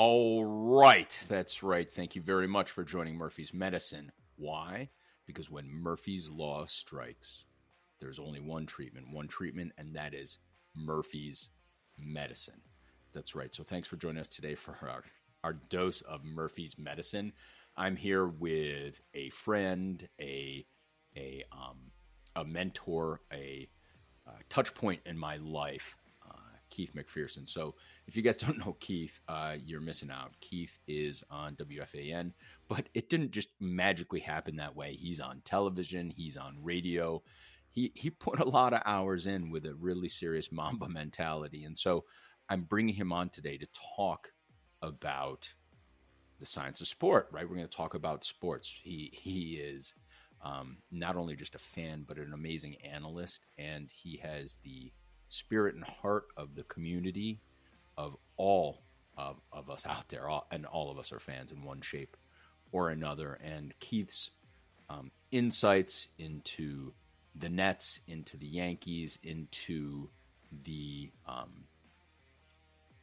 All right. That's right. Thank you very much for joining Murphy's Medicine. Why? Because when Murphy's Law strikes, there's only one treatment, one treatment, and that is Murphy's Medicine. That's right. So thanks for joining us today for our, our dose of Murphy's Medicine. I'm here with a friend, a a um, a mentor, a, a touch point in my life, Keith McPherson. So if you guys don't know Keith, uh, you're missing out. Keith is on WFAN, but it didn't just magically happen that way. He's on television, he's on radio. He he put a lot of hours in with a really serious Mamba mentality, and so I'm bringing him on today to talk about the science of sport. Right, we're going to talk about sports. He he is um, not only just a fan, but an amazing analyst, and he has the spirit and heart of the community of all of, of us out there, all, and all of us are fans in one shape or another. And Keith's um, insights into the Nets, into the Yankees, into the um,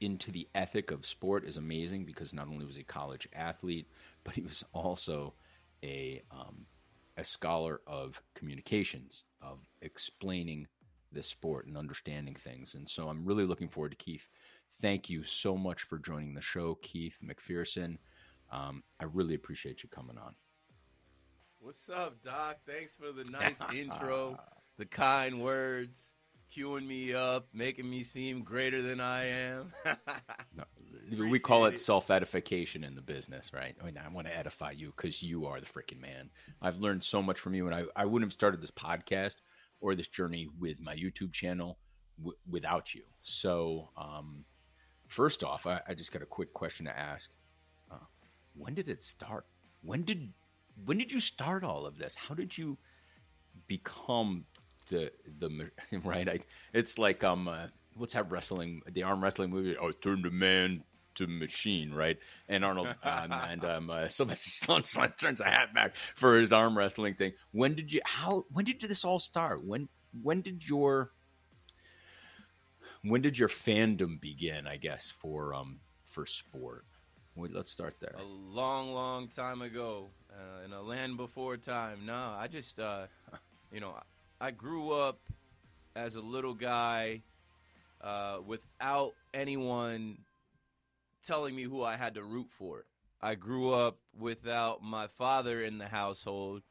into the ethic of sport is amazing because not only was he a college athlete, but he was also a um, a scholar of communications, of explaining the sport and understanding things. And so I'm really looking forward to Keith. Thank you so much for joining the show, Keith McPherson. Um, I really appreciate you coming on. What's up, Doc? Thanks for the nice intro, the kind words, queuing me up, making me seem greater than I am. no, we call it, it. self edification in the business, right? I mean, I want to edify you because you are the freaking man. I've learned so much from you, and I, I wouldn't have started this podcast or this journey with my YouTube channel w- without you. So, um, first off, I, I, just got a quick question to ask. Uh, when did it start? When did when did you start all of this? How did you become the the right? I, it's like um, uh, what's that wrestling? The arm wrestling movie? Oh, turned the man to machine, right? And Arnold um, and um, uh, Sylvester Stallone turns a hat back for his arm wrestling thing. When did you? How? When did this all start? When? When did your? When did your fandom begin? I guess for um for sport. Wait, let's start there. A long, long time ago, uh, in a land before time. No, I just, uh, you know, I grew up as a little guy uh, without anyone telling me who I had to root for. I grew up without my father in the household.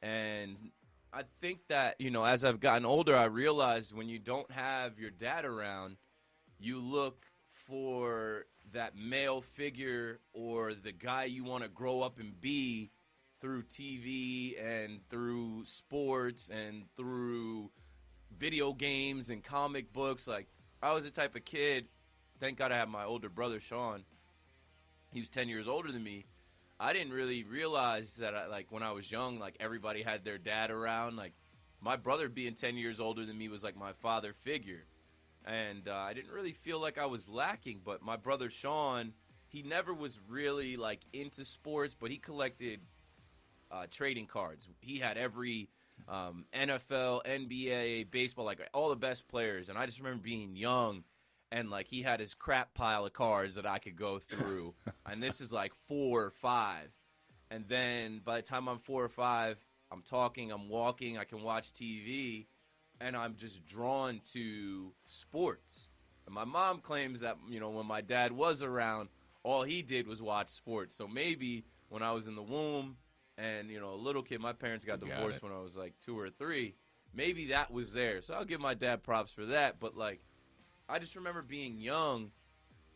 And I think that, you know, as I've gotten older, I realized when you don't have your dad around, you look for that male figure or the guy you want to grow up and be through TV and through sports and through video games and comic books. Like, I was the type of kid, thank God I have my older brother, Sean. He was 10 years older than me. I didn't really realize that, I, like, when I was young, like, everybody had their dad around. Like, my brother being 10 years older than me was like my father figure and uh, I didn't really feel like I was lacking. But my brother Sean, he never was really like into sports, but he collected uh, trading cards. He had every um, NFL, NBA, baseball, like all the best players. And I just remember being young and like he had his crap pile of cards that I could go through. and this is like four or five. And then by the time I'm four or five, I'm talking, I'm walking, I can watch TV and I'm just drawn to sports. And my mom claims that, you know, when my dad was around, all he did was watch sports. So maybe when I was in the womb and, you know, a little kid, my parents got divorced got when I was like two or three, maybe that was there. So I'll give my dad props for that. But, like, I just remember being young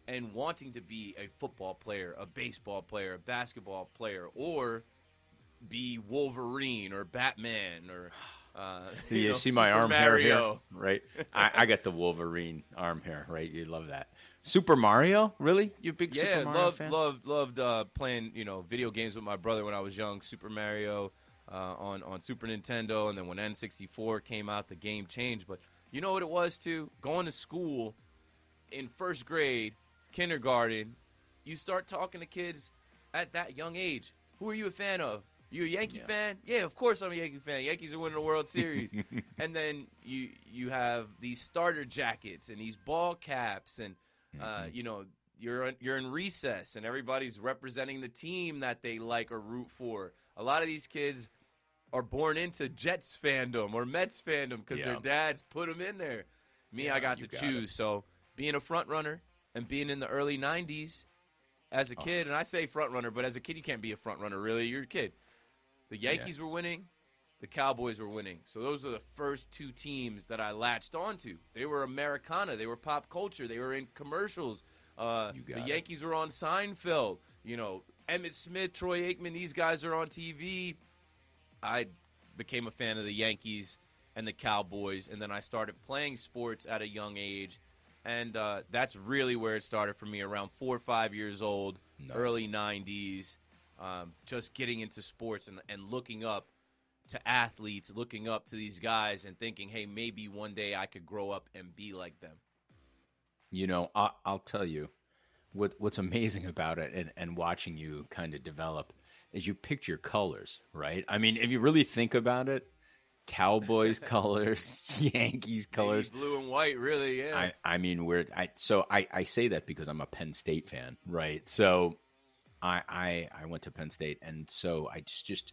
and wanting to be a football player, a baseball player, a basketball player, or be Wolverine or Batman or uh, you, you know, see my Super arm Mario. hair here, right? I, I got the Wolverine arm hair, right? You love that. Super Mario, really? You big yeah, Super Mario loved, fan? loved, loved uh, playing you know video games with my brother when I was young. Super Mario uh, on on Super Nintendo, and then when N64 came out, the game changed. But you know what it was too? Going to school in first grade, kindergarten, you start talking to kids at that young age. Who are you a fan of? You a Yankee yeah. fan? Yeah, of course I'm a Yankee fan. Yankees are winning the World Series. and then you you have these starter jackets and these ball caps and uh, mm-hmm. you know you're you're in recess and everybody's representing the team that they like or root for. A lot of these kids are born into Jets fandom or Mets fandom because Yeah. their dads put them in there. Me, Yeah, I got to got choose. So being a front runner and being in the early '90s as a Oh. kid, and I say front runner, but as a kid you can't be a front runner. Really, you're a kid. The Yankees were winning, the Cowboys were winning. So those were the first two teams that I latched onto. They were Americana. They were pop culture. They were in commercials. Uh, the got it. Yankees were on Seinfeld. You know, Emmitt Smith, Troy Aikman. These guys are on TV. I became a fan of the Yankees and the Cowboys, and then I started playing sports at a young age, and uh, that's really where it started for me. Around four or five years old, Nice. early '90s, um, just getting into sports and, and looking up to athletes, looking up to these guys, and thinking, hey, maybe one day I could grow up and be like them. You know, I, I'll tell you what what's amazing about it, and, and watching you kind of develop is you picked your colors, right? I mean, if you really think about it, Cowboys colors, Yankees colors. Maybe blue and white, really, yeah. I, I mean, we're I so I, I say that because I'm a Penn State fan, right? So I I I went to Penn State, and so I just just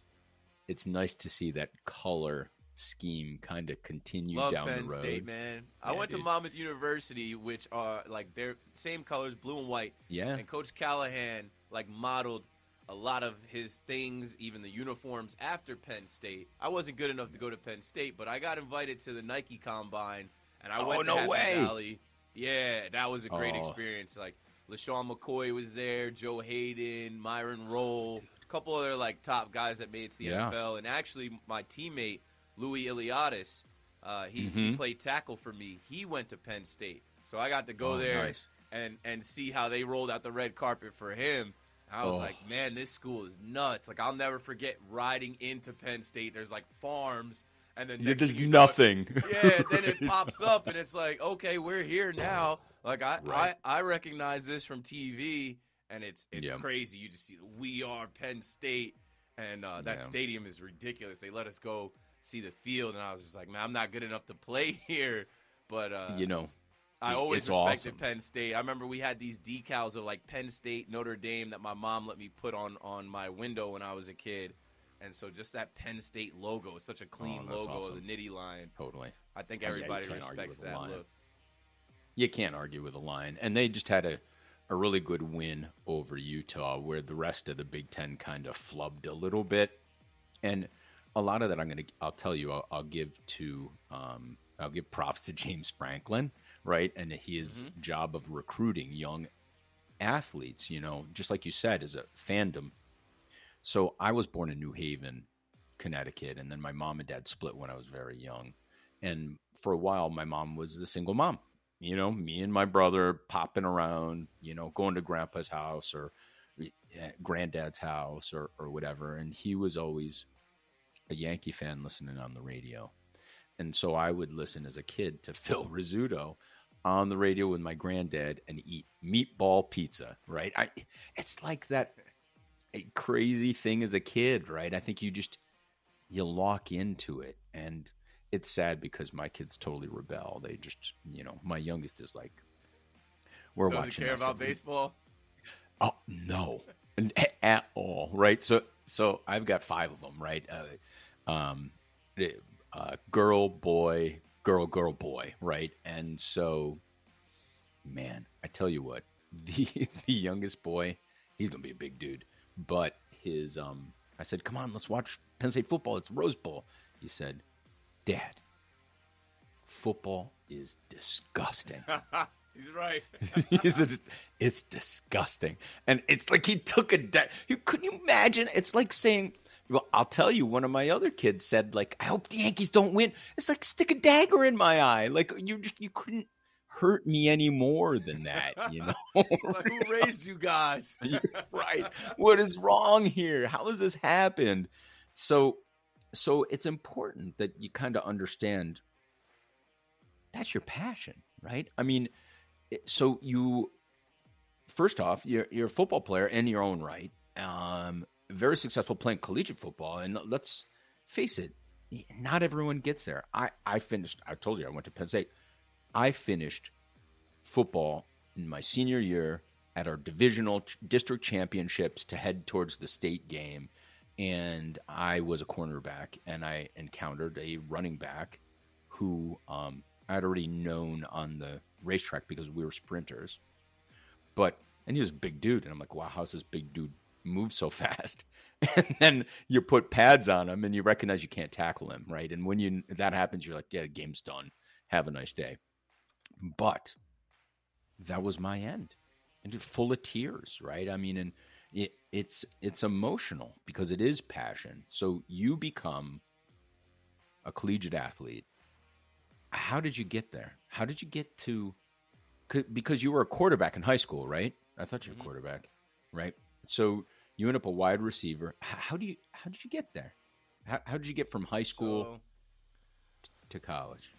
it's nice to see that color scheme kind of continue Love down Penn the road. State, man. I Yeah, went to dude. Monmouth University, which are like they're same colors, blue and white. Yeah, And Coach Callahan like modeled a lot of his things, even the uniforms after Penn State. I wasn't good enough to go to Penn State, but I got invited to the Nike Combine, and I Oh, went to no Happy way. Valley. Yeah, that was a great Oh. experience. Like LeSean McCoy was there, Joe Haden, Myron Rolle, a couple other like top guys that made it to the Yeah. NFL, and actually my teammate Louis Eliades, uh, he, he Mhm. played tackle for me. He went to Penn State, so I got to go Oh, there nice. and and see how they rolled out the red carpet for him. I was Oh. like, man, this school is nuts. Like I'll never forget riding into Penn State. There's like farms, and then next There's you know nothing. yeah, then it pops up, and it's like, okay, we're here now. Like I Right. I, I recognize this from TV, and it's it's Yeah. crazy. You just see we are Penn State, and uh, that Yeah. stadium is ridiculous. They let us go see the field, and I was just like, man, I'm not good enough to play here. But uh, you know, I always respected awesome. Penn State. I remember we had these decals of like Penn State, Notre Dame that my mom let me put on on my window when I was a kid. And so just that Penn State logo is such a clean Oh, logo awesome. the Nittany Lion. totally. I think Oh, yeah, everybody respects that look. You can't argue with the line. And they just had a, a really good win over Utah where the rest of the Big Ten kind of flubbed a little bit. And a lot of that I'm going to, I'll tell you, I'll, I'll give to, um, I'll give props to James Franklin, right? And his Mm-hmm. job of recruiting young athletes, you know, just like you said, is a fandom. So I was born in New Haven, Connecticut, and then my mom and dad split when I was very young. And for a while, my mom was the single mom. You know, me and my brother popping around, you know, going to grandpa's house or eh, granddad's house or, or whatever. And he was always a Yankee fan listening on the radio. And so I would listen as a kid to Phil Rizzuto on the radio with my granddad and eat meatball pizza, right? I it's like that a crazy thing as a kid, right? I think you just you lock into it and it's sad because my kids totally rebel. They just, you know, my youngest is like we're Doesn't watching care about we- baseball. Oh no, at all, right? So, so I've got five of them, right? Uh, um, eh, uh, girl, boy, girl, girl, boy, right? And so, man, I tell you what, the the youngest boy, he's gonna be a big dude, but his um, I said, come on, let's watch Penn State football. It's Rose Bowl. He said, Dad, football is disgusting. He's right. A- it's disgusting, and it's like he took a. Da- you couldn't you imagine? It's like saying, "Well, I'll tell you." One of my other kids said, "Like, I hope the Yankees don't win." It's like stick a dagger in my eye. Like you just you couldn't hurt me any more than that. You know, like, who raised you guys? Right? What is wrong here? How has this happened? So, so it's important that you kind of understand that's your passion, right? I mean, so you first off, you're you're a football player in your own right, um, very successful playing collegiate football, and let's face it, not everyone gets there. I I finished. I told you I went to Penn State. I finished football in my senior year at our divisional district championships to head towards the state game. And I was a cornerback, and I encountered a running back who um, I had already known on the racetrack because we were sprinters. But and he was a big dude, and I'm like, wow, how's this big dude move so fast? and then you put pads on him, and you recognize you can't tackle him, right? And when you that happens, you're like, yeah, the game's done. Have a nice day. But that was my end, and full of tears, right? I mean, and it, it's it's emotional because it is passion. So you become a collegiate athlete. How did you get there? How did you get to? Because you were a quarterback in high school, right? I thought you were a Mhm. quarterback, right? So you end up a wide receiver. How do you? How did you get there? How, how did you get from high school So, to college?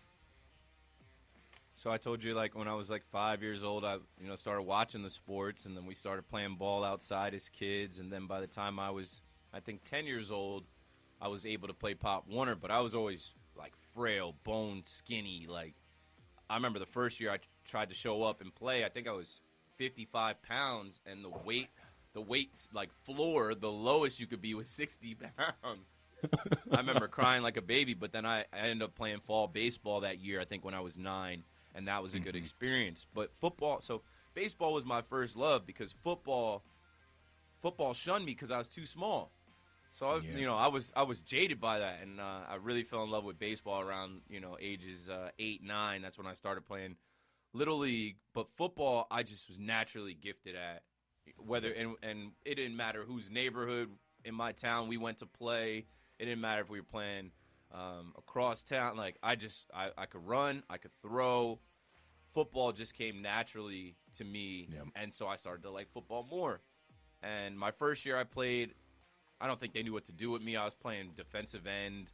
so I told you like when I was like five years old, I you know started watching the sports, and then we started playing ball outside as kids, and then by the time I was I think ten years old, I was able to play Pop Warner, but I was always like frail, bone, skinny. Like I remember the first year I t- tried to show up and play. I think I was 55 pounds, and the weight, the weights like floor, the lowest you could be was 60 pounds. I remember crying like a baby, but then I, I ended up playing fall baseball that year. I think when I was nine, and that was a good Mhm. experience. But football, so baseball was my first love because football, football shunned me because I was too small. So I, Yeah. you know, I was I was jaded by that, and uh, I really fell in love with baseball around you know ages uh, eight nine. That's when I started playing little league. But football, I just was naturally gifted at. Whether and and it didn't matter whose neighborhood in my town we went to play. It didn't matter if we were playing um, across town. Like I just I, I could run, I could throw. Football just came naturally to me, Yep. and so I started to like football more. And my first year I played, I don't think they knew what to do with me. I was playing defensive end,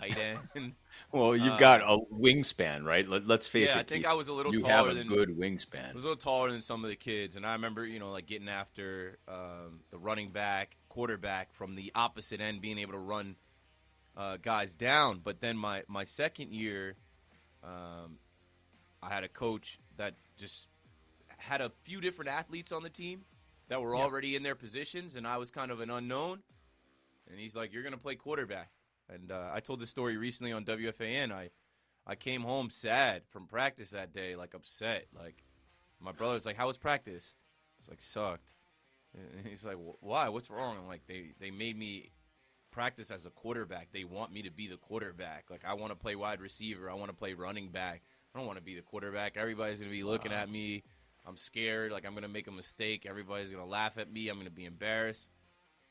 tight end. Well, you've Uh, got a wingspan, right? Let, us face yeah, it. I think Keith. I was a little you taller have a than good wingspan. I was a little taller than some of the kids, and I remember, you know, like getting after um, the running back, quarterback from the opposite end, being able to run uh, guys down. But then my my second year, um, I had a coach that just had a few different athletes on the team that were Yeah. already in their positions, and I was kind of an unknown. And he's like, "You're gonna play quarterback." And uh, I told this story recently on WFAN. I I came home sad from practice that day, like upset. Like my brother's like, "How was practice?" I was like, "Sucked." And he's like, "Why? What's wrong?" I'm like, "They they made me practice as a quarterback. They want me to be the quarterback. Like I want to play wide receiver. I want to play running back. I don't want to be the quarterback. Everybody's gonna be looking Wow. at me. I'm scared. Like I'm gonna make a mistake. Everybody's gonna laugh at me. I'm gonna be embarrassed."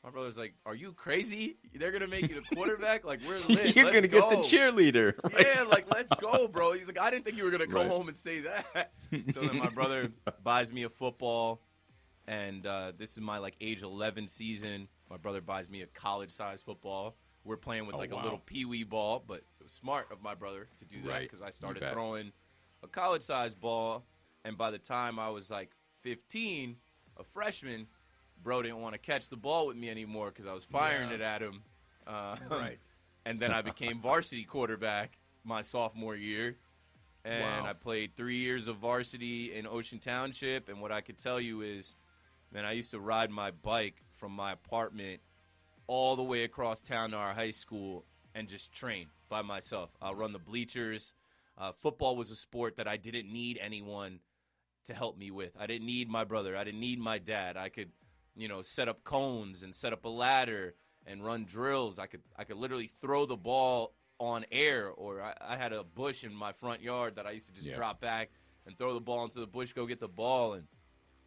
My brother's like, "Are you crazy? They're gonna make you the quarterback? Like we're lit. You're Let's gonna get the cheerleader. right? Yeah, like let's go, bro. He's like, I didn't think you were gonna come Right. home and say that. So then my brother buys me a football, and uh, this is my like age 11 season. My brother buys me a college size football. We're playing with Oh, like wow. a little pee wee ball, but it was smart of my brother to do that Right. because I started throwing a college size ball, and by the time I was like 15, a freshman, bro didn't want to catch the ball with me anymore because I was firing Yeah. it at him. Uh, Right. and then I became varsity quarterback my sophomore year. And Wow. I played three years of varsity in Ocean Township. And what I could tell you is, man, I used to ride my bike from my apartment all the way across town to our high school and just train by myself. I'll run the bleachers. Uh, football was a sport that I didn't need anyone to help me with. I didn't need my brother. I didn't need my dad. I could, you know, set up cones and set up a ladder and run drills. I could I could literally throw the ball on air, or I, I had a bush in my front yard that I used to just Yeah. drop back and throw the ball into the bush, go get the ball, and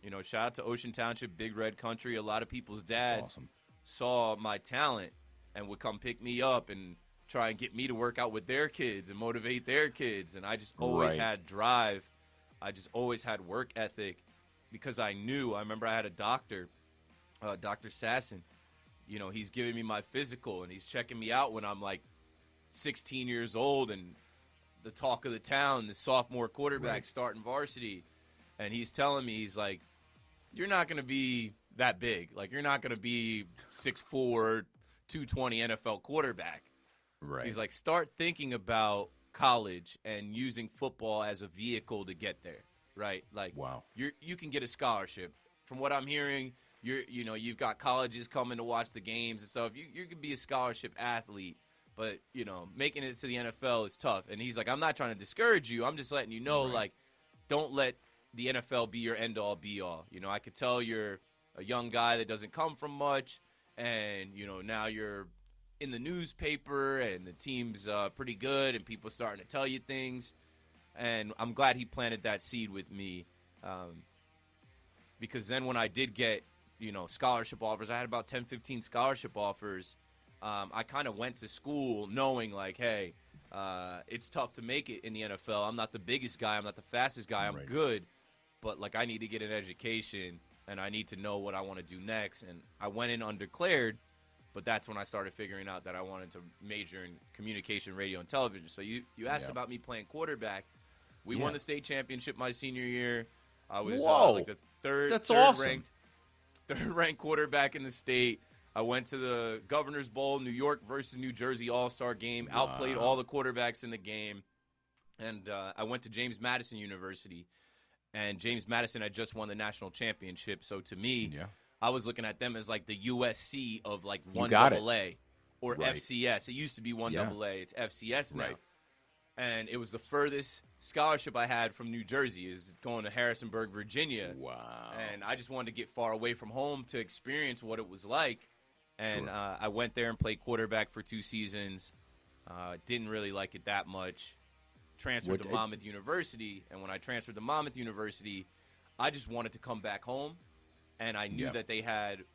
you know, shout out to Ocean Township, Big Red Country. A lot of people's dads awesome. saw my talent and would come pick me up and try and get me to work out with their kids and motivate their kids. And I just always Right. had drive. I just always had work ethic because I knew. I remember I had a doctor, uh, Dr. Sasson. You know, he's giving me my physical and he's checking me out when I'm like 16 years old and the talk of the town, the sophomore quarterback Right. starting varsity. And he's telling me, he's like, you're not going to be that big. Like, you're not going to be 6'4, 220 NFL quarterback. Right. He's like, start thinking about college and using football as a vehicle to get there, right? Like, wow. you you can get a scholarship from what I'm hearing, you're you know you've got colleges coming to watch the games and stuff. You you could be a scholarship athlete, but you know making it to the NFL is tough. And he's like, I'm not trying to discourage you. I'm just letting you know, Right. like, don't let the NFL be your end all be all. You know, I could tell you're a young guy that doesn't come from much, and you know now you're in the newspaper and the team's uh, pretty good and people starting to tell you things. And I'm glad he planted that seed with me. Um, because then when I did get, you know, scholarship offers, I had about 10, 15 scholarship offers. Um, I kind of went to school knowing, like, hey, uh, it's tough to make it in the NFL. I'm not the biggest guy. I'm not the fastest guy. I'm Right. good. But, like, I need to get an education and I need to know what I want to do next. And I went in undeclared, but that's when I started figuring out that I wanted to major in communication, radio, and television. So you, you asked Yeah. about me playing quarterback. We Yeah. won the state championship my senior year. I was uh, like the third, That's third awesome. ranked, third ranked quarterback in the state. I went to the Governor's Bowl, New York versus New Jersey All Star game. Outplayed all the quarterbacks in the game, and uh, I went to James Madison University. And James Madison had just won the national championship, so to me, Yeah. I was looking at them as like the USC of like one got it. double A or Right. FCS. It used to be one Yeah. It's FCS now. Right. And it was the furthest scholarship I had from New Jersey is going to Harrisonburg, Virginia. Wow. And I just wanted to get far away from home to experience what it was like. And Sure. uh, I went there and played quarterback for two seasons. Uh, didn't really like it that much. Transferred What- to it- Monmouth University, and when I transferred to Monmouth University, I just wanted to come back home, and I knew Yeah. that they had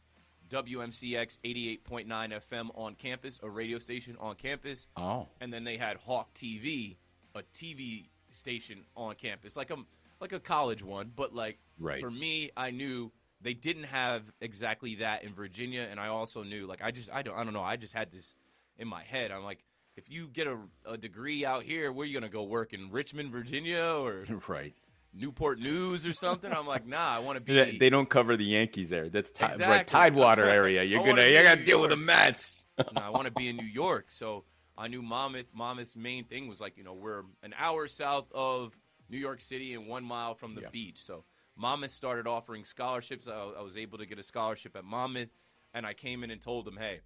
WMCX 88.9 FM on campus, a radio station on campus, oh. and then they had Hawk TV, a TV station on campus, like a like a college one, but like Right. for me, I knew they didn't have exactly that in Virginia, and I also knew like I just I don't I don't know I just had this in my head. I'm like, if you get a, a degree out here, where are you gonna go work in Richmond, Virginia, or Right. Newport News or something? I'm like, nah, I want to be. They, they don't cover the Yankees there. That's right, Exactly. Tidewater area. You're gonna you gotta deal with the Mets. no, I want to be in New York. So I knew Monmouth. Monmouth's main thing was like, you know, we're an hour south of New York City and one mile from the Yeah. beach. So Monmouth started offering scholarships. I, I was able to get a scholarship at Monmouth, and I came in and told them, hey,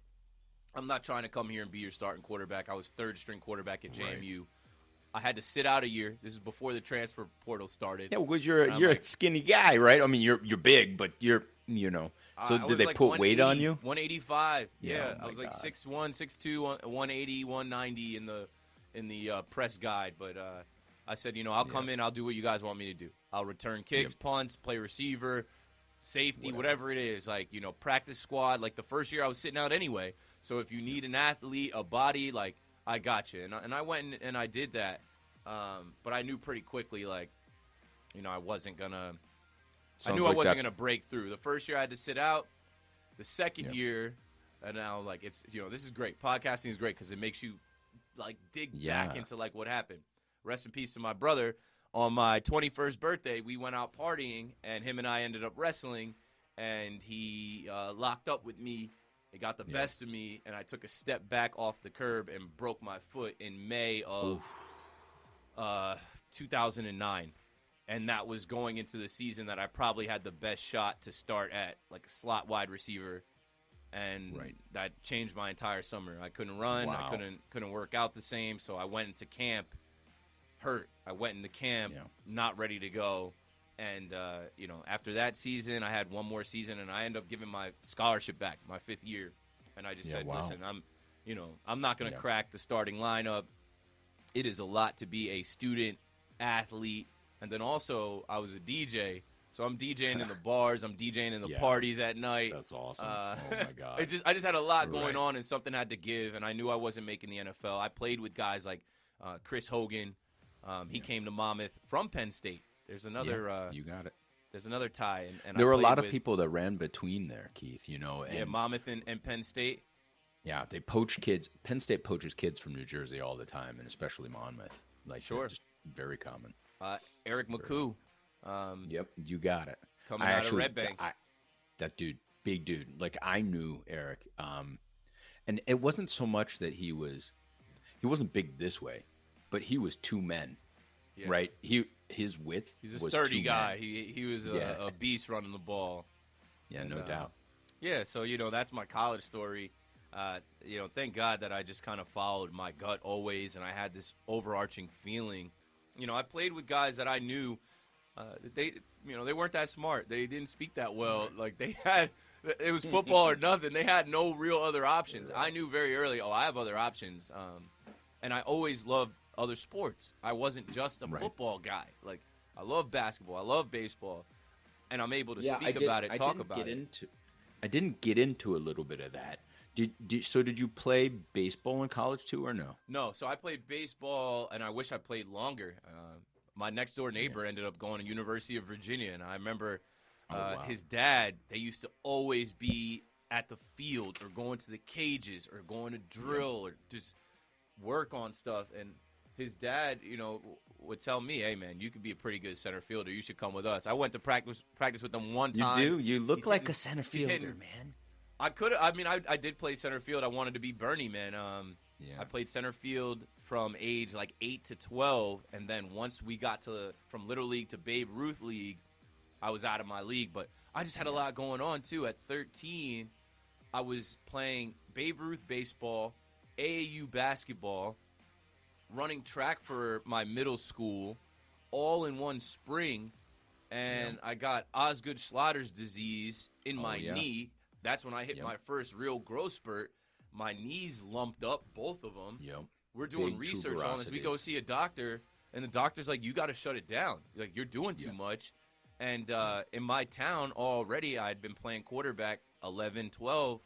I'm not trying to come here and be your starting quarterback. I was third string quarterback at Right. I had to sit out a year. This is before the transfer portal started. Yeah, because you're you're like- a skinny guy, right? I mean, you're you're big, but you're you know. So I- did they like put weight on you? 185. Yeah, Yeah, oh I was like God. 6'1", 6'2", 180, 190 in the in the uh, press guide. But uh, I said, you know, I'll come in, I'll do what you guys want me to do. I'll return kicks, punts, play receiver, safety, whatever. it is. Like you know, practice squad. Like the first year, I was sitting out anyway. So if you need an athlete, a body, like I got you. And I, and I went and, and I did that. Um, but I knew pretty quickly, like, you know, I wasn't gonna. I knew like I wasn't going to break through. The first year I had to sit out. The second Yeah. year, and now like it's you know this is great. Podcasting is great because it makes you like dig back into like what happened. Rest in peace to my brother. On my 21st birthday, we went out partying, and him and I ended up wrestling. And he uh, locked up with me. He got the Yeah. best of me, and I took a step back off the curb and broke my foot in May of uh, 2009 and that was going into the season that I probably had the best shot to start at, like a slot wide receiver, and Right. that changed my entire summer. I couldn't run, Wow. I couldn't couldn't work out the same, so I went into camp hurt. I went into camp Yeah. not ready to go, and uh, you know after that season, I had one more season, and I ended up giving my scholarship back my fifth year, and I just Yeah, said, wow. listen, I'm, you know, I'm not going to Yeah. crack the starting lineup it is a lot to be a student athlete and then also i was a dj so i'm djing in the bars i'm djing in the Yeah. parties at night That's awesome. Uh, oh my god. it just, i just had a lot going on and something had to give and i knew i wasn't making the nfl i played with guys like uh, chris hogan um, he Yeah. came to monmouth from penn state there's another Yeah, uh, you got it. there's another tie and, and I There were a lot of with- people that ran between there, Keith. You know, and yeah monmouth and, and penn state Yeah, they poach kids. Penn State poaches kids from New Jersey all the time, and especially Monmouth. Like, Sure. just very common. uh, eric mccoo um, Yep, you got it. coming I out actually, of red bank I, that dude, big dude. Like I knew Eric, um, and it wasn't so much that he was, he wasn't big this way, but he was two men, Yeah. right? He his width. He's a sturdy guy. He he was a, Yeah. a beast running the ball. Yeah, And, no uh, doubt. Yeah, so you know that's my college story. Uh, you know, thank God that I just kind of followed my gut always, and I had this overarching feeling. You know, I played with guys that I knew. Uh, they, you know, they weren't that smart. They didn't speak that well. Like they had, it was football or nothing. They had no real other options. I knew very early. Oh, I have other options. Um, and I always loved other sports. I wasn't just a Right. football guy. Like I love basketball. I love baseball, and I'm able to yeah, speak I did, about it, I talk didn't about get it. Into, I didn't get into a little bit of that. Did, did so? Did you play baseball in college too, or no? No, so I played baseball, and I wish I played longer. Uh, my next door neighbor ended up going to University of Virginia, and I remember Oh, uh, wow. his dad. They used to always be at the field or going to the cages or going to drill or just work on stuff. And his dad, you know, would tell me, "Hey, man, you could be a pretty good center fielder. You should come with us." I went to practice practice with them one time. You do. You look He's like hitting- a center fielder, hitting- man. I could. I mean, I, I did play center field. I wanted to be Bernie, man. Um, Yeah. I played center field from age like eight to twelve, and then once we got to from little league to Babe Ruth league, I was out of my league. But I just had a lot going on too. At thirteen, I was playing Babe Ruth baseball, AAU basketball, running track for my middle school, all in one spring, and I got Osgood Schlatters disease in Oh, my yeah. knee. That's when I hit Yep. my first real growth spurt. My knees lumped up, both of them. Yep. We're doing Big research on this. We go see a doctor, and the doctor's like, "You got to shut it down. Like you're doing too Yeah. much." And uh, in my town already, I had been playing quarterback 11, 12.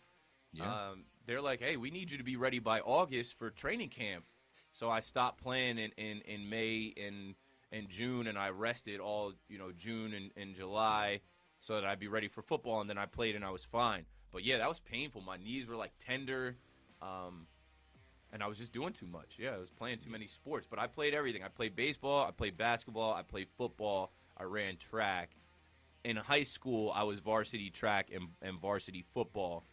Yeah. Um, they're like, "Hey, we need you to be ready by August for training camp." So I stopped playing in, in, in May and and June, and I rested all you know June and, and July so that I'd be ready for football. And then I played, and I was fine. But yeah, that was painful. My knees were like tender, um, and I was just doing too much. Yeah, I was playing too many sports. But I played everything. I played baseball. I played basketball. I played football. I ran track. In high school, I was varsity track and, and varsity football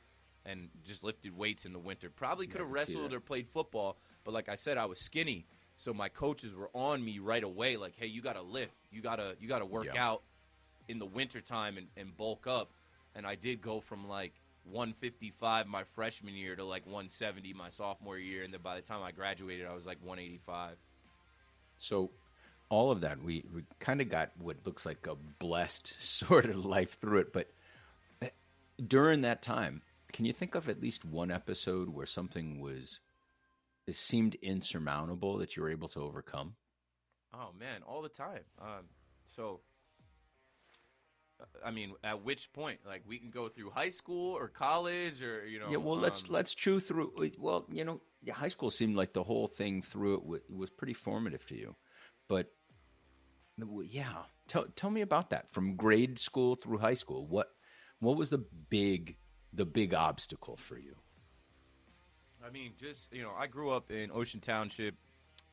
and just lifted weights in the winter. Probably could have wrestled or played football, but like I said, I was skinny, so my coaches were on me right away. Like, hey, you got to lift, you gotta you gotta work Yeah. out in the wintertime and, and bulk up. And I did go from like 155 my freshman year to like 170 my sophomore year, and then by the time I graduated, I was like 185. So, all of that, we, we kind of got what looks like a blessed sort of life through it. But eh, during that time, can you think of at least one episode where something was, it seemed insurmountable that you were able to overcome? Oh man, all the time. Um, so, uh, I mean, at which point? Like, we can go through high school or college, or you know. yeah, well, let's um, let's chew through. Well, you know, yeah, high school seemed like the whole thing through it was, was pretty formative to you, but yeah, tell tell me about that from grade school through high school. What what was the big the big obstacle for you? I mean, just you know, I grew up in Ocean Township,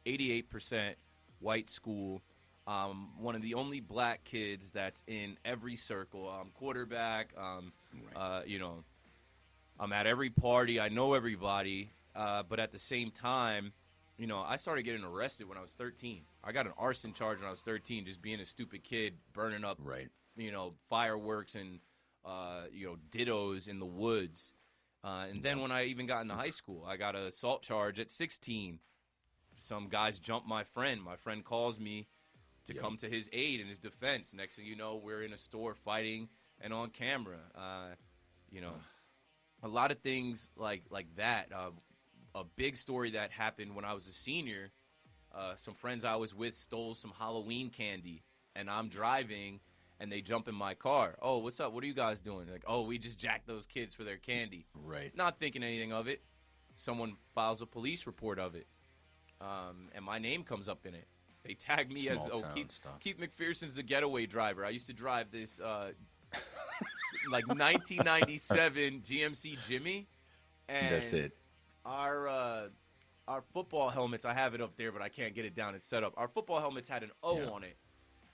eighty-eight percent white school. Um, one of the only black kids that's in every circle. I'm quarterback. Um, uh, you know, I'm at every party. I know everybody. Uh, but at the same time, you know, I started getting arrested when I was 13. I got an arson charge when I was 13, just being a stupid kid, burning up Right. you know, fireworks and uh, you know, dittos in the woods. Uh, and then when I even got into high school, I got an assault charge at 16. Some guys jumped my friend. My friend calls me to Yep. come to his aid and his defense. Next thing you know, we're in a store fighting and on camera. Uh, you know, a lot of things like like that. Uh, a big story that happened when I was a senior. Uh, some friends I was with stole some Halloween candy, and I'm driving, and they jump in my car. Oh, what's up? What are you guys doing? Like, oh, we just jacked those kids for their candy. Right. Not thinking anything of it. Someone files a police report of it, um, and my name comes up in it. They tag me as oh Keith, stuff. Keith McPherson's the getaway driver. I used to drive this uh, like 1997 GMC Jimmy, and That's it. our uh, our football helmets. I have it up there, but I can't get it down. It's set up. Our football helmets had an O Yeah. on it,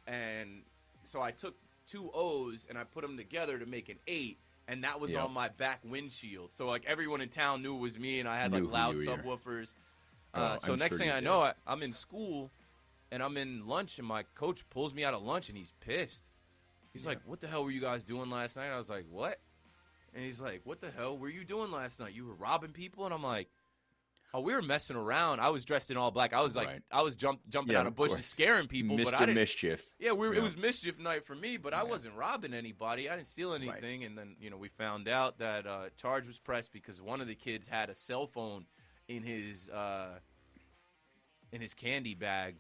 and so I took two O's and I put them together to make an eight, and that was Yeah. on my back windshield. So like everyone in town knew it was me, and I had Knew like loud subwoofers. Oh, Uh, so I'm next sure thing I did. know, I, I'm in school, and I'm in lunch, and my coach pulls me out of lunch, and he's pissed. He's Yeah. like, "What the hell were you guys doing last night?" I was like, "What?" And he's like, "What the hell were you doing last night? You were robbing people?" And I'm like, "Oh, we were messing around. I was dressed in all black. I was like, Right. I was jump, jumping Yeah, out of bushes, scaring people, Mr. but I didn't. Mischief. Yeah, we were, Yeah. it was mischief night for me, but I wasn't robbing anybody. I didn't steal Right. anything. And then you know we found out that uh, charge was pressed because one of the kids had a cell phone in his uh, in his candy bag,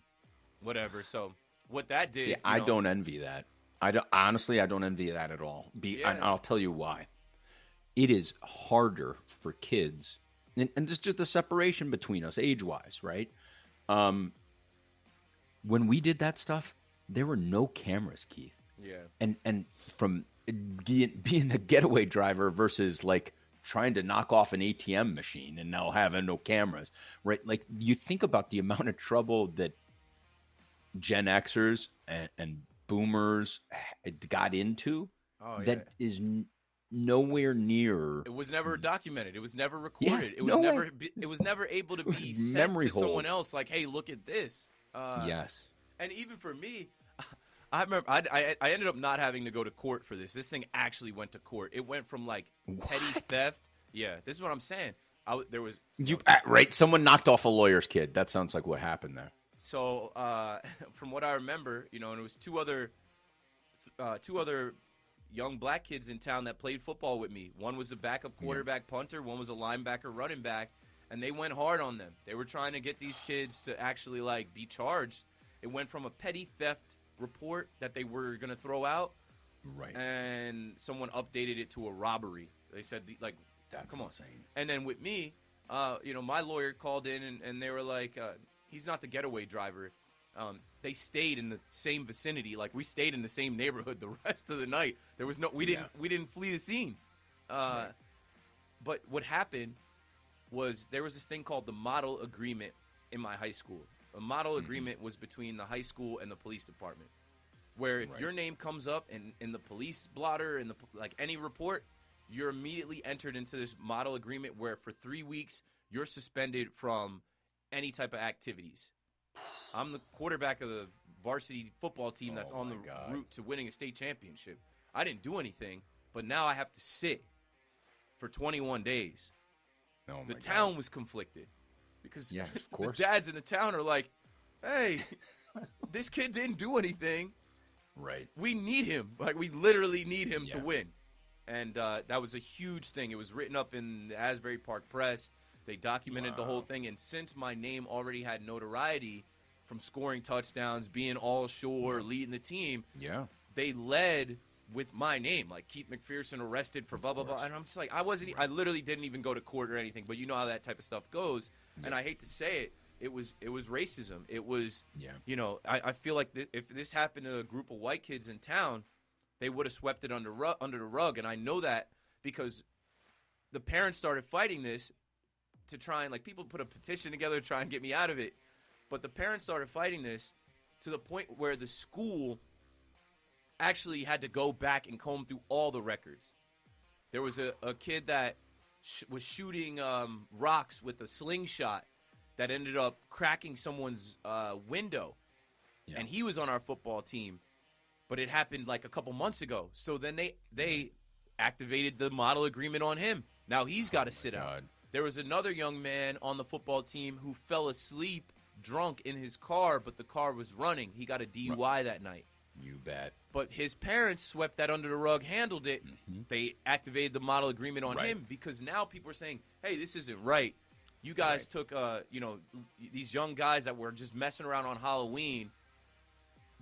whatever. So what that did, See, I know- don't envy that. I don't, honestly, I don't envy that at all. Be, and Yeah. I'll tell you why. It is harder for kids, and, and just just the separation between us, age wise, right? Um, when we did that stuff, there were no cameras, Keith, Yeah. and and from being, the getaway driver versus like trying to knock off an ATM machine and now having no cameras, right? Like you think about the amount of trouble that Gen Xers and, and Boomers got into Oh, that is nowhere near. It was never documented. It was never recorded. it was no never. Be, it was never able to be sent memory to someone else. Like, hey, look at this. Uh, yes, And even for me, I remember I, I, I ended up not having to go to court for this. This thing actually went to court. It went from like petty What? theft. Yeah, this is what I'm saying. I there was you ah, right. Someone knocked off a lawyer's kid. That sounds like what happened there. so uh, from what I remember, you know, and it was two other uh, two other young black kids in town that played football with me. One was a backup quarterback punter, one was a linebacker running back, and they went hard on them. They were trying to get these kids to actually like be charged. It went from a petty theft report that they were going to throw out Right. and someone updated it to a robbery. They said like That's come on. insane. and then with me, uh, you know, my lawyer called in and, and they were like, uh, he's not the getaway driver. Um, they stayed in the same vicinity, like we stayed in the same neighborhood the rest of the night. There was no, we didn't, we didn't flee the scene. Uh, Right. But what happened was there was this thing called the model agreement in my high school. A model Mm-hmm. agreement was between the high school and the police department, where if Right. your name comes up in, in the police blotter in the like any report, you're immediately entered into this model agreement where for three weeks you're suspended from any type of activities. I'm the quarterback of the varsity football team that's Oh on the God. route to winning a state championship. I didn't do anything, but now I have to sit for 21 days. Oh the town God. was conflicted because Yeah, of the dads in the town are like, "Hey, this kid didn't do anything. Right. We need him. Like we literally need him to win." And uh, that was a huge thing. It was written up in the Asbury Park Press. They documented the whole thing, and since my name already had notoriety from scoring touchdowns, being all sure, leading the team, Yeah. they led with my name, like Keith McPherson arrested for blah blah blah. And I'm just like, I wasn't, I literally didn't even go to court or anything. But you know how that type of stuff goes. And I hate to say it, it was it was racism. It was, Yeah. you know, I, I feel like th- if this happened to a group of white kids in town, they would have swept it under ru- under the rug. And I know that because the parents started fighting this to try and like people put a petition together to try and get me out of it. But the parents started fighting this to the point where the school actually had to go back and comb through all the records. There was a, a kid that sh- was shooting um, rocks with a slingshot that ended up cracking someone's uh, window, Yeah. and he was on our football team. But it happened like a couple months ago. So then they they activated the model agreement on him. Now he's got to sit out. There was another young man on the football team who fell asleep drunk in his car, but the car was running. He got a DUI that night. You bet. But his parents swept that under the rug, handled it. They activated the model agreement on Mm-hmm. Right. him because now people are saying, "Hey, this isn't right. You guys Right. took, uh, you know, these young guys that were just messing around on Halloween,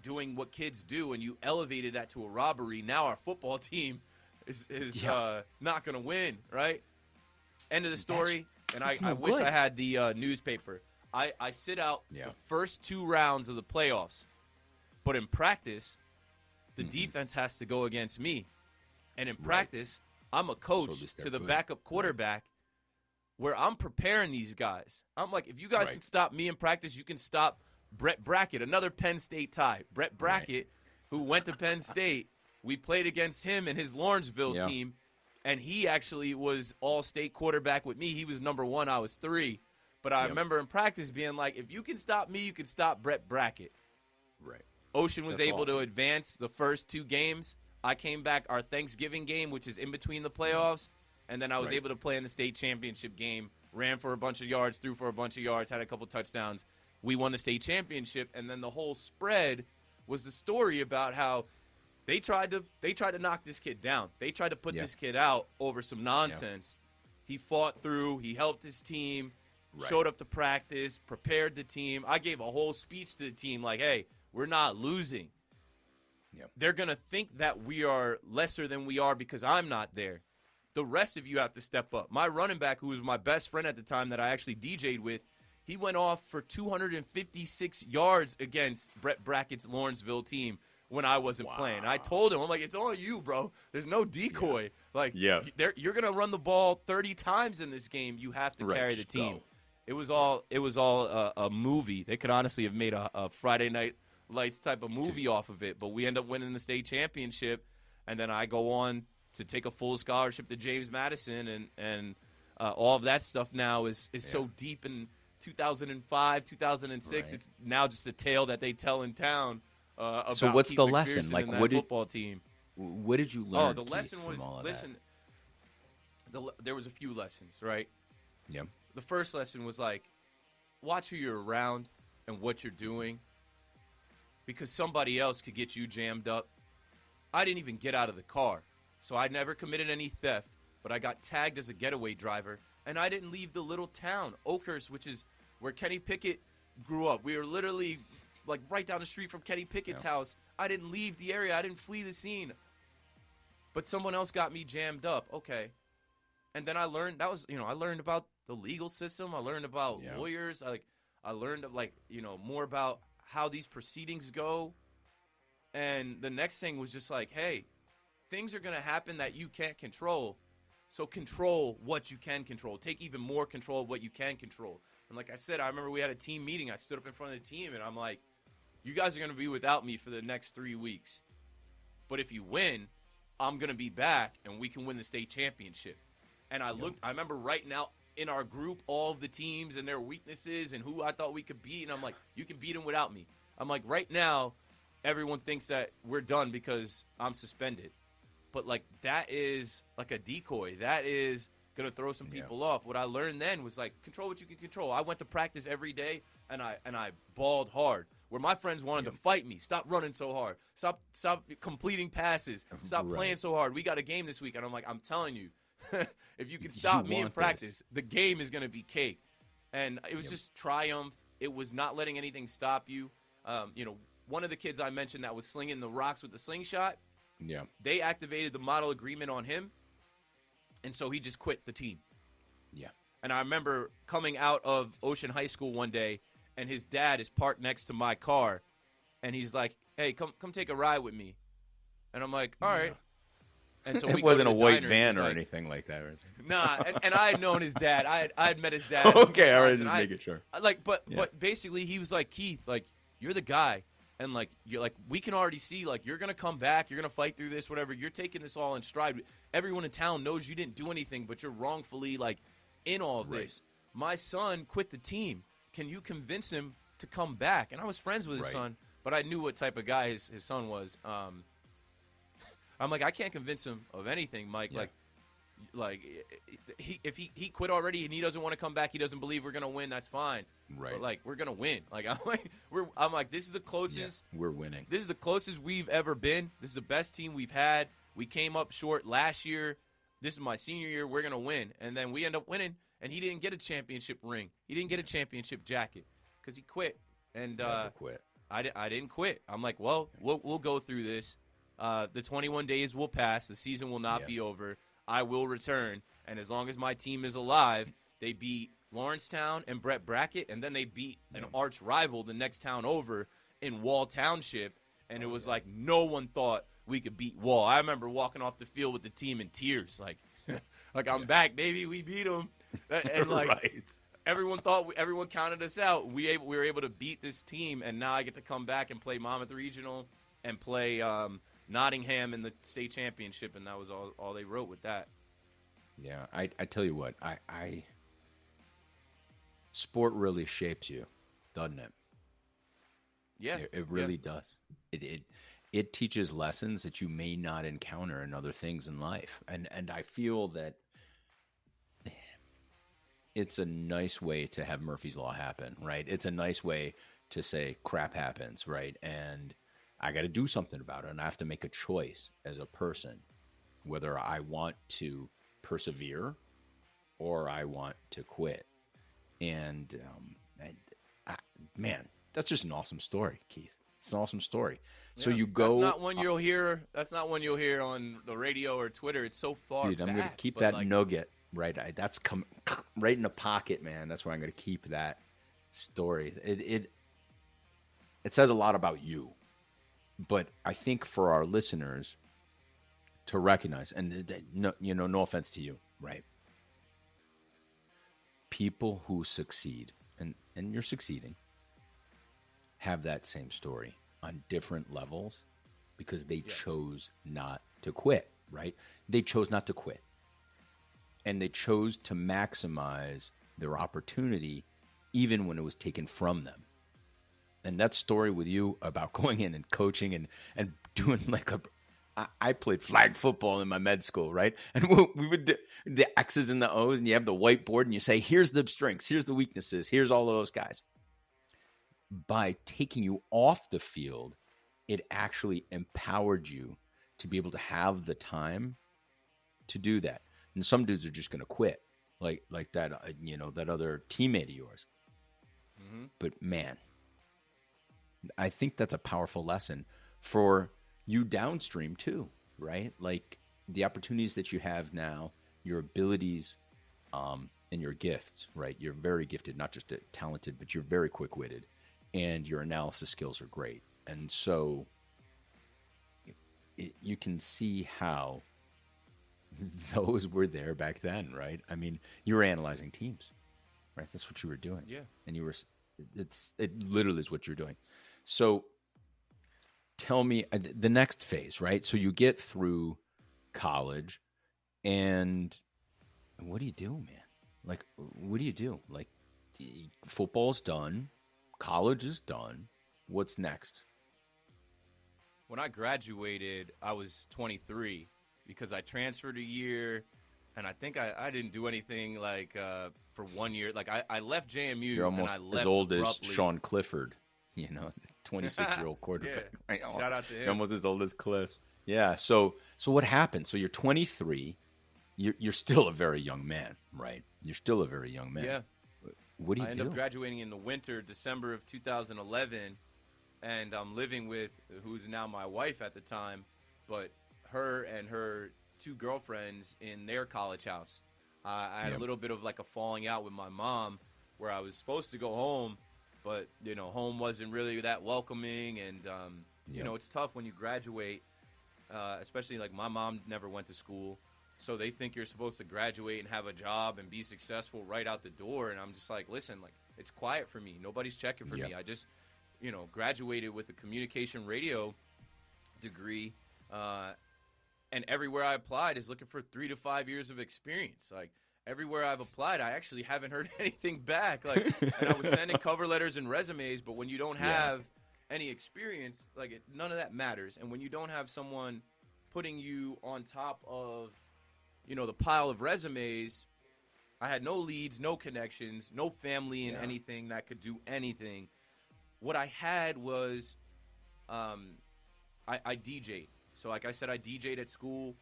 doing what kids do, and you elevated that to a robbery. Now our football team is is Yeah. uh, not going to win, right? End of the story. and I, that's I wish. I had the uh, newspaper. I, I sit out Yeah. the first two rounds of the playoffs, but in practice, the Mm-hmm. defense has to go against me. And in practice, I'm a coach least to the good. backup quarterback where I'm preparing these guys. I'm like, if you guys Right. can stop me in practice, you can stop Brett Brackett, another Penn State tie. Brett Brackett, who went to Penn State, we played against him and his Lawrenceville Yeah. team, and he actually was all state quarterback with me. He was number one, I was three. But I Yep. remember in practice being like, if you can stop me, you can stop Brett Brackett. Right. Ocean was That's able to advance the first two games. I came back our Thanksgiving game, which is in between the playoffs, and then I was Right. able to play in the state championship game. Ran for a bunch of yards, threw for a bunch of yards, had a couple touchdowns. We won the state championship, and then the whole spread was the story about how they tried to they tried to knock this kid down. They tried to put Yeah. this kid out over some nonsense. He fought through. He helped his team. Right. Showed up to practice, prepared the team. I gave a whole speech to the team like, "Hey, we're not losing. Yep. They're going to think that we are lesser than we are because I'm not there. The rest of you have to step up. My running back, who was my best friend at the time that I actually DJ'd with, he went off for 256 yards against Brett Brackett's Lawrenceville team when I wasn't playing. I told him, I'm like, it's all you, bro. There's no decoy. Like, Yeah. you're going to run the ball 30 times in this game. You have to Right, carry the team. go. It was all it was all a, a movie. They could honestly have made a, a Friday Night Lights type of movie off of it, but we end up winning the state championship, and then I go on to take a full scholarship to James Madison, and and uh, all of that stuff now is is so deep in 2005, 2006. Right. It's now just a tale that they tell in town. Uh, about So what's the lesson? Like, what did- football team? What did you learn? Oh, the lesson was all of that? listen. The, there was a few lessons, right? Yeah. the first lesson was like watch who you're around and what you're doing because somebody else could get you jammed up i didn't even get out of the car so i never committed any theft but i got tagged as a getaway driver and i didn't leave the little town oakhurst which is where kenny pickett grew up we were literally like right down the street from kenny pickett's Yeah. house i didn't leave the area i didn't flee the scene but someone else got me jammed up okay and then I learned that was you know I learned about the legal system. I learned about Yeah. lawyers. I like I learned like you know more about how these proceedings go. And the next thing was just like, hey, things are gonna happen that you can't control. So control what you can control. Take even more control of what you can control. And like I said, I remember we had a team meeting. I stood up in front of the team and I'm like, you guys are gonna be without me for the next three weeks. But if you win, I'm gonna be back and we can win the state championship. And I looked, I remember writing out in our group all of the teams and their weaknesses and who I thought we could beat. And I'm like, you can beat them without me. I'm like, right now, everyone thinks that we're done because I'm suspended. But like, that is like a decoy. That is going to throw some Yeah. people off. What I learned then was like, control what you can control. I went to practice every day and I, and I balled hard. Where my friends wanted to fight me. Stop running so hard. Stop, stop completing passes. Stop Right. playing so hard. We got a game this week. And I'm like, I'm telling you, if you can stop You me in want this. practice, the game is going to be cake. And it was just triumph. It was not letting anything stop you. Um, you know, one of the kids I mentioned that was slinging the rocks with the slingshot, Yeah. they activated the model agreement on him. And so he just quit the team. Yeah. And I remember coming out of Ocean High School one day, and his dad is parked next to my car, and he's like, "Hey, come come take a ride with me," and I'm like, "All right." And so it wasn't a white van or like- anything like that. Was it? Nah, and, and I had known his dad. I had, I had met his dad. okay, all right, just making sure. Like but Yeah. but basically he was like keith like you're the guy and like you're like we can already see like you're gonna come back you're gonna fight through this whatever you're taking this all in stride everyone in town knows you didn't do anything but you're wrongfully like in all of Right. this my son quit the team can you convince him to come back and i was friends with his Right. son but i knew what type of guy his, his son was um i'm like i can't convince him of anything mike Yeah. like like he, if he, he quit already and he doesn't want to come back, he doesn't believe we're gonna win. That's fine. Right. But like we're gonna win. Like I'm like we're I'm like this is the Yeah, closest. we're winning. This is the closest we've ever been. This is the best team we've had. We came up short last year. This is my senior year. We're gonna win, and then we end up winning. And he didn't get a championship ring. He didn't get a championship jacket because he quit. And uh, quit. I, di- I didn't quit. I'm like, well, we'll, we'll go through this. Uh, the 21 days will pass. The season will not Yeah. be over. I will return. And as long as my team is alive, they beat Lawrencetown and Brett Brackett, and then they beat an arch rival, the next town over, in Wall Township. And Oh, it was like no one thought we could beat Wall. I remember walking off the field with the team in tears, like, like I'm back, baby. We beat them. And like, right. everyone thought we, everyone counted us out. We able, we were able to beat this team, and now I get to come back and play Monmouth Regional and play um, Nottingham in the state championship, and that was all, all they wrote with that. Yeah, I, I tell you what, I, I sport really shapes you, doesn't it? Yeah, It, it really does. It, it it teaches lessons that you may not encounter in other things in life. And and I feel that it's a nice way to have Murphy's law happen, right? It's a nice way to say crap happens, right? And I got to do something about it and I have to make a choice as a person whether I want to persevere or I want to quit. And um, I, I, man, that's just an awesome story, Keith. It's an awesome story. So you go. That's not one you'll hear. That's not one you'll hear on the radio or Twitter. It's so far. dude, I'm gonna keep that like, nugget right. I, that's come right in the pocket, man. That's where I'm gonna keep that story. It it it says a lot about you, but I think for our listeners to recognize, and no, you know, no offense to you, right? People who succeed, and and you're succeeding, have that same story on different levels because they Yeah. chose not to quit, right? They chose not to quit. And they chose to maximize their opportunity even when it was taken from them. And that story with you about going in and coaching and, and doing like a I played flag football in my med school, right? And we would do the X's and the O's, and you have the whiteboard, and you say, here's the strengths, here's the weaknesses, here's all of those guys by taking you off the field, it actually empowered you to be able to have the time to do that. And some dudes are just going to quit, like like that, uh, you know, that other teammate of yours. Mhm. But man, I think that's a powerful lesson for you downstream too, right? Like the opportunities that you have now, your abilities, um, and your gifts, right? You're very gifted, not just uh, talented, but you're very quick witted, and your analysis skills are great. And so it, you can see how those were there back then, right? I mean, you were analyzing teams, right? That's what you were doing. Yeah. and you were it's it literally is what you're doing. So tell me uh, the next phase right? So you get through college and what do you do man? Like what do you do? Like football's done college is done. What's next? When I graduated, I was 23 because I transferred a year, and I think I, I didn't do anything like uh, for one year. Like I, I left JMU. you're almost and I left as old as abruptly. sean clifford you know 26 year old quarterback right? Shout out to You're him. almost as old as Cliff. Yeah. So so what happened? So you're 23. You're you're still a very young man, right? You're still a very young man. Yeah. What do you I do? ended up graduating in the winter, December of 2011, and I'm living with who's now my wife at the time, but her and her two girlfriends in their college house. Uh, I had Yep. a little bit of like a falling out with my mom, where I was supposed to go home, but you know, home wasn't really that welcoming, and um, you know, it's tough when you graduate, uh, especially like my mom never went to school. So they think you're supposed to graduate and have a job and be successful right out the door, and I'm just like, listen, like it's quiet for me. Nobody's checking for Yep. me. I just, you know, graduated with a communication radio degree, uh, and everywhere I applied is looking for three to five years of experience. Like everywhere I've applied, I actually haven't heard anything back. Like, and I was sending cover letters and resumes, but when you don't Yeah. have any experience, like it, none of that matters. And when you don't have someone putting you on top of, you know, the pile of resumes, I had no leads, no connections, no family in Yeah. anything that could do anything. What I had was, um, I, I DJ'd. So, like I said, I DJ'd at school,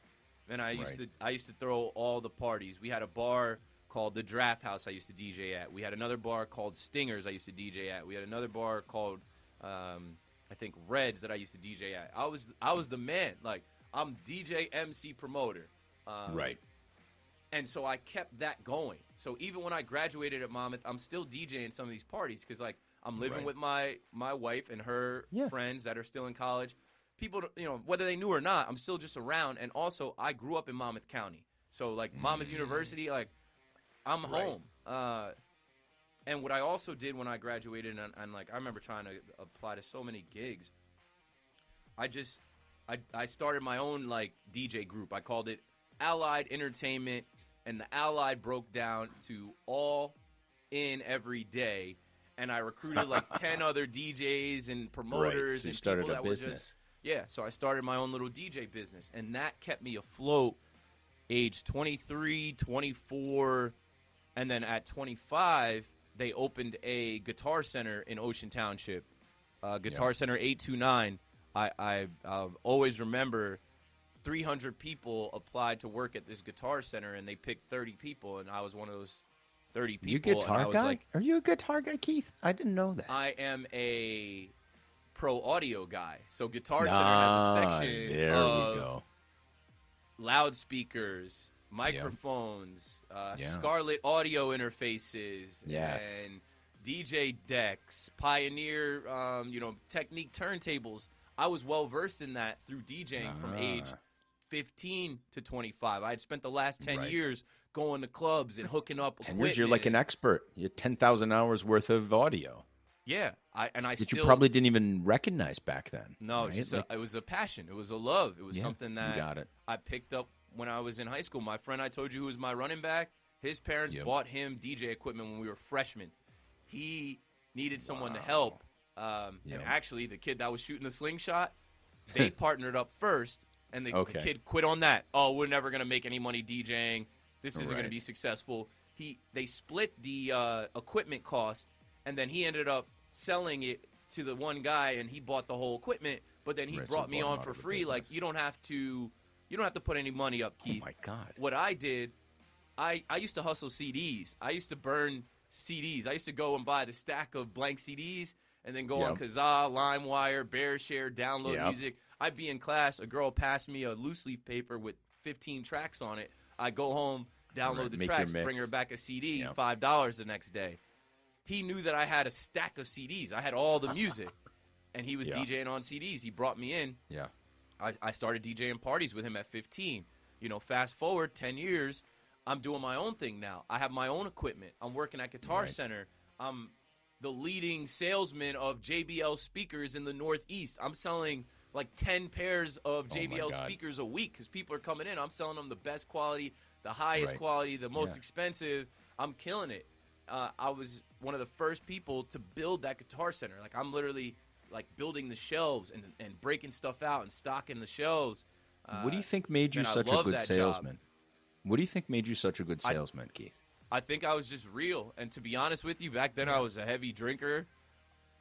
and I used Right. to I used to throw all the parties. We had a bar called the Draft House. I used to DJ at. We had another bar called Stingers. I used to DJ at. We had another bar called um, I think Reds that I used to DJ at. I was I was the man. Like I'm DJ, MC, promoter. Um, right. and so I kept that going. So even when I graduated at Monmouth, I'm still DJing some of these parties because like I'm living Right. with my my wife and her Yeah. friends that are still in college. People, you know, whether they knew or not, I'm still just around. And also, I grew up in Monmouth County, so like Monmouth University, like I'm Mm. Right. home. Uh, and what I also did when I graduated, and, and like I remember trying to apply to so many gigs. I just I, I started my own like DJ group. I called it Allied Entertainment, and the Allied broke down to all in every day. And I recruited like ten other DJs and Right. promoters So you and started people a that were business. just Yeah, so I started my own little DJ business, and that kept me afloat age 23, 24, and then at 25, they opened a guitar center in Ocean Township. Uh, guitar Yeah. Center 829. I, I uh, always remember 300 people applied to work at this guitar center, and they picked 30 people, and I was one of those 30 people. You guitar was guy? like, Are you a guitar guy, Keith? I didn't know that. I am a pro audio guy. So Guitar Center Ah, has a section there of we go. loudspeakers, microphones, uh, Yeah. Scarlett audio interfaces, Yes. and DJ decks, Pioneer, um, you know, Technics turntables. I was well versed in that through DJing from age Ah. 15 to 25. I had spent the last 10 Right. years going to clubs and hooking up. Ten years, you're like an expert. You have ten thousand hours worth of audio yeah. I and I that still you probably didn't even recognize back then. No, right? Like, a, it was a passion. It was a love. It was yeah, something that got it. I picked up when I was in high school. My friend I told you who was my running back, his parents Yep. bought him DJ equipment when we were freshmen. He needed someone to help. Um, Yep. And actually, the kid that was shooting the slingshot, they partnered up first, and the, the kid quit on that. Oh, we're never going to make any money DJing. This isn't going to be successful. He they split the uh, equipment cost, and then he ended up selling it to the one guy, and he bought the whole equipment. But then he Right, so brought me on for free. Like you don't have to, you don't have to put any money up, Oh Keith. my god. What I did, I I used to hustle CDs. I used to burn CDs. I used to go and buy the stack of blank CDs and then go on Kazaa, LimeWire, BearShare, download Yep. music. I'd be in class. A girl passed me a loose leaf paper with 15 tracks on it. I go home, download Right, the tracks, bring her back a CD, Yep. five dollars the next day. He knew that I had a stack of CDs. I had all the music, and he was Yeah. DJing on CDs. He brought me in. Yeah. I, I started DJing parties with him at 15. You know, fast forward 10 years, I'm doing my own thing now. I have my own equipment. I'm working at Guitar Right. Center. I'm the leading salesman of JBL speakers in the Northeast. I'm selling like 10 pairs of Oh JBL God. speakers a week because people are coming in. I'm selling them the best quality, the highest Right. quality, the most Yeah. expensive. I'm killing it. Uh, I was one of the first people to build that Guitar Center. Like I'm literally like building the shelves and, and breaking stuff out and stocking the shelves. what do you Uh, think made you such a good that job. salesman? What do you think made you such a good I- salesman, Keith? I think I was just real. And to be honest with you, back then I was a heavy drinker.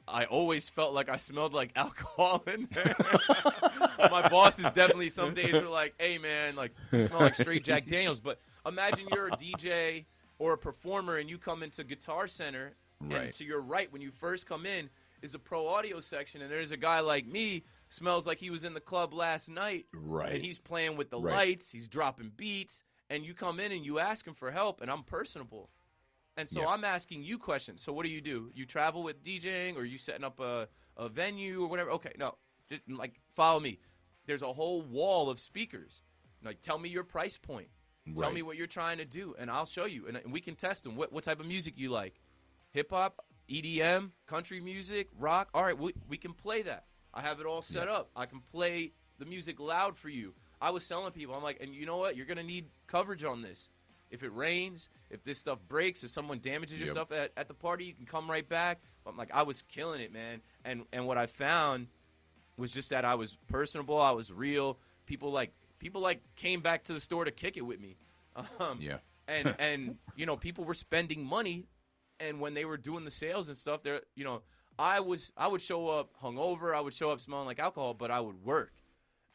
I always felt like I smelled like alcohol in there. My bosses definitely some days were like, "Hey man, like you smell like straight Jack Daniels." But imagine you're a DJ or a performer and you come into Guitar Center, and to your right when you first come in is a pro audio section, and there's a guy like me smells like he was in the club last night, Right. and he's playing with the Right. lights, he's dropping beats, and you come in and you ask him for help, and I'm personable. And so Yeah. I'm asking you questions. So what do you do? You travel with DJing or you setting up a, a venue or whatever? Okay, no. Just like follow me. There's a whole wall of speakers. Like tell me your price point. Tell me what you're trying to do and I'll show you and, and we can test them. What what type of music you like? Hip hop, EDM, country music, rock. All right, we, we can play that. I have it all set up. I can play the music loud for you. I was selling people. I'm like, and you know what? You're gonna need coverage on this. If it rains, if this stuff breaks, if someone damages your Yep. stuff at, at the party, you can come right back. I'm like, I was killing it, man. And and what I found was just that I was personable. I was real. People like people like came back to the store to kick it with me. Um, Yeah. and and you know people were spending money, and when they were doing the sales and stuff, they're you know I was I would show up hungover. I would show up smelling like alcohol, but I would work,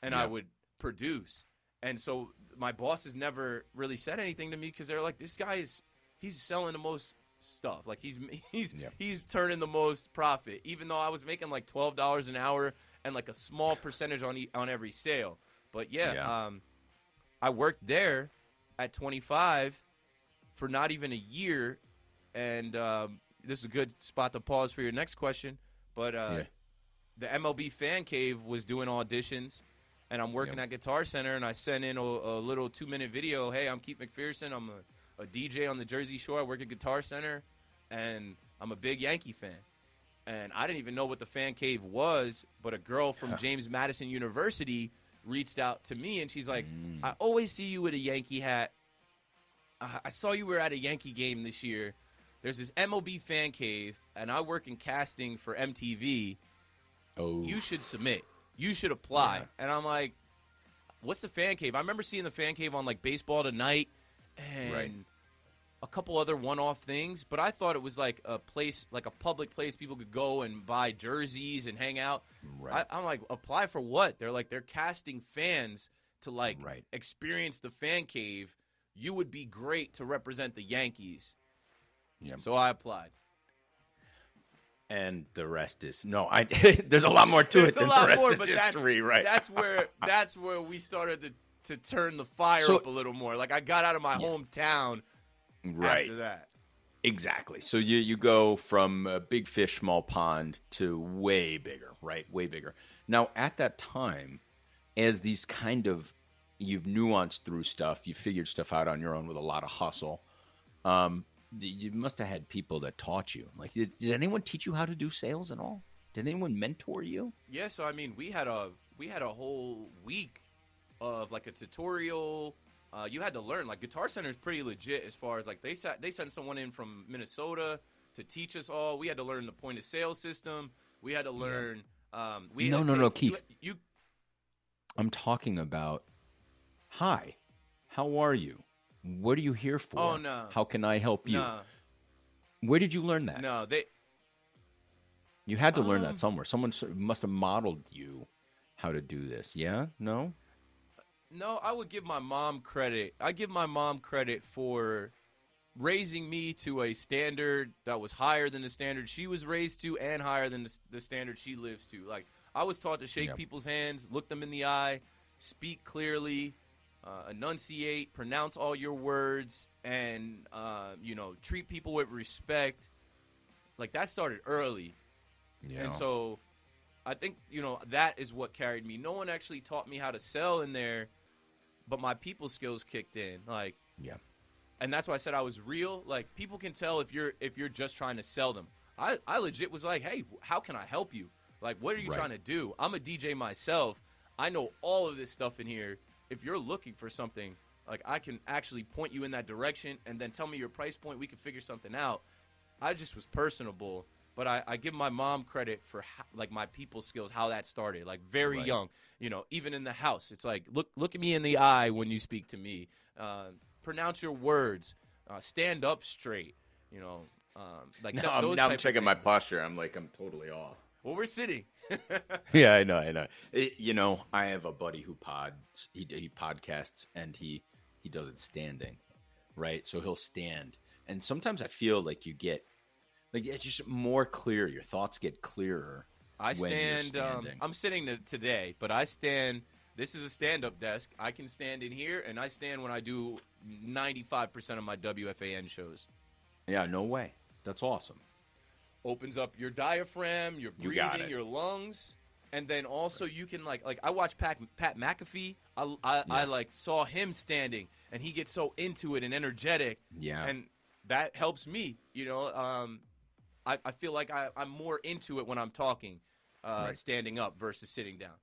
and I would produce. And so my bosses never really said anything to me because they're like, this guy is he's selling the most stuff. Like he's he's Yep. he's turning the most profit, even though I was making like twelve dollars an hour and like a small percentage on e- on every sale. But yeah, Yeah. um, I worked there at 25 for not even a year, and um, this is a good spot to pause for your next question. But uh, Yeah. the MLB Fan Cave was doing auditions, and I'm working Yep. at Guitar Center, and I sent in a, a little two minute video. Hey, I'm Keith McPherson. I'm a, a DJ on the Jersey Shore. I work at Guitar Center, and I'm a big Yankee fan. And I didn't even know what the Fan Cave was, but a girl from James Madison University reached out to me, and she's like, Mm. "I always see you with a Yankee hat. I I saw you were at a Yankee game this year. There's this MLB Fan Cave, and I work in casting for MTV." Oh. you should submit. You should apply. Yeah. And I'm like, what's the fan cave? I remember seeing the fan cave on like Baseball Tonight and Right. A couple other one-off things, but I thought it was like a place, like a public place people could go and buy jerseys and hang out. Right. I, I'm like, apply for what? They're like, they're casting fans to like Right. experience the fan cave. You would be great to represent the Yankees. Yep. So I applied. and the rest is no. I there's a lot more to There's it than the rest more, is but history, that's, right? That's where that's where we started to to turn the fire So- up a little more. Like I got out of my Yeah. hometown right. after that. Exactly. So you you go from a big fish, small pond to way bigger, right? Way bigger. Now, at that time, as these kind of you've nuanced through stuff, you figured stuff out on your own with a lot of hustle. Um, you must have had people that taught you. Like, did, did anyone teach you how to do sales at all? Did anyone mentor you? Yeah, so I mean, we had a we had a whole week of like a tutorial. Uh, you had to learn. Like Guitar Center is pretty legit as far as like they sat they sent someone in from Minnesota to teach us all. We had to learn the point of sale system. We had to learn. Um, we No, no, to no, Keith. You, you I'm talking about, hi, how are you? What are you here for? Oh, no. How can I help you? no Where did you learn that? no they You had to learn Um, that somewhere. Someone must have modeled you how to do this. Yeah? No? No, I would give my mom credit. I give my mom credit for raising me to a standard that was higher than the standard she was raised to and higher than the, the standard she lives to. Like I was taught to shake Yep. people's hands, look them in the eye, speak clearly, uh, enunciate, pronounce all your words, and uh, you know treat people with respect. Like that started early. Yeah. And so I think, you know, that is what carried me. No one actually taught me how to sell in there, but my people skills kicked in. Like yeah. and that's why I said I was real. Like people can tell if you're if you're just trying to sell them. I, I legit was like, hey, how can I help you? Like, what are you Right. trying to do? I'm a DJ myself. I know all of this stuff in here. If you're looking for something, like I can actually point you in that direction and then tell me your price point. We can figure something out. I just was personable, but I, I give my mom credit for how, like my people skills, how that started. Like very Right. young, you know, even in the house, it's like look look at me in the eye when you speak to me. Uh, pronounce your words. Uh, stand up straight. You know, um, like Now, th- I'm, those now I'm checking my posture. I'm like, I'm totally off. Well, we're sitting. yeah, I know, I know. It- you know, I have a buddy who pods, he, he podcasts, and he he does it standing, right? So he'll stand, and sometimes I feel like you get like it's just more clear. Your thoughts get clearer. I stand. Um. I'm sitting to, today, but I stand. This is a stand-up desk. I can stand in here, and I stand when I do 95% of my WFAN shows. Yeah, no way. That's awesome. Opens up your diaphragm, your breathing, it. your lungs, and then also you can like like I watch Pat Pat McAfee. I I, I like saw him standing, and he gets so into it and energetic, Yeah, and that helps me. You know, um, I, I feel like I, I'm more into it when I'm talking, uh, Right. standing up versus sitting down.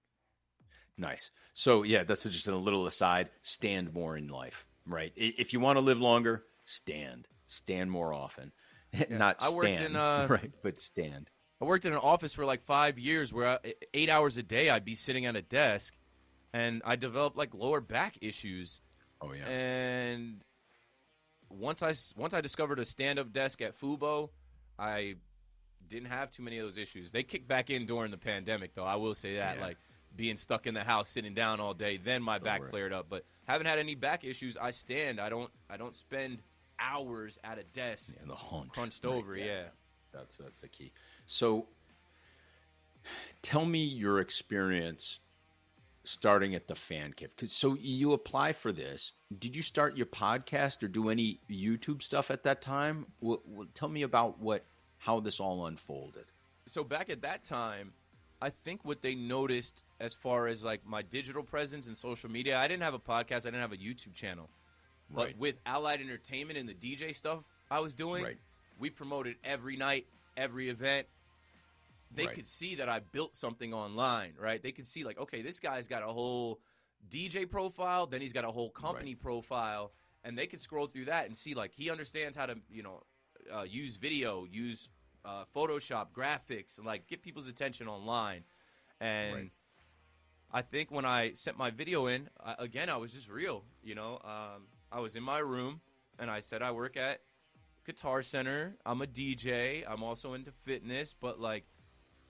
Nice. So yeah, that's just a little aside. Stand more in life, right? If you want to live longer, stand. Stand more often. Not I stand, in, uh, right, but stand. I worked in an office for like five years, where I, eight hours a day I'd be sitting at a desk, and I developed like lower back issues. Oh yeah. And once I once I discovered a stand up desk at Fubo, I didn't have too many of those issues. They kicked back in during the pandemic, though. I will say that, Yeah. like being stuck in the house, sitting down all day, then my The back worst. flared up. But haven't had any back issues. I stand. I don't. I don't spend hours at a desk yeah, the hunch. crunched Right, over. Yeah. That's that's the key. So tell me your experience starting at the fan cave. 'Cause- so you apply for this. Did you start your podcast or do any YouTube stuff at that time? Well, tell me about what how this all unfolded. so back at that time, I think what they noticed as far as like my digital presence and social media, I didn't have a podcast, I didn't have a YouTube channel. But Right. with Allied Entertainment and the DJ stuff I was doing, Right. we promoted every night, every event. They Right. could see that I built something online, right? They could see like, okay, this guy's got a whole DJ profile, then he's got a whole company profile, and they could scroll through that and see like he understands how to, you know, uh, use video, use uh, Photoshop, graphics, and like get people's attention online. And Right. I think when I sent my video in, I, again, I was just real. You know, um, I was in my room and I said I work at Guitar Center. I'm a DJ. I'm also into fitness, but like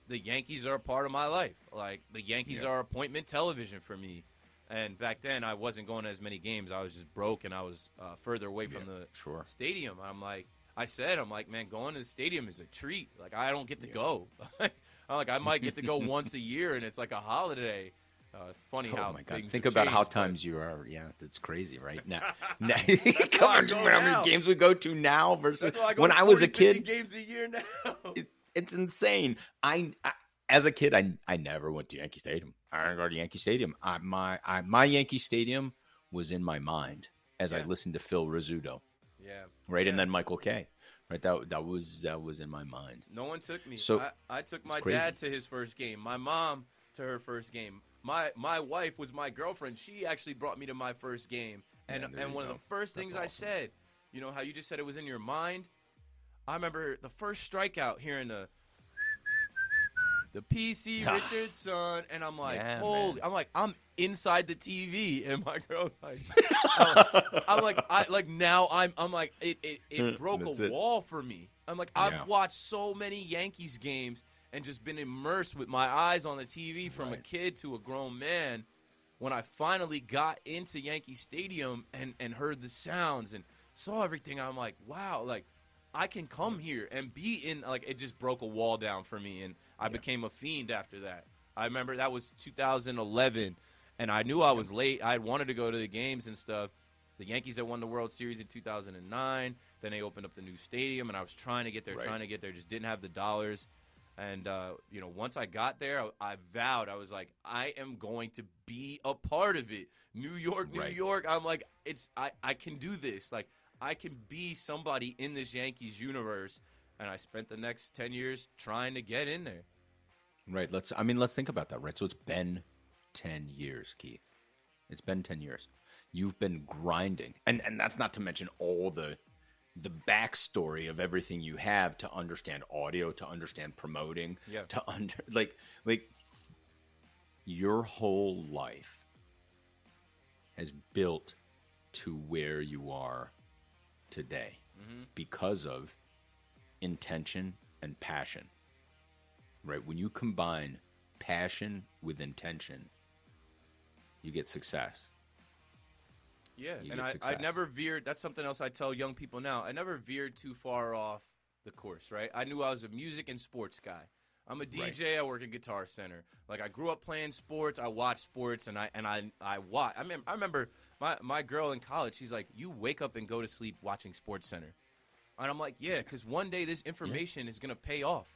the Yankees are a part of my life. Like the Yankees Yeah. are appointment television for me. And back then, I wasn't going to as many games. I was just broke, and I was uh, further away from Yeah, the sure. stadium. I'm like, I said, I'm like, man, going to the stadium is a treat. Like, I don't get to Yeah. go. I'm like, I might get to go once a year, and it's like a holiday. Uh, funny Oh how my god! Think about how changed, but- times you are. Yeah, that's crazy, right? Now, now come how on, how many games we go to now versus I when I was a kid. games a year now. It, it's insane. I, I as a kid, I I never went to Yankee Stadium. I didn't go to Yankee Stadium. I, my I, my Yankee Stadium was in my mind as I listened to Phil Rizzuto, yeah. right, and then Michael Kay, right. That that was that was in my mind. No one took me. So- I, I took my crazy. dad to his first game. My mom to her first game. My my wife was my girlfriend. She actually brought me to my first game. And Yeah, and one of the first That's things I said, you know how you just said it was in your mind. I remember the first strikeout hearing the the PC Richard & Son, and I'm like, Yeah, holy! man. I'm like, I'm inside the TV, and my girl's like, I'm like, I like now I'm I'm like it it, it broke That's a it. wall for me. I'm like I've Yeah. watched so many Yankees games and just been immersed with my eyes on the TV from a kid to a grown man. When I finally got into Yankee Stadium and and heard the sounds and saw everything, I'm like, wow, like I can come here and be in like it just broke a wall down for me and I Yeah. became a fiend after that. I remember that was 2011 and I knew I was late. I wanted to go to the games and stuff. The Yankees had won the World Series in 2009. Then they opened up the new stadium, and I was trying to get there, Right. trying to get there, just didn't have the dollars. And uh, you know, once I got there, I, I vowed I was like, I am going to be a part of it. New York, New Right. York. I'm like, it's I, I can do this. Like I can be somebody in this Yankees universe. And I spent the next ten years trying to get in there. Right. Let's. I mean, let's think about that. Right. So it's been ten years, Keith. It's been ten years. You've been grinding, and and that's not to mention all the the backstory of everything you have to understand audio, to understand promoting, Yeah. to under like like your whole life has built to where you are today Mm-hmm. because of intention and passion right? When you combine passion with intention, you get success. Yeah, You and I, I never veered. That's something else I tell young people now. I never veered too far off the course, right? I knew I was a music and sports guy. I'm a DJ. I work at Guitar Center. Like I grew up playing sports. I watch sports, and I and I I watch. I mean, I remember my my girl in college. She's like, "You wake up and go to sleep watching Sports Center," and I'm like, "Yeah," because one day this information is gonna pay off.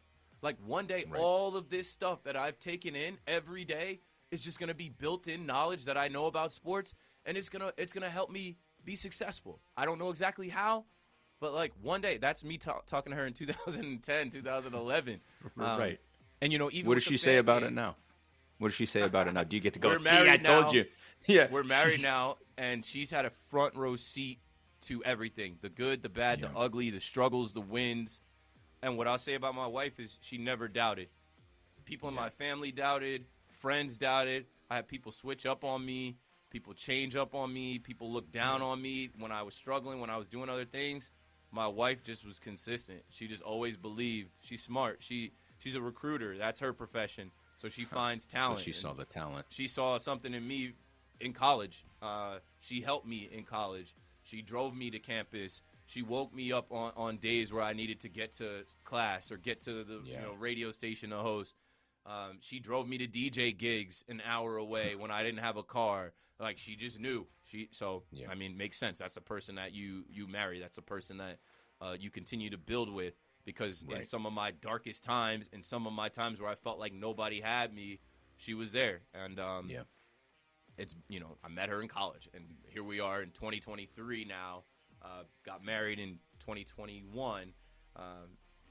Like one day, Right. all of this stuff that I've taken in every day is just gonna be built-in knowledge that I know about sports, and it's gonna it's gonna help me be successful. I don't know exactly how, but like one day, that's me ta- talking to her in 2010, 2011. Um, right. And you know, even What does she say about game- it now? What does she say about it now? Do you get to go We're see? I married told now. you. Yeah. We're married now, and she's had a front row seat to everything the good, the bad, the ugly, the struggles, the wins. And what I'll say about my wife is she never doubted. People in my family doubted, friends doubted. I had people switch up on me, people change up on me, people look down on me when I was struggling, when I was doing other things. My wife just was consistent. She just always believed. She's smart. She she's a recruiter. That's her profession. So she finds So talent. she saw the talent. she saw something in me in college. Uh, she helped me in college. She drove me to campus. She woke me up on, on days where I needed to get to class or get to the Yeah. you know radio station to host. Um, she drove me to DJ gigs an hour away when I didn't have a car. Like she just knew. She so Yeah. I mean makes sense. That's a person that you you marry. That's a person that uh, you continue to build with because in some of my darkest times, in some of my times where I felt like nobody had me, she was there. And um, Yeah. it's you know I met her in college, and here we are in 2023 now. Uh, got married in 2021. Um,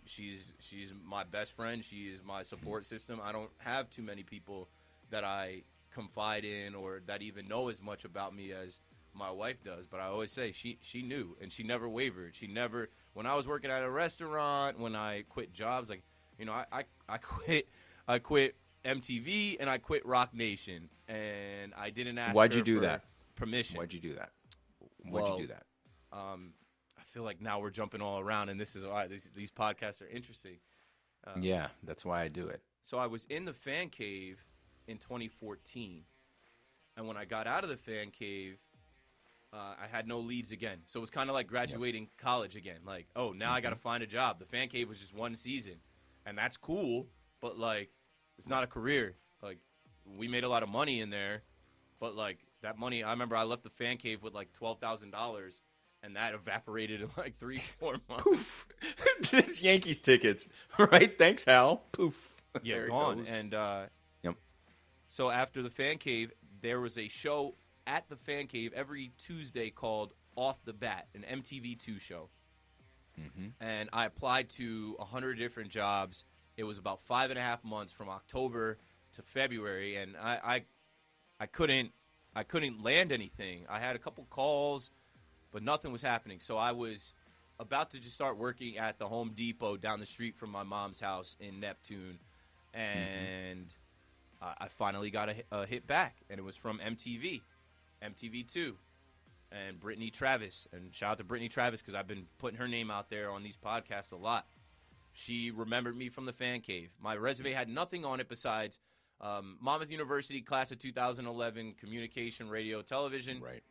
she's she's my best friend. She is my support system. I don't have too many people that I confide in or that even know as much about me as my wife does. But I always say she she knew and she never wavered. She never when I was working at a restaurant, when I quit jobs, like you know I I, I quit I quit MTV and I quit Roc Nation, and I didn't ask. Why'd you do that? Permission. Why'd you do that? Why'd Well, you do that? Um, I feel like now we're jumping all around, and this is why these these podcasts are interesting. Um, yeah, that's why I do it. So I was in the fan cave in 2014, and when I got out of the fan cave, uh, I had no leads again. So it was kind of like graduating college again. Like, oh, now I got to Mm-hmm. find a job. The fan cave was just one season, and that's cool, but like, it's not a career. Like, we made a lot of money in there, but like that money, I remember I left the fan cave with like twelve thousand dollars. And that evaporated in like three, four months. Poof. it's Yankees tickets, right? Thanks, Hal. Poof. yeah, gone. goes. And uh, Yep. so after the fan cave, there was a show at the fan cave every Tuesday called Off the Bat, an MTV2 show. Mhm. And I applied to a hundred different jobs. It was about five and a half months from October to February, and I, I, I couldn't, I couldn't land anything. I had a couple calls, but nothing was happening. So I was about to just start working at the Home Depot down the street from my mom's house in Neptune, and I I finally got a, a hit back, and it was from MTV, MTV2, and Brittany Travis. And shout out to Brittany Travis because I've been putting her name out there on these podcasts a lot. She remembered me from the fan cave. My resume had nothing on it besides um, Monmouth University, class of 2011, communication, radio, television, Right.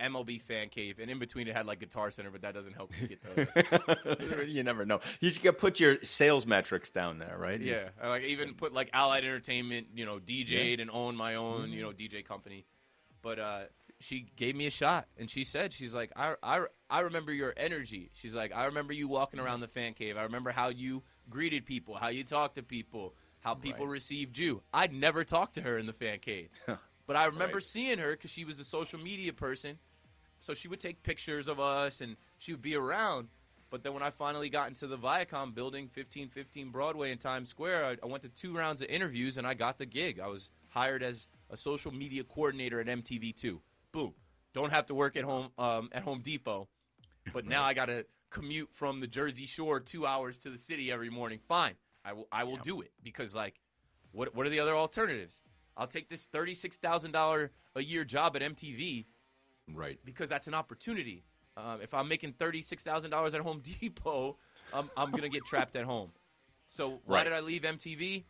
MLB fan cave, and in between it had like Guitar Center, but that doesn't help you get the. you never know. You should put your sales metrics down there, right? yeah, I like even put like Allied Entertainment, you know, DJ'd and owned my own, Mm-hmm. you know, DJ company. But uh, she gave me a shot, and she said, she's like, I, I, I remember your energy. She's like, I remember you walking around the fan cave. I remember how you greeted people, how you talked to people, how people Right. received you. I'd never talked to her in the fan cave, but I remember Right. seeing her because she was a social media person. So she would take pictures of us, and she would be around. But then when I finally got into the Viacom building, 1515 Broadway in Times Square, I, I went to two rounds of interviews and I got the gig. I was hired as a social media coordinator at MTV2. Boom. Don't have to work at home um, at Home Depot, but now I got to commute from the Jersey Shore two hours to the city every morning. Fine, I will. I will Yeah. do it because like, what what are the other alternatives? I'll take this thirty six thousand dollar a year job at MTV Right. because that's an opportunity. Um, if I'm making thirty six thousand dollars at Home Depot, I'm, I'm gonna get trapped at home. So why Right. did I leave MTV?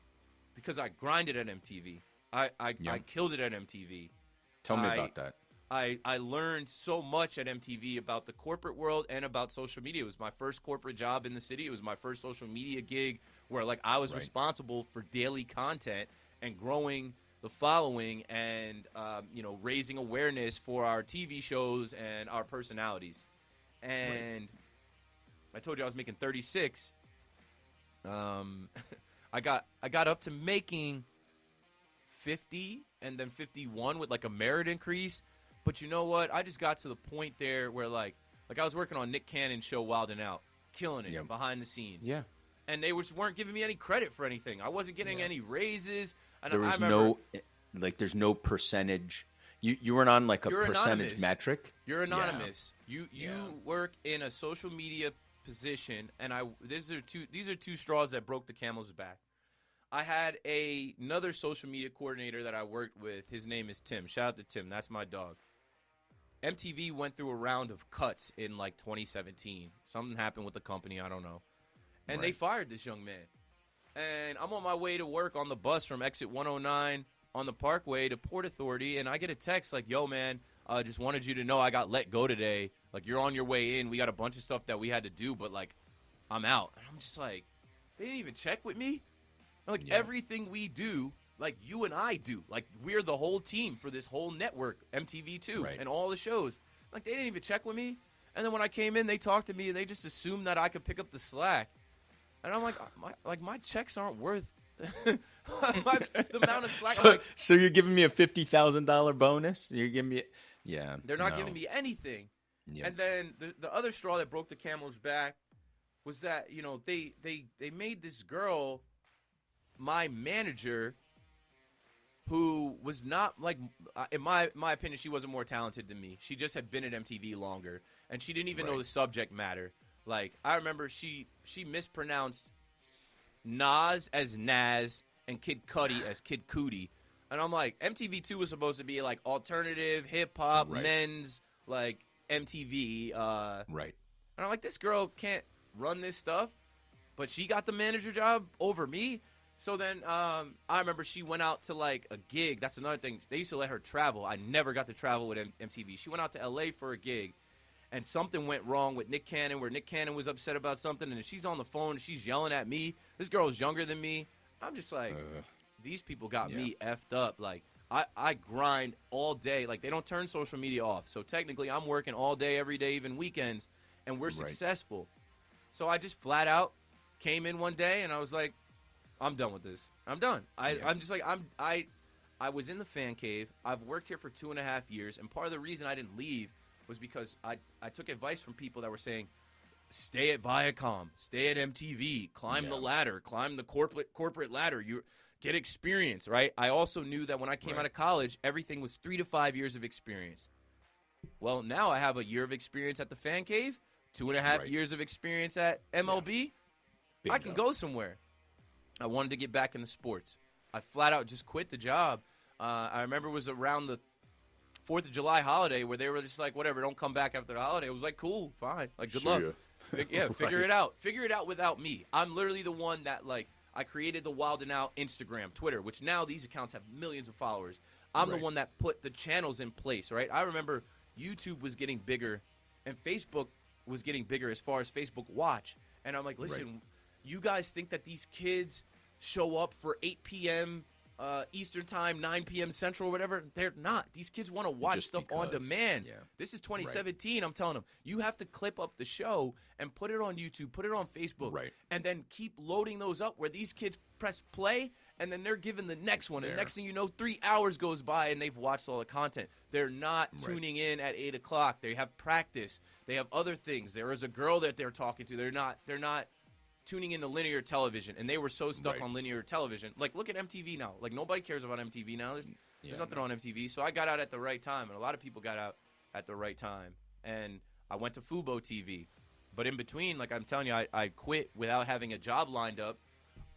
Because I grinded at MTV. I I, Yeah. I killed it at MTV. Tell me I- about that. I, I learned so much at MTV about the corporate world and about social media. It was my first corporate job in the city. It was my first social media gig where like I was Right. responsible for daily content and growing the following and um, you know raising awareness for our TV shows and our personalities. And I told you I was making 36. Um, I got I got up to making 50 and then 51 with like a merit increase. But you know what? I just got to the point there where like like I was working on Nick Cannon's show Wild and Out, killing it Yep. behind the scenes. Yeah. And they just weren't giving me any credit for anything. I wasn't getting Yeah. any raises. And There I was remember, no eh, like. There's no percentage. You you weren't on like a percentage anonymous. metric. You're Yeah. anonymous. You you Yeah. work in a social media position, and I these are two these are two straws that broke the camel's back. I had a, another social media coordinator that I worked with. His name is Tim. Shout out to Tim. That's my dog. MTV went through a round of cuts in like 2017. Something happened with the company. I don't know. And they fired this young man. And I'm on my way to work on the bus from exit 109 on the Parkway to Port Authority, and I get a text like, "Yo, man, uh, just wanted you to know I got let go today. Like, you're on your way in. We got a bunch of stuff that we had to do, but like, I'm out." And I'm just like, they didn't even check with me. Like Yeah. everything we do, like you and I do, like we're the whole team for this whole network, MTV2, Right. and all the shows. Like they didn't even check with me. And then when I came in, they talked to me, and they just assumed that I could pick up the slack. And I'm like, uh, my, like my checks aren't worth my, the amount of slack. So, like, so you're giving me a fifty thousand dollar bonus? You're giving me, yeah. they're not no. giving me anything. Yeah. And then the, the other straw that broke the camel's back was that you know they they they made this girl my manager who was not like uh, in my my opinion she wasn't more talented than me she just had been at mtv longer and she didn't even know the subject matter like i remember she she mispronounced nas as nas and Kid Cudi as Kid Cootie. And I'm like, MTV2 was supposed to be like alternative, hip hop, Right. men's, like MTV. Uh, Right. and I'm like, this girl can't run this stuff, but she got the manager job over me. So then um, I remember she went out to like a gig. That's another thing. They used to let her travel. I never got to travel with M- MTV. She went out to LA for a gig, and something went wrong with Nick Cannon, where Nick Cannon was upset about something, and she's on the phone. And she's yelling at me. This girl's younger than me. I'm just like, Uh, these people got Yeah. me effed up. Like I, I grind all day. Like they don't turn social media off. So technically I'm working all day, every day, even weekends, and we're Right. successful. So I just flat out came in one day and I was like, I'm done with this. I'm done. I, Yeah. I'm just like I'm I I was in the fan cave. I've worked here for two and a half years, and part of the reason I didn't leave was because I, I took advice from people that were saying, stay at Viacom, stay at MTV, climb the ladder, climb the corporate corporate ladder. You get experience, right? I also knew that when I came Right. out of college, everything was three to five years of experience. Well, now I have a year of experience at the fan cave, two and a half Right. years of experience at MLB. I can go somewhere. I wanted to get back into sports. I flat out just quit the job. Uh, I remember it was around the Fourth of July holiday where they were just like, whatever, don't come back after the holiday. It was like, cool, fine, like good See luck. yeah, figure it out. Figure it out without me. I'm literally the one that like I created the Wild and Out Instagram, Twitter, which now these accounts have millions of followers. I'm Right. the one that put the channels in place, right? I remember YouTube was getting bigger and Facebook was getting bigger as far as Facebook Watch. And I'm like, listen, you guys think that these kids show up for 8 p.m. Uh, Eastern time, 9 p.m. Central, or whatever? They're not. These kids want to watch Just stuff on demand. yeah. This is 2017. I'm telling them, you have to clip up the show and put it on YouTube, put it on Facebook, Right. and then keep loading those up where these kids press play and then they're given the next one. And next thing you know, three hours goes by and they've watched all the content. They're not Right. tuning in at eight o'clock. They have practice. They have other things. There is a girl that they're talking to. They're not. They're not tuning into linear television, and they were so stuck Right. on linear television. Like, look at MTV now. Like, nobody cares about MTV now. There's, Yeah, there's nothing no. on MTV. So I got out at the right time, and a lot of people got out at the right time. And I went to Fubo TV. But in between, like I'm telling you, I, I quit without having a job lined up.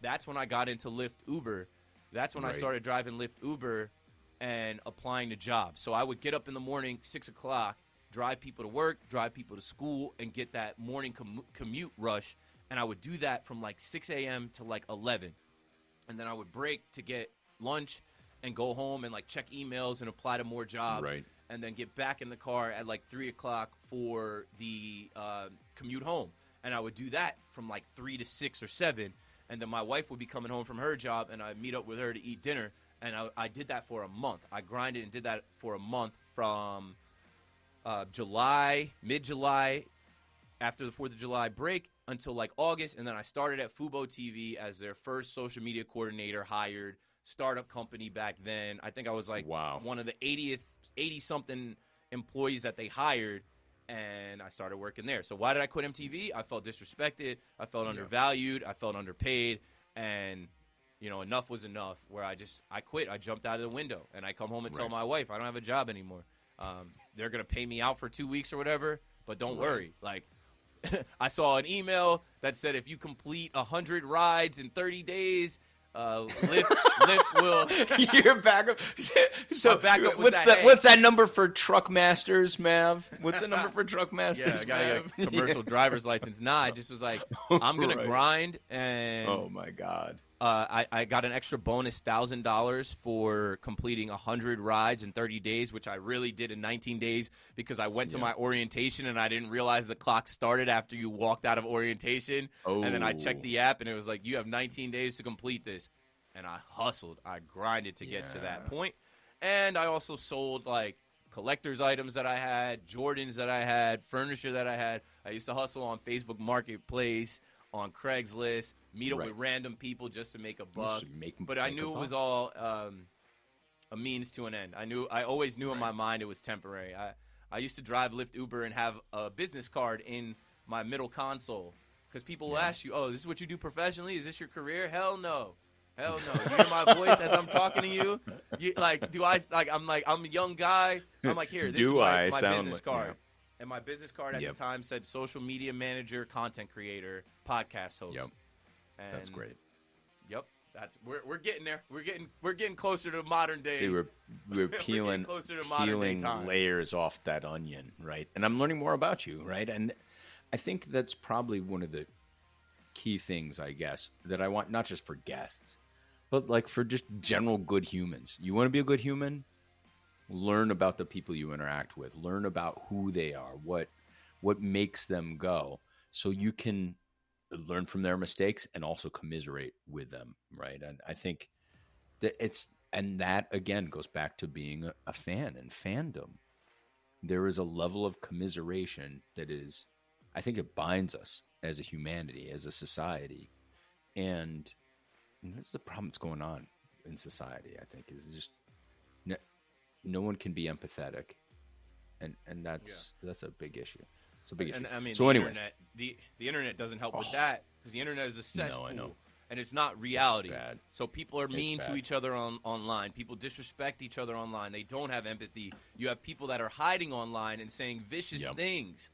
That's when I got into Lyft Uber. That's when I started driving Lyft Uber and applying to jobs. So I would get up in the morning, six o'clock, drive people to work, drive people to school, and get that morning commu- commute rush. And I would do that from like 6 a.m. to like 11. And then I would break to get lunch and go home and like check emails and apply to more jobs. Right. And then get back in the car at like 3 o'clock for the uh, commute home. And I would do that from like 3 to 6 or 7. And then my wife would be coming home from her job and I'd meet up with her to eat dinner. And I, I did that for a month. I grinded and did that for a month from uh, July, mid July, after the Fourth of July break until like August, and then I started at Fubo TV as their first social media coordinator, hired startup company back then. I think I was like Wow. one of the 80th, 80 something employees that they hired, and I started working there. So why did I quit MTV? I felt disrespected. I felt Yeah. undervalued. I felt underpaid, and you know enough was enough. Where I just I quit. I jumped out of the window, and I come home and tell my wife I don't have a job anymore. Um, they're gonna pay me out for two weeks or whatever, but don't Right. worry. Like I saw an email that said if you complete hundred rides in 30 days, uh, Lyft, Lyft will. Your backup. So My backup what's that, that? What's that number for truck masters, Mav? What's the number for truck masters? Yeah, I got Mav? a commercial driver's license. Nah, I just was like, I'm gonna Right. grind, and Oh my god. Uh, I, I got an extra bonus thousand dollars for completing hundred rides in 30 days, which I really did in 19 days because I went to my orientation and I didn't realize the clock started after you walked out of orientation. Oh. And then I checked Oh. the app and it was like, you have 19 days to complete this. And I hustled, I grinded to get to that point. And I also sold like collector's items that I had, Jordans that I had, furniture that I had. I used to hustle on Facebook Marketplace, on Craigslist, meet up Right. with random people just to make a buck. Make- But I make a knew it was all um, a means to an end. I knew I always knew in my mind it was temporary. I I used to drive Lyft Uber and have a business card in my middle console because people will ask you, "Oh, this is what you do professionally? Is this your career?" Hell no. Hell no! You hear my voice as I'm talking to you. you. Like, do I like? I'm like, I'm a young guy. I'm like, here, this is Do my, I my sound business like- card. And my business card at Yep. the time said social media manager, content creator, podcast host. Yep. That's great. Yep. That's we're, we're getting there. We're getting we're getting closer to modern day. See, we're we're peeling closer to modern day peeling layers off that onion, right? And I'm learning more about you, right? And I think that's probably one of the key things, I guess, that I want not just for guests, but like for just general good humans. You want to be a good human? Learn about the people you interact with. Learn about who they are, what what makes them go, so you can learn from their mistakes and also commiserate with them, right? And I think that it's and that again goes back to being a, fan and fandom. There is a level of commiseration that is, I think, it binds us as a humanity, as a society, and, and that's the problem that's going on in society. I think is just no one can be empathetic, and and that's that's a big issue. It's a big issue. And I mean, so, anyway, the the internet doesn't help with Oh. that because the internet is a No, I cesspool, know. and it's not reality. bad. So people are It's mean to each other on online. People disrespect each other online. They don't have empathy. You have people that are hiding online and saying vicious Yep. things,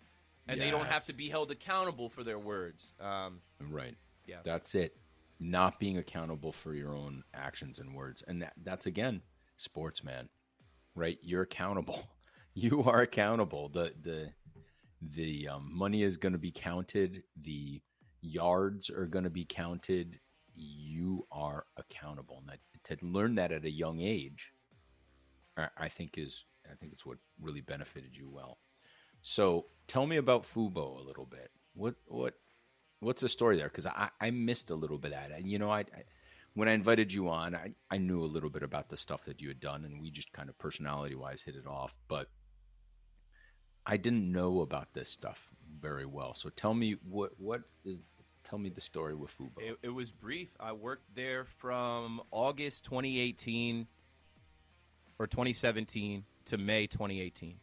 and they don't have to be held accountable for their words. Um, Right. Yeah. That's it. Not being accountable for your own actions and words. And that, that's again sports man. Right? You're accountable. You are accountable. The the the um, money is going to be counted. The yards are going to be counted. You are accountable. And that, to learn that at a young age, I, I think is I think it's what really benefited you well. So tell me about Fubo a little bit. What what what's the story there? Because I, I missed a little bit of that. And you know, I, I when I invited you on, I, I knew a little bit about the stuff that you had done, and we just kind of personality wise hit it off. But I didn't know about this stuff very well. So tell me what what is tell me the story with Fubo. it, it was brief. I worked there from August 2018 or 2017 to May 2018.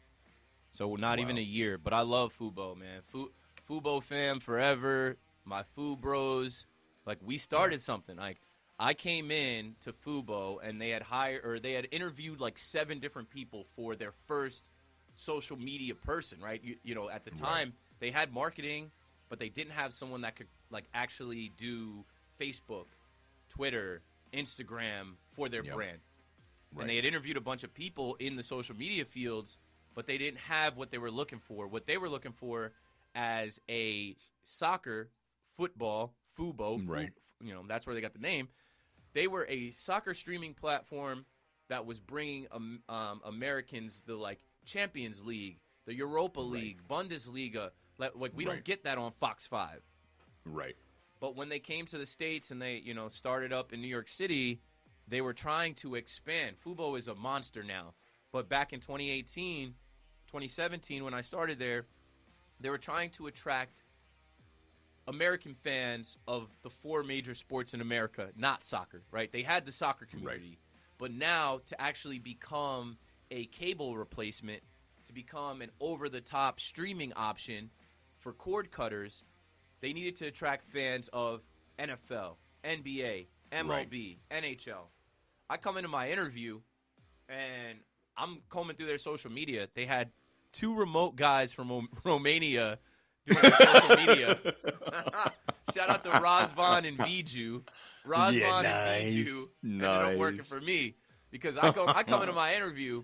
So not even a year, but I love Fubo, man. Fu, Fubo fam forever. My Fu bros, like we started something. Like I came in to Fubo and they had hired or they had interviewed like seven different people for their first social media person, right? You, you know, at the Right. time they had marketing, but they didn't have someone that could like actually do Facebook, Twitter, Instagram for their Yep. brand. Right. And they had interviewed a bunch of people in the social media fields, but they didn't have what they were looking for. What they were looking for as a soccer, football, Fubo, fu- Right. you know, that's where they got the name. They were a soccer streaming platform that was bringing um, um, Americans the like Champions League, the Europa League, Bundesliga. Like, like we don't get that on Fox Five. right. But when they came to the states and they, you know, started up in New York City, they were trying to expand. Fubo is a monster now. But back in 2018, 2017 when I started there, they were trying to attract American fans of the four major sports in America, not soccer, right? They had the soccer community. But now to actually become a cable replacement, to become an over the top streaming option for cord cutters, they needed to attract fans of NFL, NBA, MLB, NHL. I come into my interview and I'm combing through their social media. They had two remote guys from Rom- Romania doing social media. Shout out to Razvan and Viju. Razvan Yeah, and nice. Viju ended up working for me because I come I come into my interview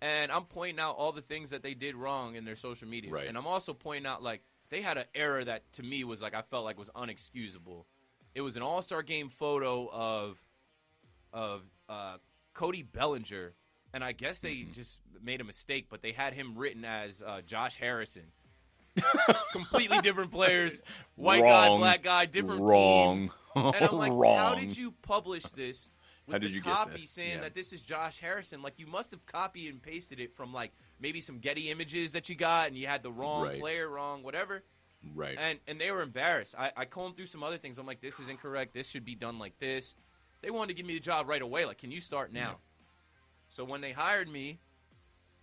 and I'm pointing out all the things that they did wrong in their social media, Right. and I'm also pointing out like they had an error that to me was like I felt like was unexcusable. It was an All Star Game photo of of uh, Cody Bellinger, and I guess they Mm-hmm. just made a mistake, but they had him written as uh, Josh Harrison. Completely different players, white guy, black guy, different Wrong. teams. And I'm like, how did you publish this? With How the did you get copy this? saying Yeah. that this is Josh Harrison? Like you must have copied and pasted it from like maybe some Getty images that you got, and you had the wrong Right. player, wrong whatever. Right. And and they were embarrassed. I, I combed through some other things. I'm like, this is incorrect. This should be done like this. They wanted to give me the job right away. Like, can you start now? Yeah. So when they hired me,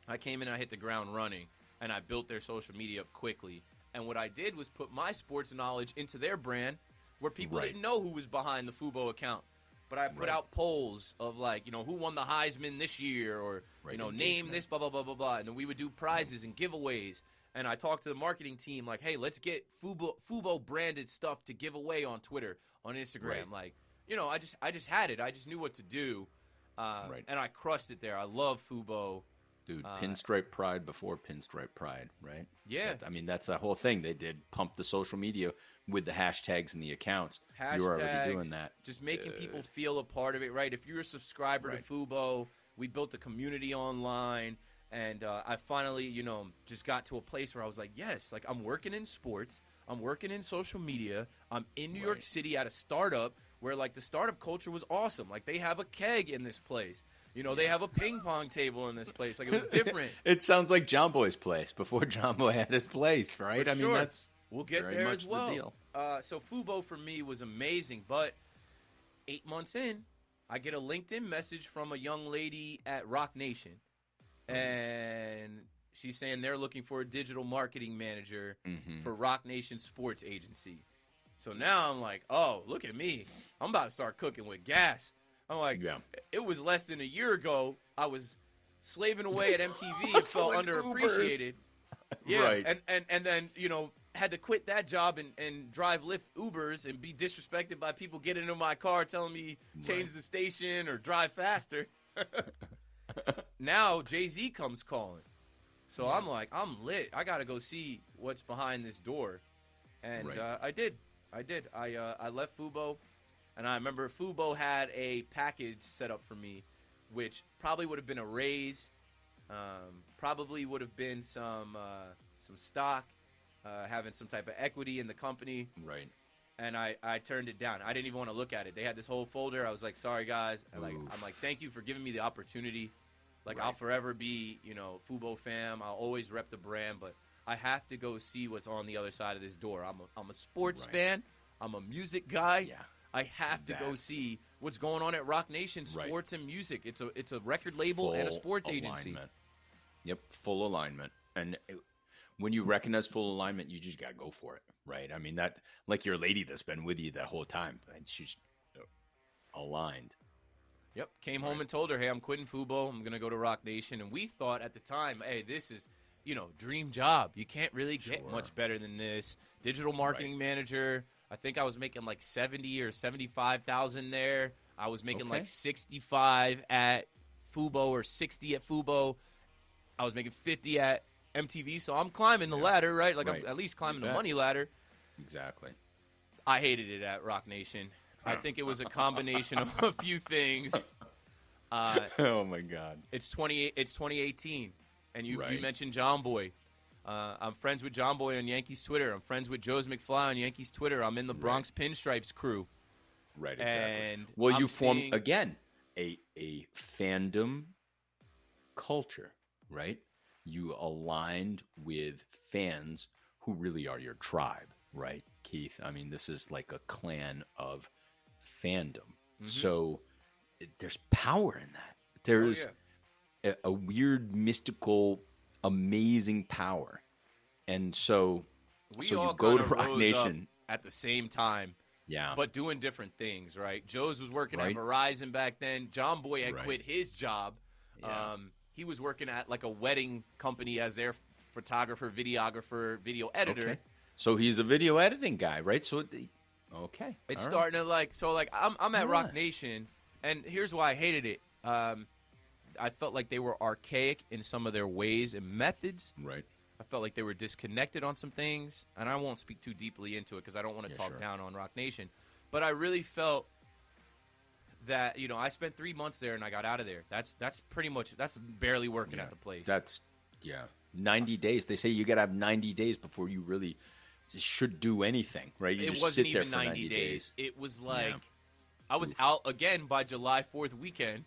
I came in and I hit the ground running, and I built their social media up quickly. And what I did was put my sports knowledge into their brand, where people Right. didn't know who was behind the Fubo account. But I put Right. out polls of like, you know, who won the Heisman this year, or Right, you know, name this, blah blah blah blah blah. And then we would do prizes and giveaways. And I talked to the marketing team like, hey, let's get Fubo Fubo branded stuff to give away on Twitter, on Instagram. Like, you know, I just I just had it. I just knew what to do, uh, Right. and I crushed it there. I love Fubo. Dude, Uh, pinstripe pride before pinstripe pride, right? Yeah. That- I mean, that's the whole thing. They did pump the social media with the hashtags and the accounts. Hashtags, You're already doing that. Just making people feel a part of it, right? If you're a subscriber Right. to Fubo, we built a community online, and uh, I finally, you know, just got to a place where I was like, yes, like I'm working in sports, I'm working in social media, I'm in New York City at a startup where like the startup culture was awesome. Like they have a keg in this place, you know, they have a ping pong table in this place. Like it was different. It sounds like Jomboy's place before Jomboy had his place, right? For I mean, that's We'll get very there much as the well. deal. Uh, so Fubo for me was amazing, but eight months in, I get a LinkedIn message from a young lady at Roc Nation, Mm-hmm. and she's saying they're looking for a digital marketing manager Mhm. for Roc Nation Sports Agency. So now I'm like, oh, look at me. I'm about to start cooking with gas. I'm like, Yeah. it was less than a year ago. I was slaving away at MTV felt underappreciated. Yeah, Right. and, and and then you know had to quit that job and, and drive Lyft Ubers and be disrespected by people getting into my car telling me change Right. the station or drive faster. now Jay Z comes calling, so I'm like I'm lit. I got to go see what's behind this door, and Right. uh, I did. I did. I uh, I left Fubo, and I remember Fubo had a package set up for me, which probably would have been a raise, um, probably would have been some uh, some stock, uh, having some type of equity in the company, Right. and I, I turned it down. I didn't even want to look at it. They had this whole folder. I was like, sorry guys. I'm like I'm like thank you for giving me the opportunity. Like I'll forever be you know Fubo fam. I'll always rep the brand, but I have to go see what's on the other side of this door. I'm a, I'm a sports Right. fan. I'm a music guy. Yeah. I have to go see what's going on at Roc Nation Right. Sports and Music. It's a it's a record label and a Full sports agency. Yep, full alignment. And it- when you recognize full alignment, you just got to go for it, right? I mean, that like your lady that's been with you that whole time, and she's uh, aligned. Yep. Came home Right. and told her, "Hey, I'm quitting Fubo. I'm gonna go to Roc Nation." And we thought at the time, "Hey, this is, you know, dream job. You can't really get Sure. much better than this." Digital marketing manager. I think I was making like seventy or seventy-five thousand there. I was making Okay. like sixty-five at Fubo or sixty at Fubo. I was making fifty at MTV. So I'm climbing the Yeah. ladder, right? Like Right. I'm at least climbing the money ladder. Exactly. I hated it at Roc Nation. I think it was a combination of a few things. Uh, oh my God. it's twenty. It's 2018, and you, you mentioned Jomboy. Uh, I'm friends with Jomboy on Yankees Twitter. I'm friends with Joe's McFly on Yankees Twitter. I'm in the Right. Bronx Pinstripes crew. Right. Exactly. And well, I'm you form seeing- again a a fandom culture, right? You aligned with fans who really are your tribe, right, Keith? I mean, this is like a clan of fandom. Mhm. So it- there's power in that. There's Oh, yeah. a, a weird, mystical, amazing power. And so, We so all you go to Roc Nation. at the same time, Yeah. but doing different things. Right? Joe's was working Right. at Verizon back then. Jomboy had Right. quit his job. Yeah. Um, he was working at like a wedding company as their photographer, videographer, video editor. Okay. So he's a video editing guy, right? So, it- okay. It's all right. starting to like so like I'm I'm at Roc Nation, and here's why I hated it. Um, I felt like they were archaic in some of their ways and methods. Right. I felt like they were disconnected on some things, and I won't speak too deeply into it because I don't want to Yeah, talk sure. down on Roc Nation. But I really felt that you know I spent three months there and I got out of there. That's that's pretty much that's barely working Yeah. at the place. That's yeah. 90 days. They say you got to have 90 days before you really should do anything, right? You it just wasn't sit there even for 90, days. It was like Yeah. I was Oof. out again by July Fourth weekend.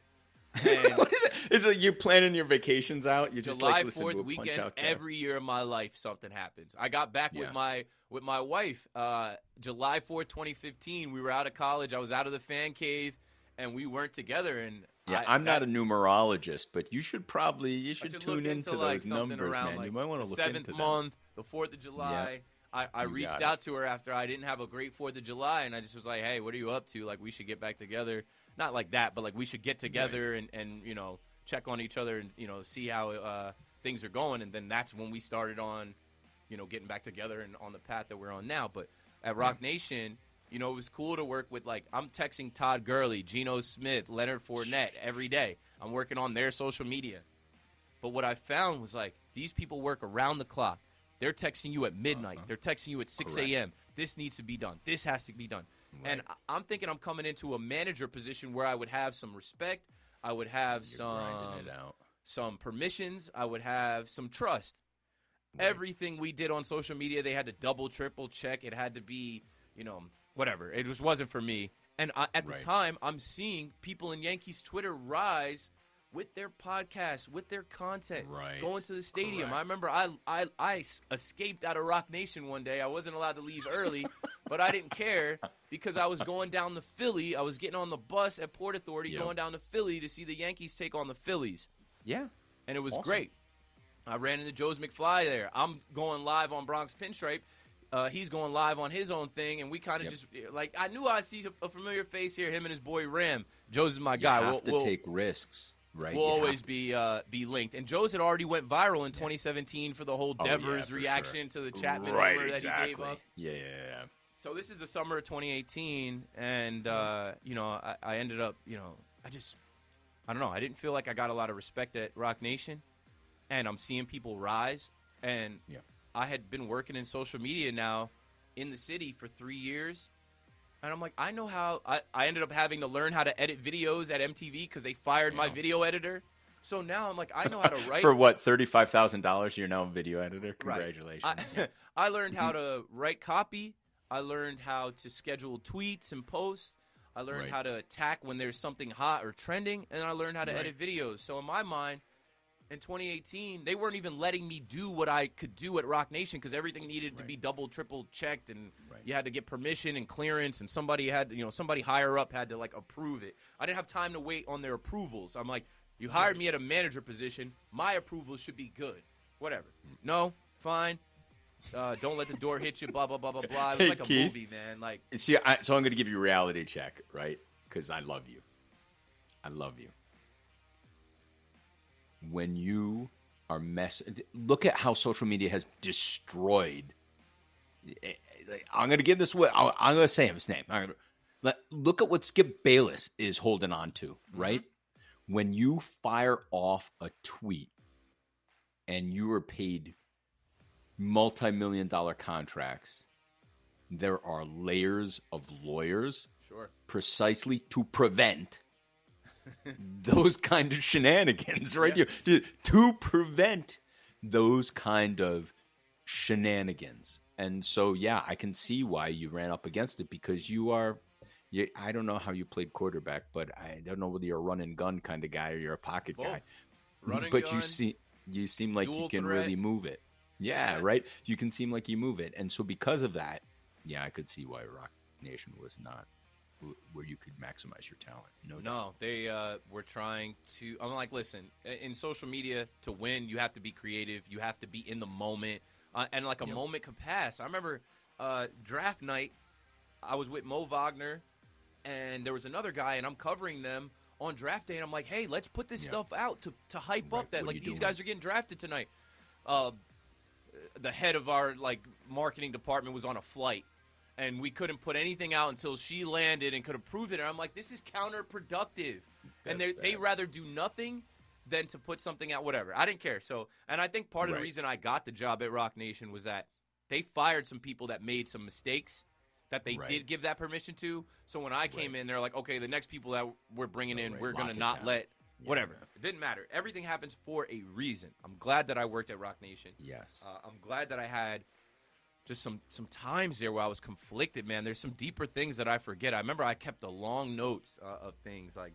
What is it? Is it you planning your vacations out? You just July like Fourth weekend, every year of my life, something happens. I got back Yeah. with my with my wife. Uh, July Fourth, twenty fifteen. We were out of college. I was out of the fan cave, and we weren't together. And Yeah, I, I'm not a numerologist, but you should probably you should, should tune look into, like those numbers, man. like you might want to look seventh into them. month, the Fourth of July. I, I reached out to her after I didn't have a great Fourth of July, and I just was like, "Hey, what are you up to? Like, we should get back together. Not like that, but like we should get together and and you know check on each other and you know see how uh, things are going." And then that's when we started on, you know, getting back together and on the path that we're on now. But at Roc Nation, You know, it was cool to work with like I'm texting Todd Gurley, Geno Smith, Leonard Fournette every day. I'm working on their social media. But what I found was like these people work around the clock. They're texting you at midnight. Uh-huh. They're texting you at 6 a.m. This needs to be done. This has to be done. And I- I'm thinking I'm coming into a manager position where I would have some respect. I would have You're some grinding it out. some permissions. I would have some trust. Right. Everything we did on social media, they had to double, triple check. It had to be, you know, whatever. It just wasn't for me. And I, at Right. the time, I'm seeing people in Yankees Twitter rise with their podcast, with their content, Right. going to the stadium. I Correct. remember I escaped out of Roc Nation one day. I wasn't allowed to leave early, but I didn't care because I was going down to Philly. I was getting on the bus at Port Authority, Yep. going down to Philly to see the Yankees take on the Phillies Yeah. and it was Awesome. great. I ran into Joe's McFly there. I'm going live on Bronx Pinstripe. Uh, he's going live on his own thing, and we kind of Yep. just like I knew I see a, a familiar face here. Him and his boy Ram. Joe's is my You guy. have we'll to we'll, take risks, right? we'll You have always be uh, be linked. And Joe's had already went viral in 2017 for the whole Oh, yeah, Devers for reaction to the Chapman right, rumor that he gave up. Yeah, yeah, yeah. So this is the summer of 2018, and uh, you know I, I ended up, you know, I just, I don't know, I didn't feel like I got a lot of respect at Roc Nation, and I'm seeing people rise, and Yeah. I had been working in social media now in the city for three years, and I'm like, I know how. I, I ended up having to learn how to edit videos at MTV because they fired my video editor. So now I'm like, I know how to write For what, thirty-five thousand dollars? You're now a video editor. Right. Congratulations. I, I learned how to write copy. I learned how to schedule tweets and posts. I learned Right. how to attack when there's something hot or trending, and I learned how to Right. edit videos. So in my mind, in 2018, they weren't even letting me do what I could do at Roc Nation because everything needed to be double, triple checked, and Right. you had to get permission and clearance, and somebody had, you know, somebody higher up had to like approve it. I didn't have time to wait on their approvals. I'm like, you hired me at a manager position, my approvals should be good. Whatever. No, fine. Uh, don't let the door hit you. Blah blah blah blah blah. It was Hey, like a Keith. movie, man. Like See, I, so I'm going to give you a reality check, right? Because I love you. I love you. When you are mess, look at how social media has destroyed. eh, I'm going to give this. away. I'm going to say his name. I'm gonna, look at what Skip Bayless is holding on to, right? When you fire off a tweet and you are paid multi-million dollar contracts there are layers of lawyers sure. precisely to prevent those kind of shenanigans right Yeah. here to prevent those kind of shenanigans and so yeah i can see why you ran up against it because you are you, i don't know how you played quarterback but i don't know whether you're a run and gun kind of guy or you're a pocket Both. guy Running but gun, you see you seem like you can threat. really move it yeah, Yeah. right you can seem like you move it and so because of that yeah i could see why roc nation was not where you could maximize your talent no doubt. No, they uh, were trying to. I'm like, listen, in social media, to win, you have to be creative. You have to be in the moment, uh, and like a Yep. moment could pass. I remember uh, draft night. I was with Mo Wagner, and there was another guy, and I'm covering them on draft day, and I'm like, hey, let's put this Yeah. stuff out to to hype Right, up that what like these doing? guys are getting drafted tonight. Uh, the head of our like marketing department was on a flight and we couldn't put anything out until she landed and could have approve it. And i'm like this is counterproductive. And they they rather do nothing than to put something out whatever. I didn't care. So and i think part of the reason i got the job at roc nation was that they fired some people that made some mistakes that they Right. did give that permission to. So when i came Right. in they're like okay the next people that we're bringing in right, we're gonna not down. let Yeah, whatever. Yeah. it didn't matter. Everything happens for a reason. I'm glad that i worked at roc nation. Yes. Uh, I'm glad that I had just some some times there where I was conflicted. Man, there's some deeper things that I forget. I remember I kept a long notes uh, of things like,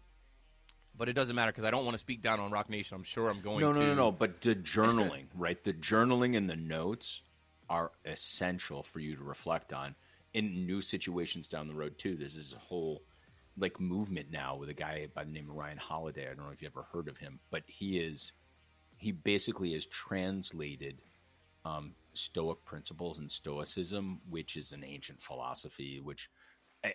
but it doesn't matter because I don't want to speak down on Roc Nation. I'm sure I'm going no to. no no no but the journaling right the journaling and the notes are essential for you to reflect on in new situations down the road too this is a whole like movement now with a guy by the name of ryan holiday i don't know if you ever heard of him but he is he basically has translated um, stoic principles and stoicism which is an ancient philosophy which eh,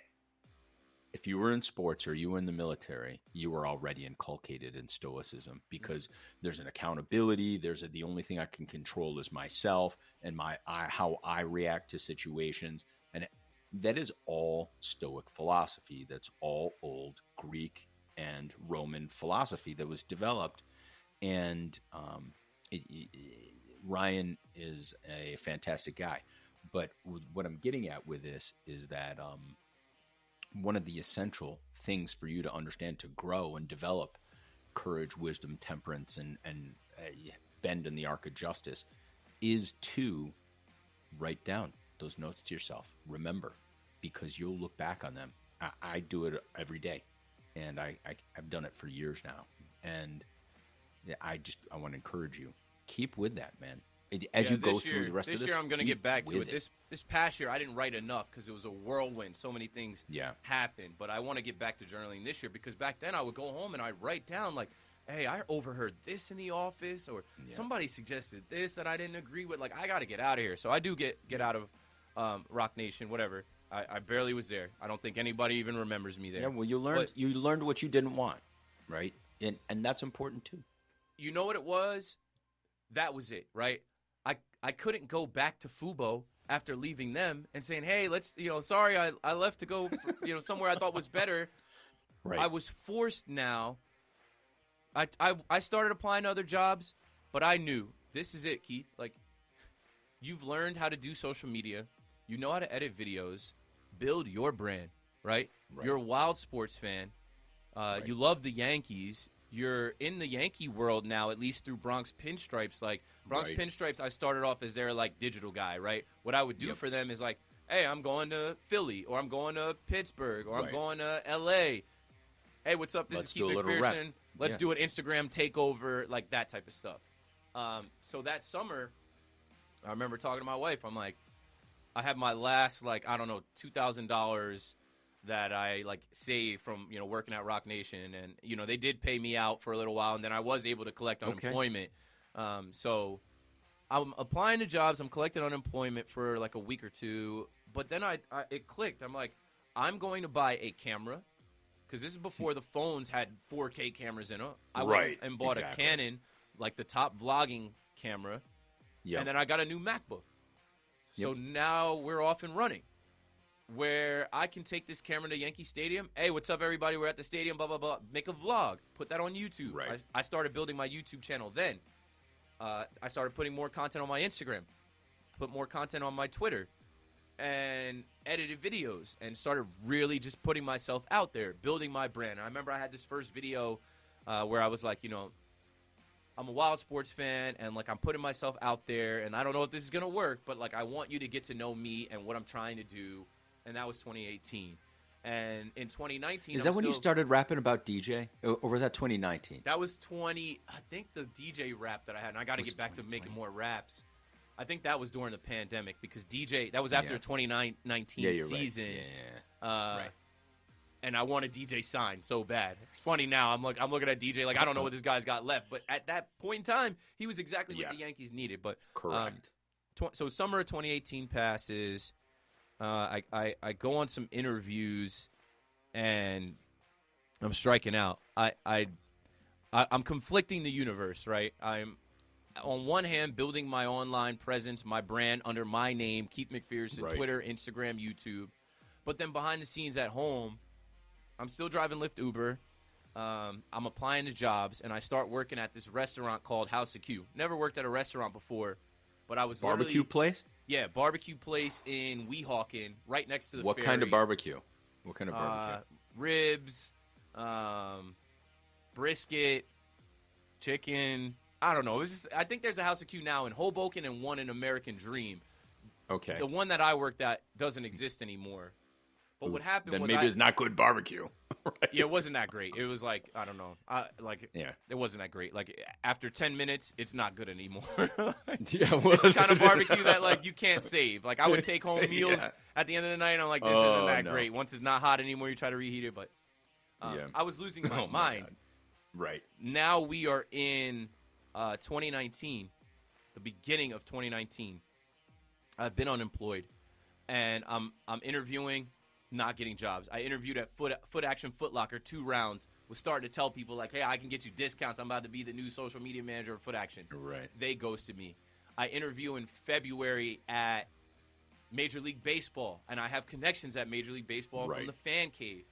if you were in sports or you were in the military, you were already inculcated in stoicism because there's an accountability. There's a, the only thing I can control is myself and my I, how I react to situations. And that is all Stoic philosophy. That's all old Greek and Roman philosophy that was developed. And um, it, it, Ryan is a fantastic guy. But what I'm getting at with this is that um, one of the essential things for you to understand to grow and develop courage, wisdom, temperance, and and uh, bend in the arc of justice is to write down those notes to yourself. Remember, because you'll look back on them. I, I do it every day, and I, I I've done it for years now, and I just I want to encourage you keep with that, man as yeah, you go through the rest this of this year, I'm going to get back to it. it. This this past year, I didn't write enough because it was a whirlwind. So many things yeah. happened. But I want to get back to journaling this year because back then I would go home and I'd write down like, "Hey, I overheard this in the office," or yeah. somebody suggested this that I didn't agree with. Like, I got to get out of here. So I do get get out of um, Roc Nation, whatever. I, I, barely was there. I don't think anybody even remembers me there. Yeah, well, you learned but, you learned what you didn't want, right? And and that's important too. You know what it was? That was it, right? I I couldn't go back to Fubo after leaving them and saying, "Hey, let's you know, sorry, I I left to go you know somewhere I thought was better." Right. I was forced now. I I I started applying to other jobs, but I knew this is it, Keith. Like, you've learned how to do social media. You know how to edit videos, build your brand, right? right. You're a wild sports fan. Uh, right. You love the Yankees you're in the Yankee world now, at least through Bronx Pinstripes. Like Bronx right. Pinstripes, I started off as their like digital guy, right? What I would do yep. for them is like, hey, I'm going to Philly, or I'm going to Pittsburgh, or right. I'm going to L.A. Hey, what's up? This Let's is Keith McPherson. Let's yeah. do an Instagram takeover, like that type of stuff. Um, so that summer, I remember talking to my wife. I'm like, I have my last like I don't know two thousand dollars that I like saved from you know working at Roc Nation, and you know they did pay me out for a little while, and then I was able to collect unemployment. Okay. Um, so I'm applying to jobs, I'm collecting unemployment for like a week or two, but then I, I it clicked. I'm like, I'm going to buy a camera because this is before the phones had 4K cameras in them. I right, went and bought exactly. a Canon, like the top vlogging camera, yep. and then I got a new MacBook. So yep. now we're off and running where I can take this camera to Yankee Stadium. Hey, what's up, everybody? We're at the stadium. Blah blah blah. Make a vlog. Put that on YouTube. Right. I, I started building my YouTube channel then. Uh, I started putting more content on my Instagram. Put more content on my Twitter, and edited videos and started really just putting myself out there, building my brand. I remember I had this first video uh, where I was like, you know, I'm a wild sports fan and like I'm putting myself out there and I don't know if this is gonna work, but like I want you to get to know me and what I'm trying to do and that was 2018. And in 2019, is that I'm when still, you started rapping about DJ, or was that 2019? That was 20. I think the DJ rap that I had, and I got to get back to making more raps. I think that was during the pandemic because DJ. That was after yeah. 2019 yeah, season. Right. Yeah, uh, right. And I wanted DJ signed so bad. It's funny now. I'm like I'm looking at DJ like I don't know what this guy's got left, but at that point in time, he was exactly what the Yankees needed. But correct. Um, tw- so summer of 2018 passes. Uh, I, I, I go on some interviews and I'm striking out. I, I, I am conflicting the universe, right? I'm on one hand building my online presence, my brand under my name, Keith McPherson, right. Twitter, Instagram, YouTube. But then behind the scenes at home, I'm still driving Lyft Uber. Um, I'm applying to jobs, and I start working at this restaurant called House of Q. Never worked at a restaurant before, but I was barbecue place. Yeah, barbecue place in Weehawken, right next to the. What ferry. kind of barbecue? What kind of barbecue? Uh, ribs, um, brisket, chicken. I don't know. It was just. I think there's a House of Q now in Hoboken and one in American Dream. Okay. The one that I worked at doesn't exist anymore. But what happened then was maybe I, it's not good barbecue. right? Yeah, it wasn't that great. It was like I don't know. I, like yeah, it wasn't that great. Like after ten minutes, it's not good anymore. yeah, well, it's kind of barbecue that like you can't save. Like I would take home meals yeah. at the end of the night. and I'm like, this oh, isn't that no. great. Once it's not hot anymore, you try to reheat it. But um, yeah. I was losing my oh, mind. My right now, we are in uh, 2019, the beginning of 2019. I've been unemployed, and I'm I'm interviewing not getting jobs. I interviewed at Foot Foot Action Foot Locker two rounds. Was starting to tell people like, "Hey, I can get you discounts. I'm about to be the new social media manager of Foot Action." Right. They ghosted me. I interview in February at Major League Baseball, and I have connections at Major League Baseball Right. from the fan cave.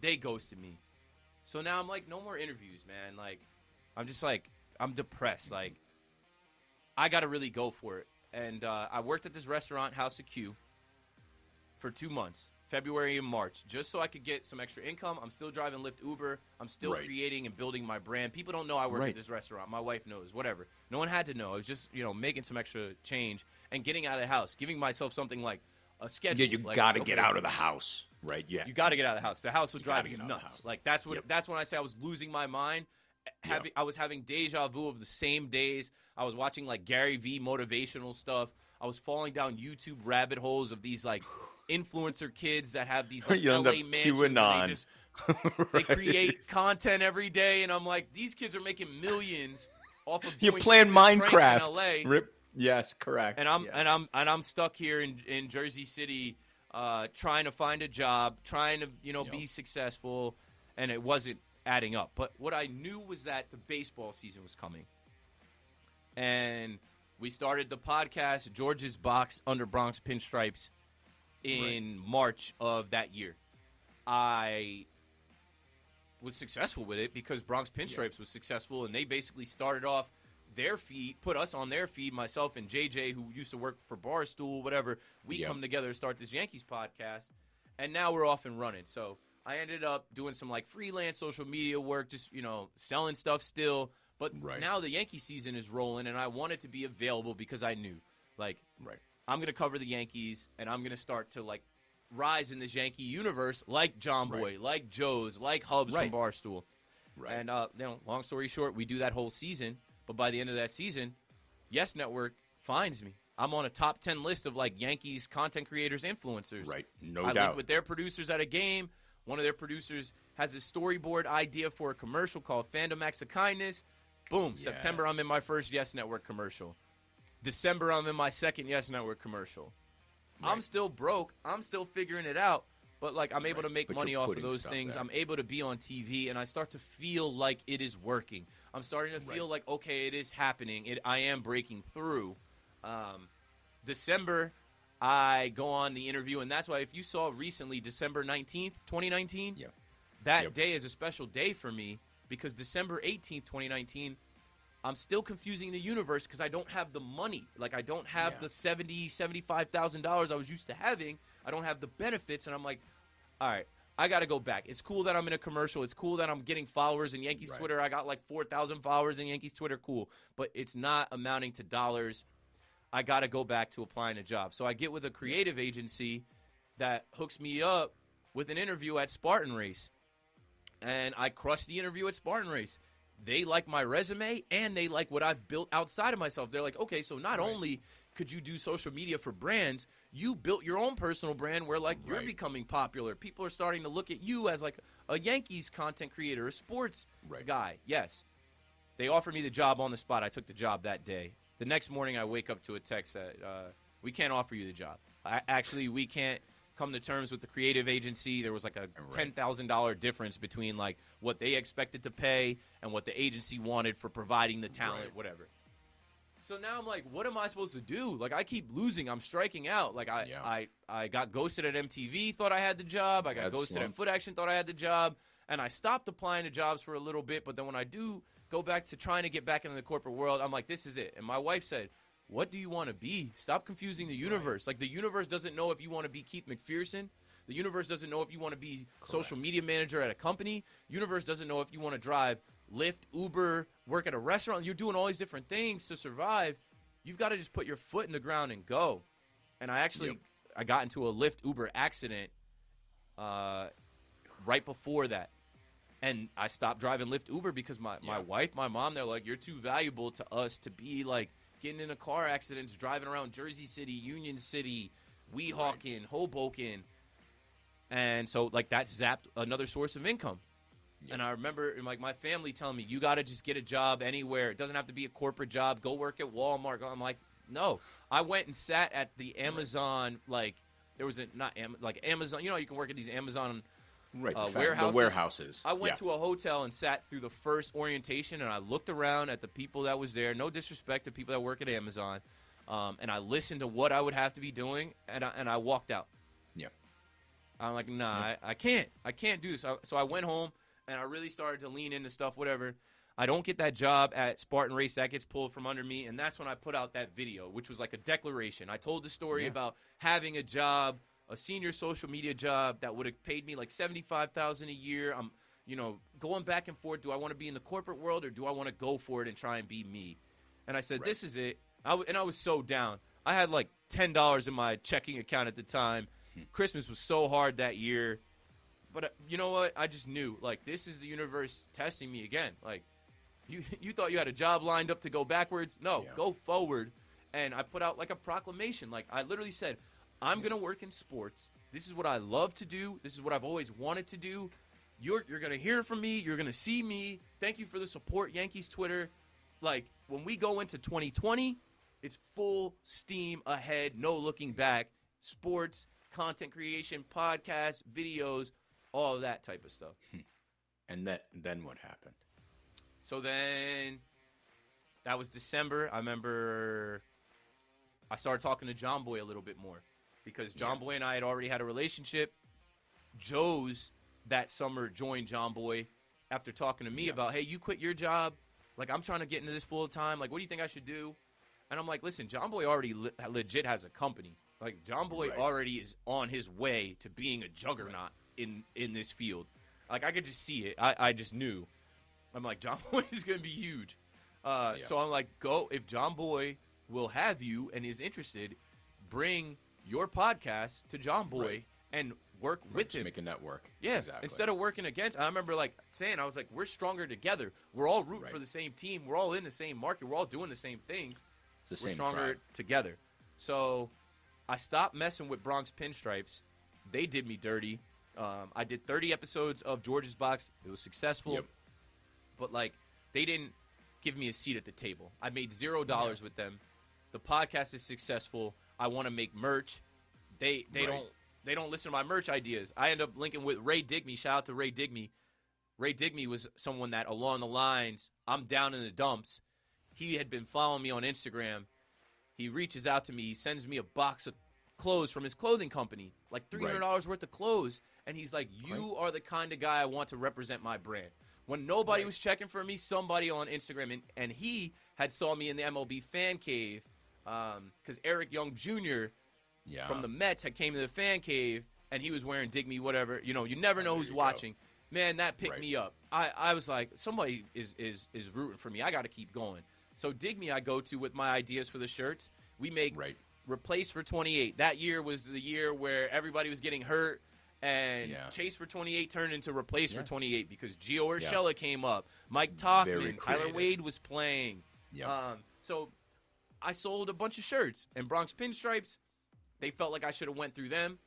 They ghosted me. So now I'm like, no more interviews, man. Like, I'm just like, I'm depressed. Like, I got to really go for it. And uh, I worked at this restaurant, House of Q, for two months, February and March, just so I could get some extra income. I'm still driving Lyft Uber. I'm still Right. creating and building my brand. People don't know I work Right. at this restaurant. My wife knows, whatever. No one had to know. I was just, you know, making some extra change and getting out of the house, giving myself something like a schedule. Yeah, you like, got to get out of the house, right? Yeah. you got to get out of the house. The house was You driving you nuts. Like that's what Yep. that's when I say I was losing my mind. Having I was having deja vu of the same days. I was watching like Gary V motivational stuff. I was falling down YouTube rabbit holes of these like influencer kids that have these like LA mansions. And they just they create content every day, and I'm like, these kids are making millions off of You're playing Minecraft. in LA Rip. Yes, correct. and I'm Yeah. and I'm and I'm stuck here in in Jersey City, uh, trying to find a job, trying to you know Yep. be successful, and it wasn't adding up. But what I knew was that the baseball season was coming, and we started the podcast George's Box under Bronx Pinstripes in March of that year. I was successful with it because Bronx Pinstripes was successful, and they basically started off their feed, put us on their feed, myself and JJ, who used to work for Barstool, whatever. We Yep. come together to start this Yankees podcast, and now we're off and running. So I ended up doing some like freelance social media work, just you know, selling stuff still. But Right. now the Yankee season is rolling, and I wanted to be available because I knew, like, right. I'm going to cover the Yankees, and I'm going to start to like rise in this Yankee universe, like Jomboy, Right. like Joe's, like Hubs Right. from Barstool. Right. And uh, you know, long story short, we do that whole season, but by the end of that season, Yes Network finds me. I'm on a top ten list of like Yankees content creators, influencers. right. No I doubt. link with their producers at a game. One of their producers has a storyboard idea for a commercial called Fandom Acts of Kindness. Boom. September, I'm in my first Yes Network commercial. December, I'm in my second Yes Network commercial. I'm still broke. I'm still figuring it out. But like I'm able Right. to make But money off of those things. there. I'm able to be on TV and I start to feel like it is working. I'm starting to feel like okay, it is happening. It I am breaking through. Um, December, I go on the interview, and that's why if you saw recently, December 19th, 2019, Yep. that Yep. day is a special day for me because December 18th, 2019, I'm still confusing the universe because I don't have the money. Like, I don't have Yeah. the 70 $75,000 I was used to having. I don't have the benefits, and I'm like, all right. I got to go back. It's cool that I'm in a commercial. It's cool that I'm getting followers in Yankees Right. Twitter. I got like 4,000 followers in Yankees Twitter. Cool. But it's not amounting to dollars. I got to go back to applying a job. So I get with a creative agency that hooks me up with an interview at Spartan Race. And I crush the interview at Spartan Race. They like my resume and they like what I've built outside of myself. They're like, okay, so not Right. only could you do social media for brands, you built your own personal brand where like you're Right. becoming popular. People are starting to look at you as like a Yankees content creator, a sports Right. guy. Yes. They offered me the job on the spot. I took the job that day. The next morning, I wake up to a text that uh, we can't offer you the job. I, actually, we can't come to terms with the creative agency. There was like a ten thousand dollar difference between like what they expected to pay and what the agency wanted for providing the talent, Right. whatever. So now I'm like, what am I supposed to do? Like I keep losing. I'm striking out. Like I, Yeah. I, I got ghosted at MTV. Thought I had the job. I got That's ghosted one. at Foot Action. Thought I had the job. And I stopped applying to jobs for a little bit. But then when I do go back to trying to get back into the corporate world, I'm like, this is it. And my wife said, what do you want to be? Stop confusing the universe. Like the universe doesn't know if you want to be Keith McPherson. The universe doesn't know if you want to be social media manager at a company. Universe doesn't know if you want to drive Lyft, Uber, work at a restaurant. You're doing all these different things to survive. You've got to just put your foot in the ground and go. And I actually Yep. I got into a Lyft Uber accident uh, right before that. And I stopped driving Lyft Uber because my, my wife, my mom, they're like, you're too valuable to us to be like getting in a car accidents, driving around Jersey City, Union City, Weehawken, Hoboken. And so like that zapped another source of income. And I remember like my family telling me, you got to just get a job anywhere. It doesn't have to be a corporate job. Go work at Walmart. I'm like, no. I went and sat at the Amazon like there was a not Am- like Amazon. You know, you can work at these Amazon Right. The, uh, fa- warehouses. the warehouses. I went Yeah. to a hotel and sat through the first orientation, and I looked around at the people that was there. No disrespect to people that work at Amazon. um, and I listened to what I would have to be doing, and I, and I walked out. Yeah. I'm like, nah, I, I can't. I can't do this. So, so I went home and I really started to lean into stuff, whatever. I don't get that job at Spartan Race. That gets pulled from under me. And that's when I put out that video, which was like a declaration. I told the story Yeah. about having a job, a senior social media job that would have paid me like 75000 a year. I'm, you know, going back and forth. Do I want to be in the corporate world or do I want to go for it and try and be me? And I said, Right. this is it. I w- and I was so down. I had like $10 in my checking account at the time. Christmas was so hard that year. But uh, you know what? I just knew like this is the universe testing me again. Like you you thought you had a job lined up to go backwards? No, Yeah. go forward. And I put out like a proclamation. Like I literally said, I'm going to work in sports. This is what I love to do. This is what I've always wanted to do. You're you're going to hear from me. You're going to see me. Thank you for the support, Yankees Twitter. Like when we go into 2020, it's full steam ahead, no looking back. Sports, content creation, podcasts, videos, all of that type of stuff. Hmm. And that then what happened? So then that was December. I remember I started talking to Jomboy a little bit more because John Yeah. Boy and I had already had a relationship. Joe's that summer joined Jomboy after talking to me Yeah. about, hey, you quit your job. Like, I'm trying to get into this full time. Like, what do you think I should do? And I'm like, listen, Jomboy already le- legit has a company. Like, Jomboy Right. already is on his way to being a juggernaut in in this field. Like, I could just see it. I, I just knew. I'm like, John Boy is going to be huge. Uh, Yeah. So I'm like, go if Jomboy will have you and is interested, bring your podcast to Jomboy Right. and work Right, with just him. make a network. Yeah, exactly. instead of working against, I remember like saying, I was like, we're stronger together. We're all rooting Right. for the same team. We're all in the same market. We're all doing the same things. it's the We're same stronger tribe. together. So I stopped messing with Bronx Pinstripes. They did me dirty. Um, I did 30 episodes of George's Box. It was successful, Yep. but like they didn't give me a seat at the table. I made zero dollars with them. The podcast is successful. I want to make merch. They they Right. don't they don't listen to my merch ideas. I end up linking with Ray Digme. Shout out to Ray Digme. Ray Digme was someone that along the lines, I'm down in the dumps. He had been following me on Instagram. He reaches out to me. He sends me a box of clothes from his clothing company, like three hundred dollars worth of clothes, and he's like, "You are the kind of guy I want to represent my brand." When nobody Right. was checking for me, somebody on Instagram and, and he had saw me in the MLB fan cave because Eric Young Jr. Yeah. from the Mets had came to the fan cave and he was wearing dig me whatever. You know, you never know there who's you go. watching. Man, that picked Right. me up. I, I was like, somebody is is is rooting for me. I got to keep going. So dig me, I go to with my ideas for the shirts. We make Right. replace for 28. That year was the year where everybody was getting hurt. And Yeah. Chase for 28 turned into replace Yeah. for 28 because Gio. Urshela came up. Mike Very Tyler. Wade was playing. Yep. Um, so I sold a bunch of shirts and Bronx Pinstripes. They felt like I should have went through them,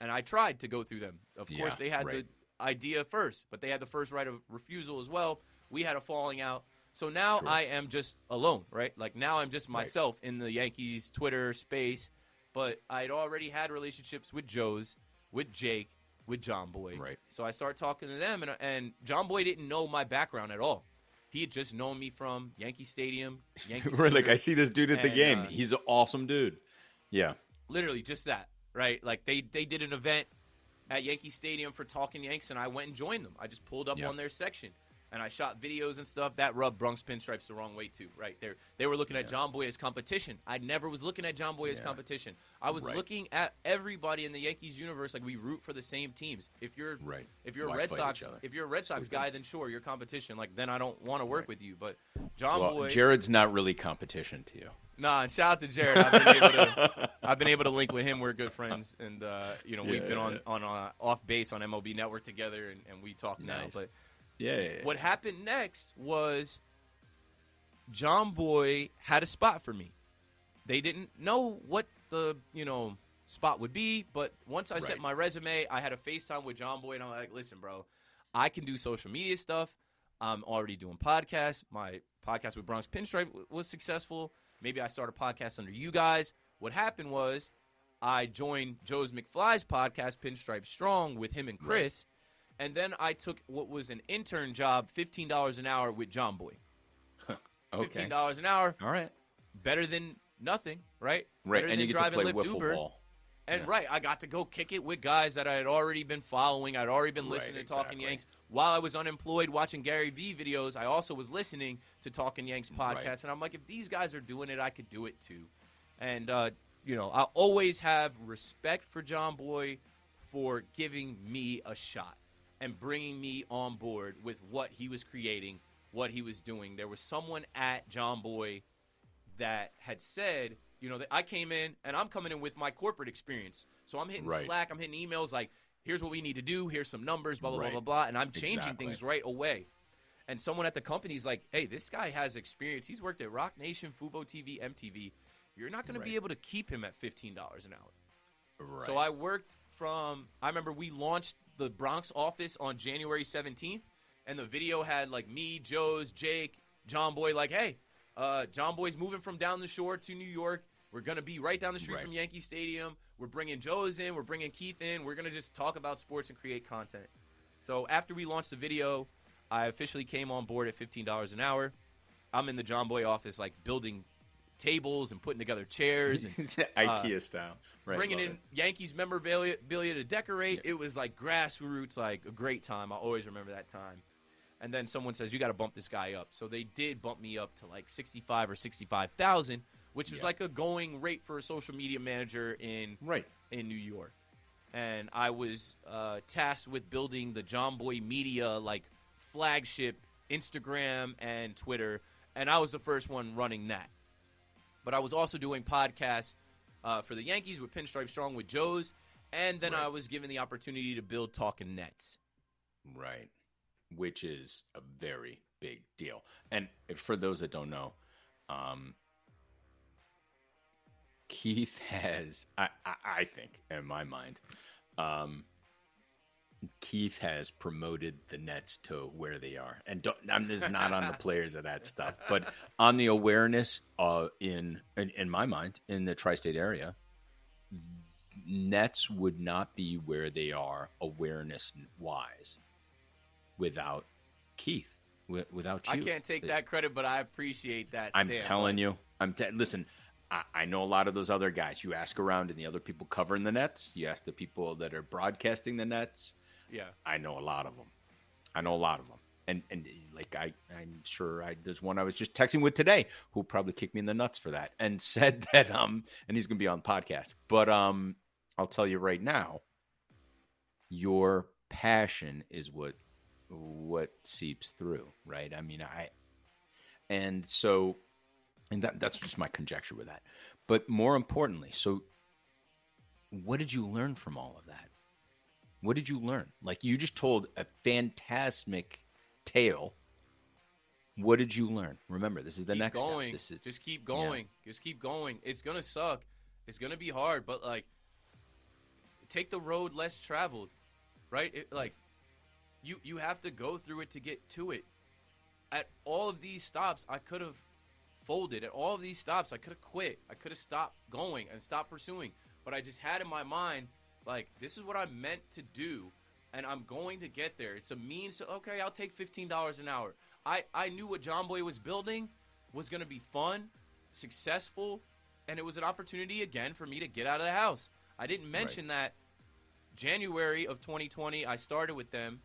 and I tried to go through them. Of Yeah, course, they had right. the idea first, but they had the first right of refusal as well. We had a falling out. So now Sure. I am just alone, right? Like now I'm just Right. myself in the Yankees Twitter space. But I'd already had relationships with Joe's, with Jake, with Jomboy. Right. So I start talking to them, and, and Jomboy didn't know my background at all. He had just known me from Yankee Stadium. Yankees We're like, I see this dude at the game. uh, He's an awesome dude. Yeah. literally just that, right? Like they they did an event at Yankee Stadium for Talking Yanks, and I went and joined them. I just pulled up Yeah. on their section. And I shot videos and stuff. That rubbed Bronx Pinstripes the wrong way too, right? They they were looking at Jomboy as competition. I never was looking at Jomboy as Yeah. competition. I was Right. looking at everybody in the Yankees universe like we root for the same teams. If you're Right. if you're Why a Red Sox if you're a Red Sox Stupid. guy, then sure, you're competition. Like then I don't want to work Right. with you. But John well, Boy, Jared's not really competition to you. Nah, and shout out to Jared. I've been able to, I've been able to link with him. We're good friends, and uh, you know we've been yeah, on yeah. on uh, off base on MLB Network together, and, and we talk now. But Yeah. yeah, yeah. what happened next was Jomboy had a spot for me. They didn't know what the you know spot would be, but once I sent my resume, I had a FaceTime with Jomboy, and I'm like, listen, bro, I can do social media stuff. I'm already doing podcasts. My podcast with Bronx Pinstripe was successful. Maybe I start a podcast under you guys. What happened was I joined Joe's McFly's podcast, Pinstripe Strong, with him and Chris. And then I took what was an intern job, $15 an hour with Jomboy. Okay. $15 an hour, All right. better than nothing, right? Right, Better and you get to drive play and wiffle Uber. ball. And Yeah. right, I got to go kick it with guys that I had already been following. I'd already been Right, listening to Talking exactly. Yanks while I was unemployed watching Gary Vee videos. I also was listening to Talking Yanks podcast, Right. and I'm like, if these guys are doing it, I could do it too. And uh, you know, I always have respect for Jomboy for giving me a shot and bringing me on board with what he was creating, what he was doing. There was someone at Jomboy that had said, you know, that I came in and I'm coming in with my corporate experience. So I'm hitting Right. Slack, I'm hitting emails like, here's what we need to do, here's some numbers, blah, blah, Right. blah, blah, blah. And I'm changing Exactly. things right away. And someone at the company's like, hey, this guy has experience. He's worked at Roc Nation, Fubo TV, MTV. You're not going to be able to keep him at $15 an hour. Right. So I worked from. I remember we launched the Bronx office on January 17th, and the video had like me, Joe's, Jake, Jomboy. Like, hey, uh, Jomboy's moving from down the shore to New York. We're gonna be right down the street Right. from Yankee Stadium. We're bringing Joe's in. We're bringing Keith in. We're gonna just talk about sports and create content. So after we launched the video, I officially came on board at $15 an hour. I'm in the Jomboy office, like building tables and putting together chairs and IKEA style. Right. bringing in it. Yankees memorabilia to decorate. It was like grassroots, like a great time. I always remember that time. And then someone says you got to bump this guy up, so they did bump me up to like sixty-five or sixty-five thousand, which was Yeah. like a going rate for a social media manager in Right. in New York. And I was uh, tasked with building the Jomboy Media like flagship Instagram and Twitter, and I was the first one running that. But I was also doing podcasts uh, for the Yankees with Pinstripe Strong with Joe's, and then I was given the opportunity to build Talking Nets. Right. Which is a very big deal. And if- for those that don't know, um, Keith has, I, I, I think, in my mind, um, Keith has promoted the Nets to where they are, and don't, I'm this is not on the players of that stuff, but on the awareness uh, in, in in my mind in the tri-state area, Nets would not be where they are awareness wise without Keith, wi- without you. I can't take that credit, but I appreciate that. I'm stamp. telling you. I'm te- listen. I, I know a lot of those other guys. You ask around, and the other people covering the Nets. You ask the people that are broadcasting the Nets. Yeah. I know a lot of them. I know a lot of them. And and like I, I'm sure I there's one I was just texting with today who probably kicked me in the nuts for that and said that um and he's gonna be on the podcast. But um I'll tell you right now, your passion is what what seeps through, right? I mean, I and so and that that's just my conjecture with that. But more importantly, so what did you learn from all of that? What did you learn? Like you just told a fantastic tale. What did you learn? Remember, this is the keep next going. step. This is just keep going. Just keep going. It's gonna suck. It's gonna be hard, but like, take the road less traveled, right? It, like, you you have to go through it to get to it. At all of these stops, I could have folded. At all of these stops, I could have quit. I could have stopped going and stopped pursuing. But I just had in my mind, like, this is what I'm meant to do, and I'm going to get there. It's a means to okay, I'll take fifteen dollars an hour. I I knew what Jomboy was building was going to be fun, successful, and it was an opportunity again for me to get out of the house. I didn't mention that January of 2020 I started with them.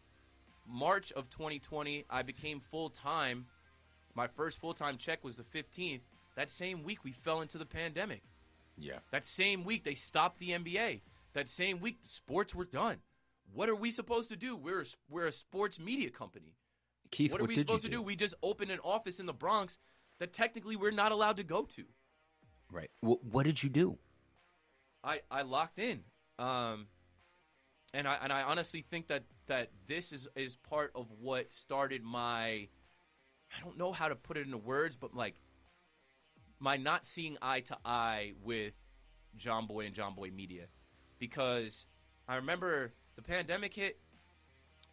March of 2020 I became full time. My first full time check was the 15th. That same week we fell into the pandemic. yeah. That same week they stopped the NBA. That same week the sports were done. What are we supposed to do? We're a, we're a sports media company. Keith, What what, are we supposed you to do? We just opened an office in the Bronx that technically we're not allowed to go to. Right. What, what did you do? I, I locked in. Um, and I and I honestly think that, that this is, is part of what started my I don't know how to put it into words, but like my not seeing eye to eye with Jomboy and Jomboy Media. Because I remember the pandemic hit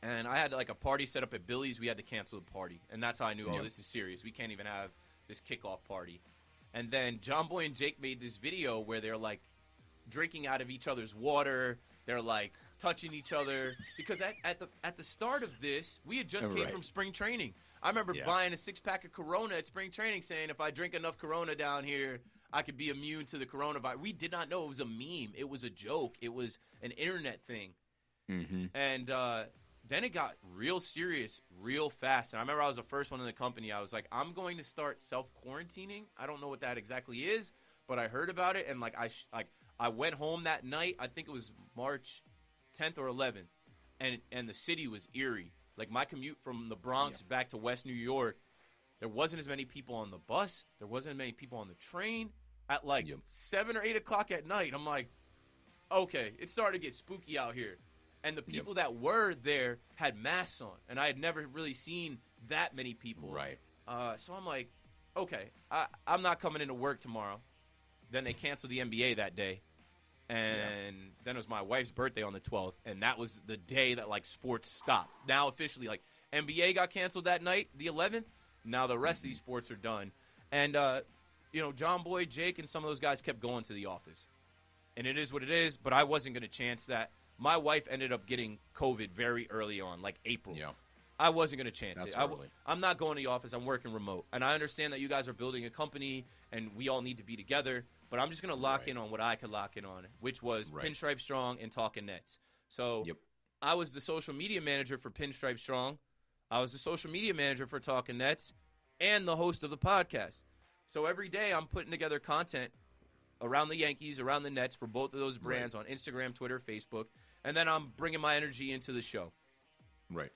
and I had like a party set up at Billy's. We had to cancel the party. And that's how I knew, oh, this is serious. We can't even have this kickoff party. And then Jomboy and Jake made this video where they're like drinking out of each other's water. They're like touching each other because at, at the at the start of this, we had just oh, came Right. from spring training. I remember Yeah. buying a six pack of Corona at spring training, saying if I drink enough Corona down here, I could be immune to the coronavirus. We did not know it was a meme. It was a joke. It was an internet thing. Mm-hmm. And uh, then it got real serious real fast. And I remember I was the first one in the company. I was like, I'm going to start self quarantining. I don't know what that exactly is, but I heard about it and like I sh- like I went home that night. I think it was March 10th or 11th, and and the city was eerie. Like my commute from the Bronx Yeah. back to West New York, there wasn't as many people on the bus. There wasn't as many people on the train. At like Yep. seven or eight o'clock at night, I'm like, okay, it started to get spooky out here. And the people that were there had masks on, and I had never really seen that many people. Right. Uh, so I'm like, okay, I, I'm not coming into work tomorrow. Then they canceled the NBA that day, and then it was my wife's birthday on the 12th, and that was the day that like sports stopped. Now officially, like NBA got canceled that night, the 11th. Now the rest of these sports are done, and uh, you know, Jomboy, Jake, and some of those guys kept going to the office, and it is what it is. But I wasn't going to chance that. My wife ended up getting COVID very early on, like April. Yeah. I wasn't going to chance That's it. I early. I'm not going to the office. I'm working remote, and I understand that you guys are building a company, and we all need to be together. But I'm just going to lock Right. in on what I could lock in on, which was Right. Pinstripe Strong and Talking Nets. So Yep. I was the social media manager for Pinstripe Strong. I was the social media manager for Talking Nets, and the host of the podcast. So every day I'm putting together content around the Yankees, around the Nets for both of those brands on Instagram, Twitter, Facebook, and then I'm bringing my energy into the show. Right.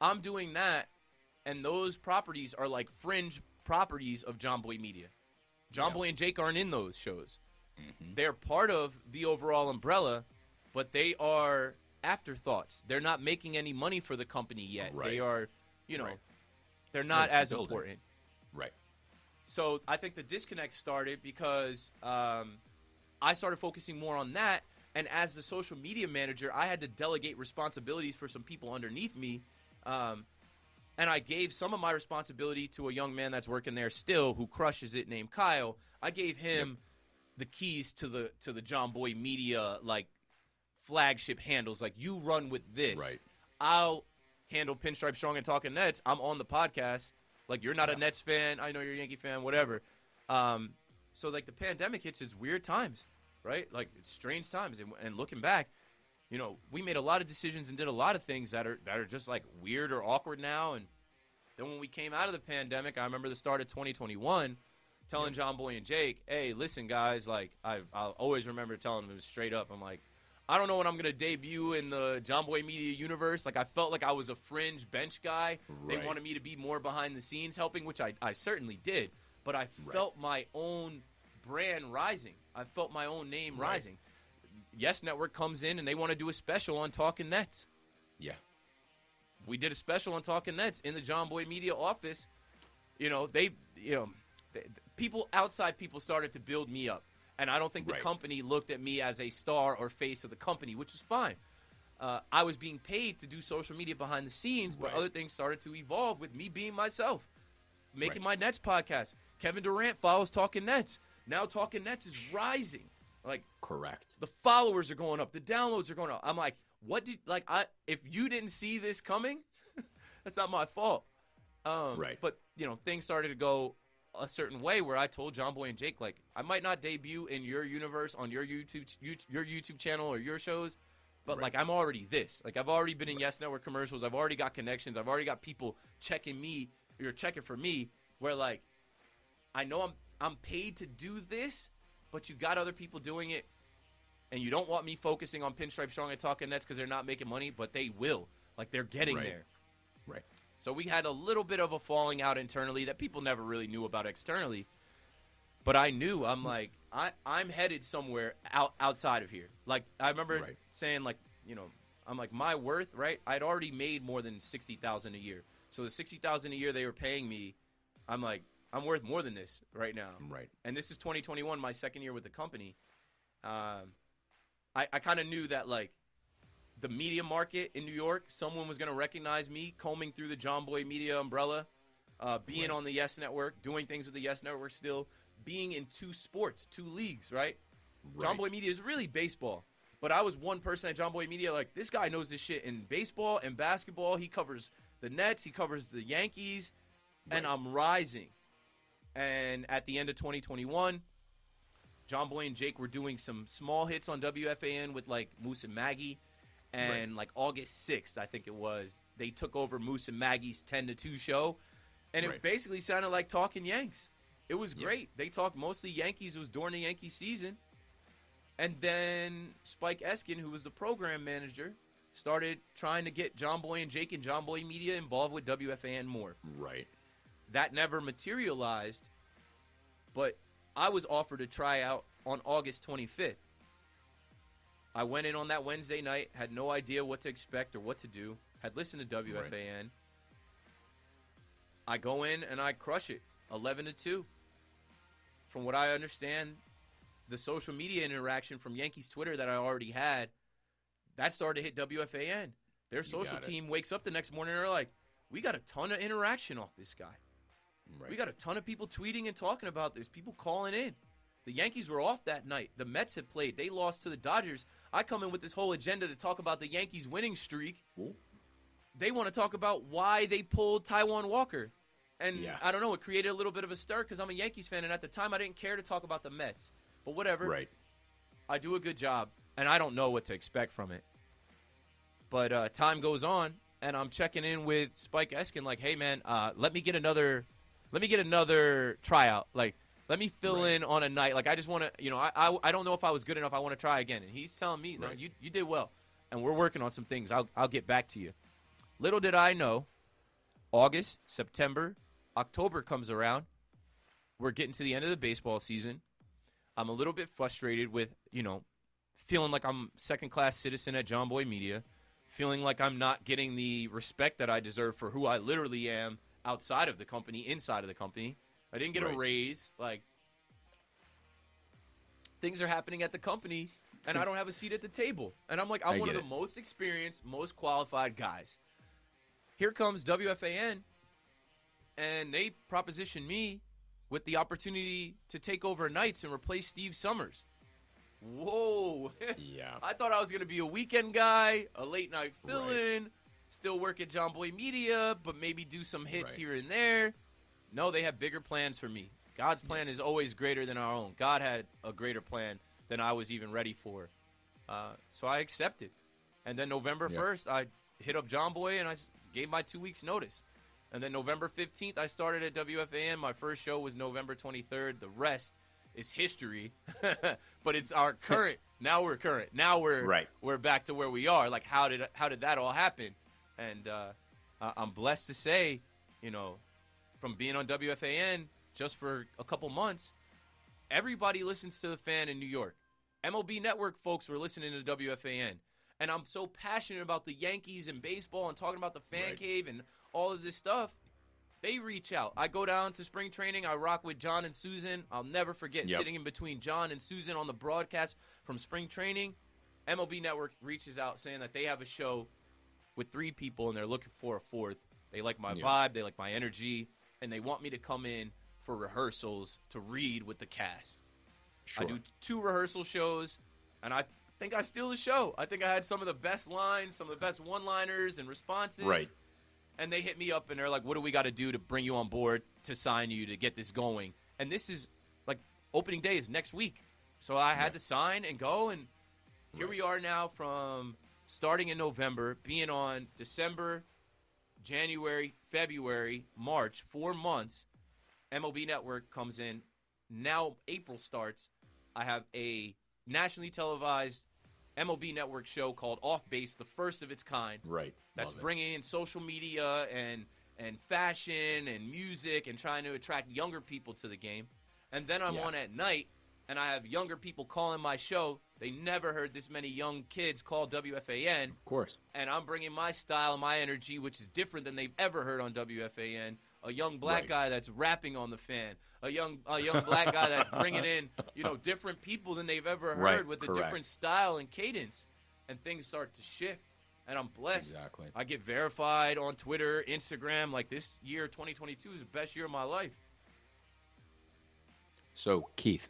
I'm doing that, and those properties are like fringe properties of Jomboy Media. John Yeah. Boy and Jake aren't in those shows. Mhm. They're part of the overall umbrella, but they are afterthoughts. They're not making any money for the company yet. Right. They are, you know, Right. they're not as important. So I think the disconnect started because um, I started focusing more on that. And as the social media manager, I had to delegate responsibilities for some people underneath me. Um, and I gave some of my responsibility to a young man that's working there still who crushes it named Kyle. I gave him the keys to the to the Jomboy Media like flagship handles. Like you run with this. Right. I'll handle Pinstripe Strong and Talking Nets. I'm on the podcast. Like you're not a Nets fan. I know you're a Yankee fan. Whatever. Um, so like the pandemic hits, it's weird times, right? Like it's strange times. And, and looking back, you know, we made a lot of decisions and did a lot of things that are that are just like weird or awkward now. And then when we came out of the pandemic, I remember the start of 2021, telling Jomboy and Jake, "Hey, listen, guys. Like I, I'll always remember telling them straight up. I'm like." I don't know when I'm gonna debut in the Jomboy Media universe. Like I felt like I was a fringe bench guy. They wanted me to be more behind the scenes helping, which I, I certainly did. But I Right. felt my own brand rising. I felt my own name Right. rising. Yes Network comes in and they want to do a special on Talking Nets. Yeah. We did a special on Talking Nets in the Jomboy Media office. You know, they, you know, they, people outside people started to build me up, and I don't think the Right. company looked at me as a star or face of the company, which is fine. Uh, I was being paid to do social media behind the scenes, but Right. other things started to evolve with me being myself, making Right. my Nets podcast. Kevin Durant follows Talking Nets. Now Talking Nets is rising. Like Correct. the followers are going up, the downloads are going up. I'm like, what did like I if you didn't see this coming, that's not my fault. Um, Right. But you know, things started to go a certain way where I told Jomboy and Jake like I might not debut in your universe on your YouTube your YouTube channel or your shows, but Right. like I'm already this. Like I've already been in Yes Network commercials. I've already got connections. I've already got people checking me or checking for me. Where like I know I'm I'm paid to do this, but you got other people doing it, and you don't want me focusing on Pinstripe Strong and Talking Nets because they're not making money, but they will. Like they're getting Right. there. Right. So we had a little bit of a falling out internally that people never really knew about externally. But I knew I'm like I I'm headed somewhere out outside of here. Like I remember Right. saying like you know I'm like my worth right. I'd already made more than sixty thousand a year. So the sixty thousand a year they were paying me, I'm like I'm worth more than this right now Right. and this is 2021, my second year with the company. Um, I, I kind of knew that like the media market in New York, someone was going to recognize me combing through the Jomboy Media umbrella, uh, being Right. on the Yes Network, doing things with the Yes Network still, being in two sports, two leagues, right? Jomboy Media is really baseball. But I was one person at Jomboy Media, like, this guy knows this shit in baseball and basketball. He covers the Nets, he covers the Yankees, and I'm rising. And at the end of 2021, Jomboy and Jake were doing some small hits on WFAN with like Moose and Maggie. And like August 6th, I think it was, they took over Moose and Maggie's 10 to 2 show. And it Right. basically sounded like talking Yanks. It was Yeah. great. They talked mostly Yankees. It was during the Yankee season. And then Spike Eskin, who was the program manager, started trying to get Jomboy and Jake and Jomboy Media involved with WFAN more. Right. That never materialized, but I was offered to try out on August 25th. I went in on that Wednesday night, had no idea what to expect or what to do, had listened to WFAN. I go in and I crush it 11 to 2. From what I understand, the social media interaction from Yankees Twitter that I already had, that started to hit WFAN. Their social team wakes up the next morning and they're like, we got a ton of interaction off this guy. Right. We got a ton of people tweeting and talking about this, people calling in. The Yankees were off that night. The Mets had played. They lost to the Dodgers. I come in with this whole agenda to talk about the Yankees winning streak. Ooh. They want to talk about why they pulled Taijuan Walker. And Yeah. I don't know, it created a little bit of a stir because I'm a Yankees fan, and at the time I didn't care to talk about the Mets. But whatever. Right. I do a good job, and I don't know what to expect from it. But uh, time goes on, and I'm checking in with Spike Eskin, like, "Hey, man, uh, let me get another, let me get another tryout. Like, let me fill Right. in on a night. Like, I just want to, you know, I, I I don't know if I was good enough. I want to try again." And he's telling me, "No, Right. you you did well, and we're working on some things. I'll I'll get back to you." Little did I know, August, September, October comes around. We're getting to the end of the baseball season. I'm a little bit frustrated with, you know, feeling like I'm second class citizen at Jomboy Media, feeling like I'm not getting the respect that I deserve for who I literally am outside of the company, inside of the company. I didn't get a raise. Like things are happening at the company and I don't have a seat at the table. And I'm like, I'm I one of the it. most experienced, most qualified guys. Here comes WFAN and they proposition me with the opportunity to take over nights and replace Steve Somers. Whoa. Yeah. I thought I was going to be a weekend guy, a late night fill in, still work at Jomboy Media, but maybe do some hits Right. here and there. No, they have bigger plans for me. God's plan is always greater than our own. God had a greater plan than I was even ready for. Uh, so I accepted. And then November Yeah. 1st, I hit up Jomboy and I gave my two weeks' notice. And then November 15th, I started at WFAN. My first show was November 23rd. The rest is history, but it's our current. now we're current. Now we're Right. We're back to where we are. Like how did how did that all happen? And uh, I'm blessed to say, you know, from being on WFAN just for a couple months, everybody listens to the fan in New York. MLB Network folks were listening to WFAN. And I'm so passionate about the Yankees and baseball and talking about the fan Right. cave and all of this stuff. They reach out. I go down to spring training. I rock with John and Suzyn. I'll never forget Yep. sitting in between John and Suzyn on the broadcast from spring training. MLB Network reaches out saying that they have a show with three people and they're looking for a fourth. They like my Yeah. vibe, they like my energy, and they want me to come in for rehearsals to read with the cast. Sure. I do two rehearsal shows, and I think I steal the show. I think I had some of the best lines, some of the best one-liners and responses. Right. And they hit me up and they're like, "What do we got to do to bring you on board to sign you to get this going?" And this is like opening day is next week, so I had Yeah. to sign and go. And here Right. we are now from starting in November, being on December, January, February, March, four months. MLB Network comes in. Now April starts. I have a nationally televised MLB Network show called Off Base, the first of its kind. Right. That's Love it. bringing in social media and and fashion and music and trying to attract younger people to the game. And then I'm Yes. on at night and I have younger people calling my show. They never heard this many young kids call WFAN Of course. and I'm bringing my style my energy, which is different than they've ever heard on WFAN. A young black Right. guy that's rapping on the fan. A young a young black guy that's bringing in you know different people than they've ever heard Right, with a different style and cadence, and things start to shift. And I'm blessed. Exactly. I get verified on Twitter, Instagram. Like this year, 2022 is the best year of my life. So, Keith,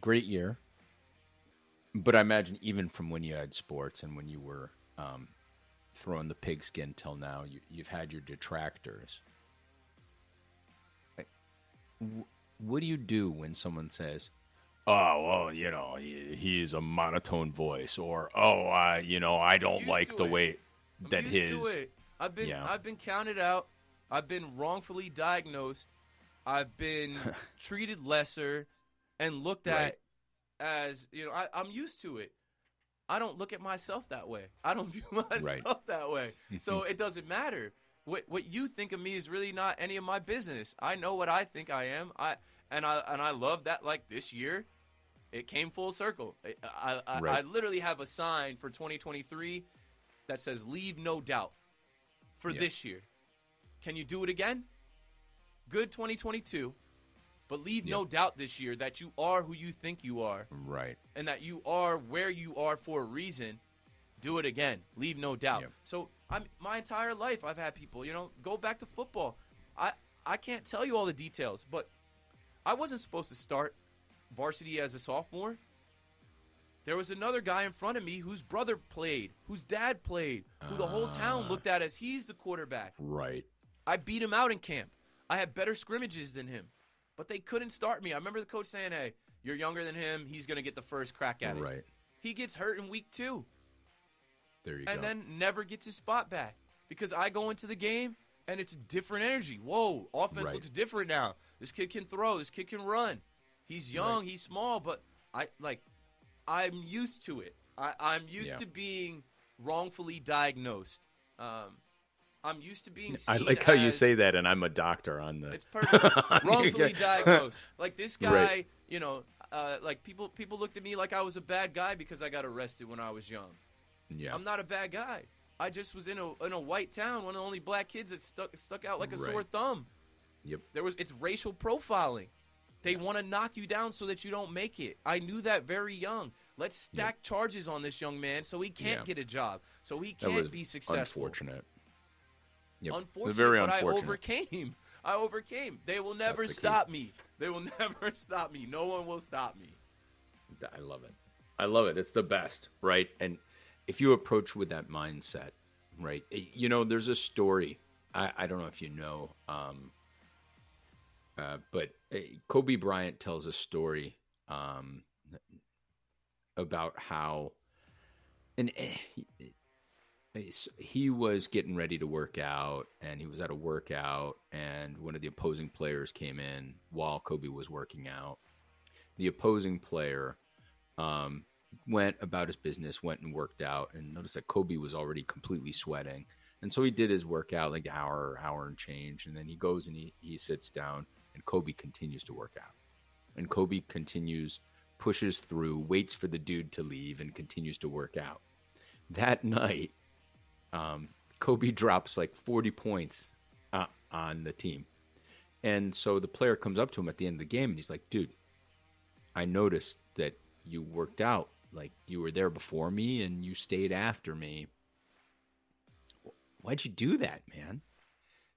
great year. But I imagine even from when you had sports and when you were um, throwing the pigskin till now, you, you've had your detractors. Like, w- what do you do when someone says, "Oh, well, you know, he, he's a monotone voice," or "Oh, I, you know, I don't like the it. way I'm that his." I've been Yeah. I've been counted out. I've been wrongfully diagnosed. I've been treated lesser and looked Right. at as you know. I, I'm used to it. I don't look at myself that way. I don't view myself Right. that way. So it doesn't matter. What what you think of me is really not any of my business. I know what I think I am. I and I and I love that. Like this year, it came full circle. I I, I, Right. I literally have a sign for 2023 that says "Leave no doubt" for Yeah. this year. Can you do it again? Good 2022, but leave no doubt this year that you are who you think you are Right. and that you are where you are for a reason, do it again. Leave no doubt. Yep. So I'm my entire life I've had people, you know, go back to football. I I can't tell you all the details, but I wasn't supposed to start varsity as a sophomore. There was another guy in front of me whose brother played, whose dad played, who the whole town Ah. looked at as he's the quarterback. Right. I beat him out in camp. I had better scrimmages than him, but they couldn't start me. I remember the coach saying, "Hey, you're younger than him. He's gonna get the first crack at it." Right. He gets hurt in week two, There you go. and go. then never gets his spot back because I go into the game and it's different energy. Whoa, offense Right. looks different now. This kid can throw. This kid can run. He's young. He's small, but I like. I'm used to it. I, I'm used Yeah. to being wrongfully diagnosed. Um, I'm used to being. I like how you say that, and I'm a doctor on the. it's perfect. Wrongfully diagnosed. Like this guy, Right. you know, uh, like people people looked at me like I was a bad guy because I got arrested when I was young. Yeah. I'm not a bad guy. I just was in a in a white town, one of the only black kids that stuck stuck out like a sore thumb. Yep. There was it's racial profiling. They want to knock you down so that you don't make it. I knew that very young. Let's stack charges on this young man so he can't Yeah. get a job, so he can't be successful. unfortunate. Yep. Unfortunate, very but unfortunate. I overcame. I overcame. They will never the key. stop me. They will never stop me. No one will stop me. I love it. I love it. It's the best, right? And if you approach with that mindset, right? eh, You know, there's a story. I, I don't know if you know, um, uh, but uh, Kobe Bryant tells a story um, about how, and eh, he- was getting ready to work out, and he was at a workout, and one of the opposing players came in while Kobe was working out. The opposing player um, went about his business, went and worked out, and noticed that Kobe was already completely sweating. And so he did his workout like hour, hour and change, and then he goes and he, he sits down, and Kobe continues to work out. And Kobe continues, pushes through, waits for the dude to leave, and continues to work out. That night, um, Kobe drops like 40 points uh, on the team. And so the player comes up to him at the end of the game, and he's like, dude, I noticed that you worked out like you were there before me and you stayed after me. Why'd you do that, man?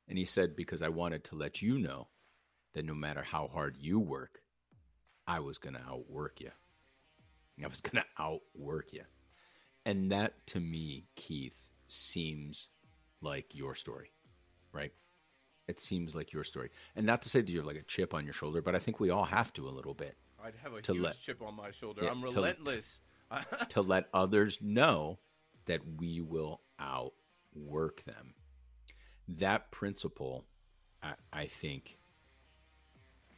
And he said, Because I wanted to let you know that no matter how hard you work, I was going to outwork you. I was going to outwork you. And that to me, Keith, seems like your story, right? It seems like your story. And not to say that you have like a chip on your shoulder, but I think we all have to a little bit I'd have a To huge let- chip on my shoulder. Yeah, I'm to- relentless. to let others know that we will outwork them. That principle, I, I think,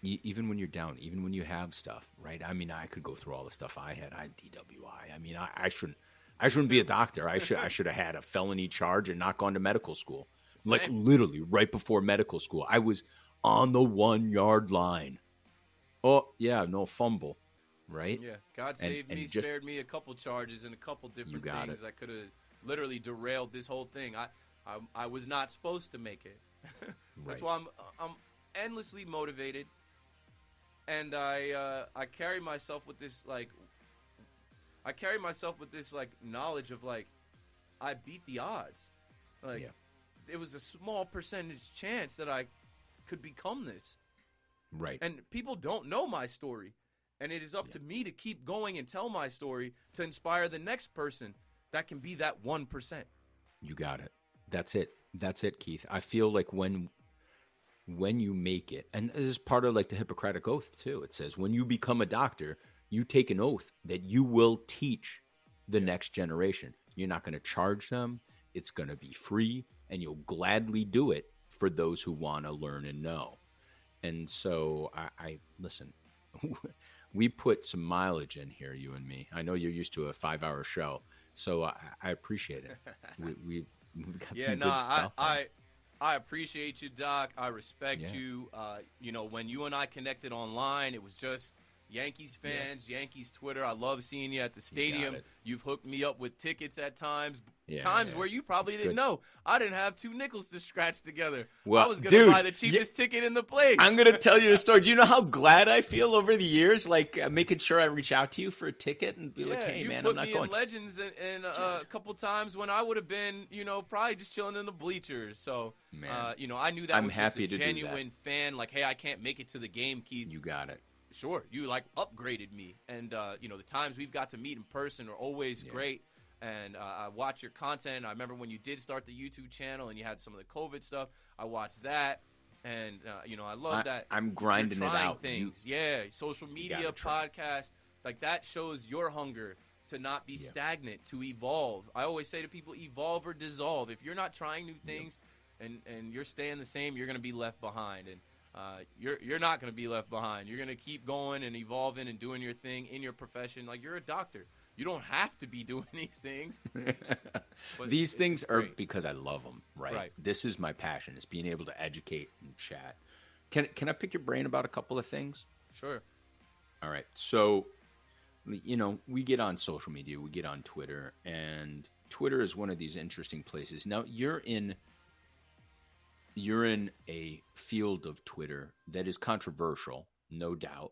e- even when you're down, even when you have stuff, right? I mean, I could go through all the stuff I had. I had DWI. I mean, I, I shouldn't. I shouldn't be a doctor. I should. I should have had a felony charge and not gone to medical school. Like literally right before medical school, I was on the one yard line. Oh yeah, no fumble, right? yeah, God saved and me, just- spared me a couple charges and a couple different things it. that could have literally derailed this whole thing. I, I, I was not supposed to make it. That's Right. why I'm, I'm endlessly motivated, and I, uh, I carry myself with this like, I carry myself with this like knowledge of like, I beat the odds. Like, Yeah. it was a small percentage chance that I could become this. Right. And people don't know my story. And it is up to me to keep going and tell my story to inspire the next person that can be that 1%. You got it. That's it. That's it, Keith. I feel like when when you make it, and this is part of like the Hippocratic Oath too. It says when you become a doctor, you take an oath that you will teach the next generation. You're not going to charge them. It's going to be free, and you'll gladly do it for those who want to learn and know. And so I, I listen. we put some mileage in here, you and me. I know you're used to a five-hour show, so I, I appreciate it. we, we have got yeah, some no, good stuff. I, I I appreciate you, Doc. I respect Yeah. you. Uh, you know, when you and I connected online, it was just Yankees fans, Yankees Twitter. I love seeing you at the stadium. it. You've hooked me up with tickets at times, Yeah, times yeah. where you probably It's didn't good. know. I didn't have two nickels to scratch together. Well, I was gonna buy the cheapest ticket in the place. I'm gonna tell you a story. Do you know how glad I feel over the years, like uh, making sure I reach out to you for a ticket and be like, "Hey, you man, I'm not going." in legends and, and uh, a couple times when I would have been, you know, probably just chilling in the bleachers. So, Man. uh, you know, I knew that I'm was happy just to a that. genuine fan. Like, hey, I can't make it to the game, Keith. you got it. Sure, you like upgraded me, and uh, you know, the times we've got to meet in person are always Yeah. great. And uh, I watch your content. I remember when you did start the YouTube channel and you had some of the COVID stuff. I watched that, and uh, you know, I love I- that. I'm grinding it out. You- Things, yeah, social media, podcast, like that shows your hunger to not be Yeah. stagnant, to evolve. I always say to people, evolve or dissolve. If you're not trying new things, and and you're staying the same, you're gonna be left behind. And uh, you're you're not gonna be left behind. You're gonna keep going and evolving and doing your thing in your profession. Like you're a doctor. You don't have to be doing these things. These it's things are great. because I love them, right? Right. This is my passion: is being able to educate and chat. Can Can I pick your brain about a couple of things? Sure. All right. So, you know, we get on social media, we get on Twitter, and Twitter is one of these interesting places. Now, you're in you're in a field of Twitter that is controversial, no doubt,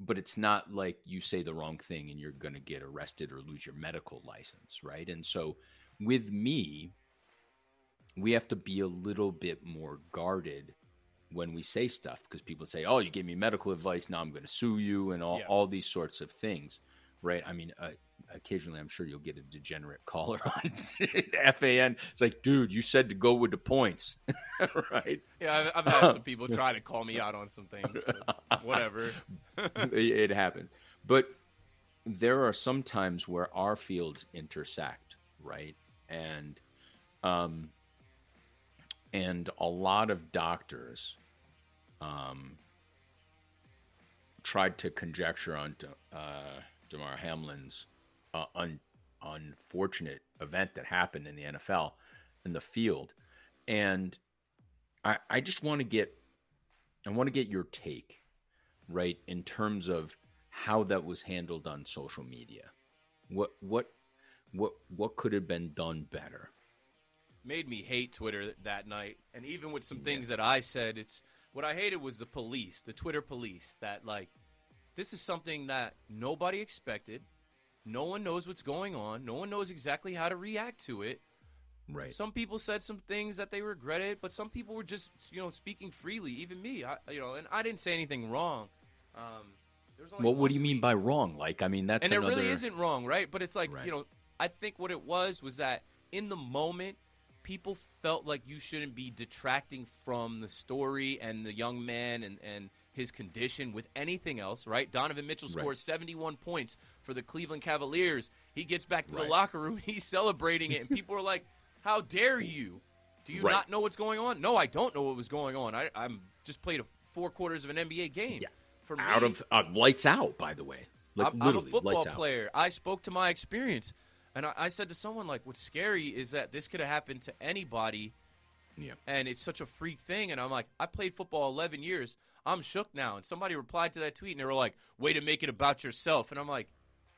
but it's not like you say the wrong thing and you're going to get arrested or lose your medical license, right? And so, with me, we have to be a little bit more guarded when we say stuff because people say, "Oh, you gave me medical advice. Now I'm going to sue you," and all, Yeah. all these sorts of things, right? I mean, uh, occasionally I'm sure you'll get a degenerate caller on FAN. It's like, dude, you said to go with the points, right? Yeah, I've, I've had some people try to call me out on some things. whatever. it happens. But there are some times where our fields intersect, right? And um and a lot of doctors um tried to conjecture on uh Damar Hamlin's uh, un, unfortunate event that happened in the NFL in the field. And I I just want to get I want to get your take right in terms of how that was handled on social media what what what what could have been done better made me hate Twitter that night. And even with some Yeah. things that I said, it's what I hated was the police, the Twitter police, that like this is something that nobody expected. No one knows what's going on. No one knows exactly how to react to it. right Some people said some things that they regretted, but some people were just you know speaking freely. Even me, I, you know, and I didn't say anything wrong. Um, there was only well what do you mean by wrong like i mean that's and another it really isn't wrong, right? But it's like Right. you know, I think what it was was that in the moment, people felt like you shouldn't be detracting from the story and the young man and and his condition with anything else, right? Donovan Mitchell Right. scores 71 points for the Cleveland Cavaliers. He gets back to Right. the locker room, he's celebrating it, and people are like, "How dare you? Do you Right. not know what's going on?" No, I don't know what was going on. I I'm just played a four quarters of an NBA game. Yeah. For out me, of uh, lights out by the way like I'm, I'm a football player. I spoke to my experience, and I, I said to someone like, "What's scary is that this could have happened to anybody, yeah and it's such a freak thing." And I'm like, "I played football 11 years. I'm shook now." And somebody replied to that tweet, and they were like, "Way to make it about yourself." And I'm like,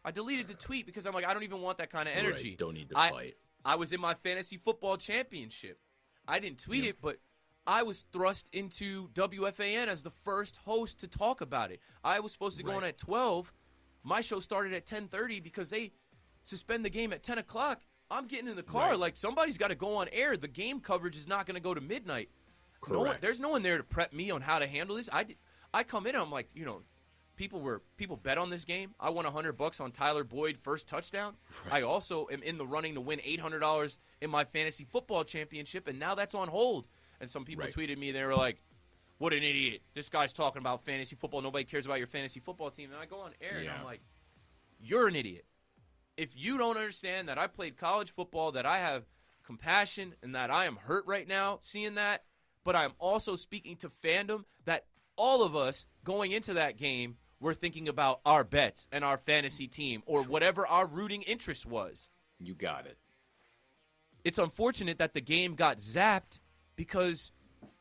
I deleted the tweet because I'm like, I don't even want that kind of Right, energy. don't need to I- fight I was in my fantasy football championship. I didn't tweet Yeah. it, but I was thrust into WFAN as the first host to talk about it. I was supposed to go Right. on at 12. My show started at 10:30 because they suspend the game at 10 o'clock. I'm getting in the car Right. like somebody's got to go on air. The game coverage is not going to go to midnight. No one, there's no one there to prep me on how to handle this. I, did- I come in, I'm like, you know, people were people bet on this game. I won 100 bucks on Tyler Boyd first touchdown. I also am in the running to win $800 in my fantasy football championship, and now that's on hold. And some people Right. tweeted me, they were like, what an idiot. This guy's talking about fantasy football. Nobody cares about your fantasy football team. And I go on air and I'm like, you're an idiot. If you don't understand that I played college football, that I have compassion, and that I am hurt right now seeing that, but I'm also speaking to fandom that all of us going into that game were thinking about our bets and our fantasy team or whatever our rooting interest was You got it. it's unfortunate that the game got zapped because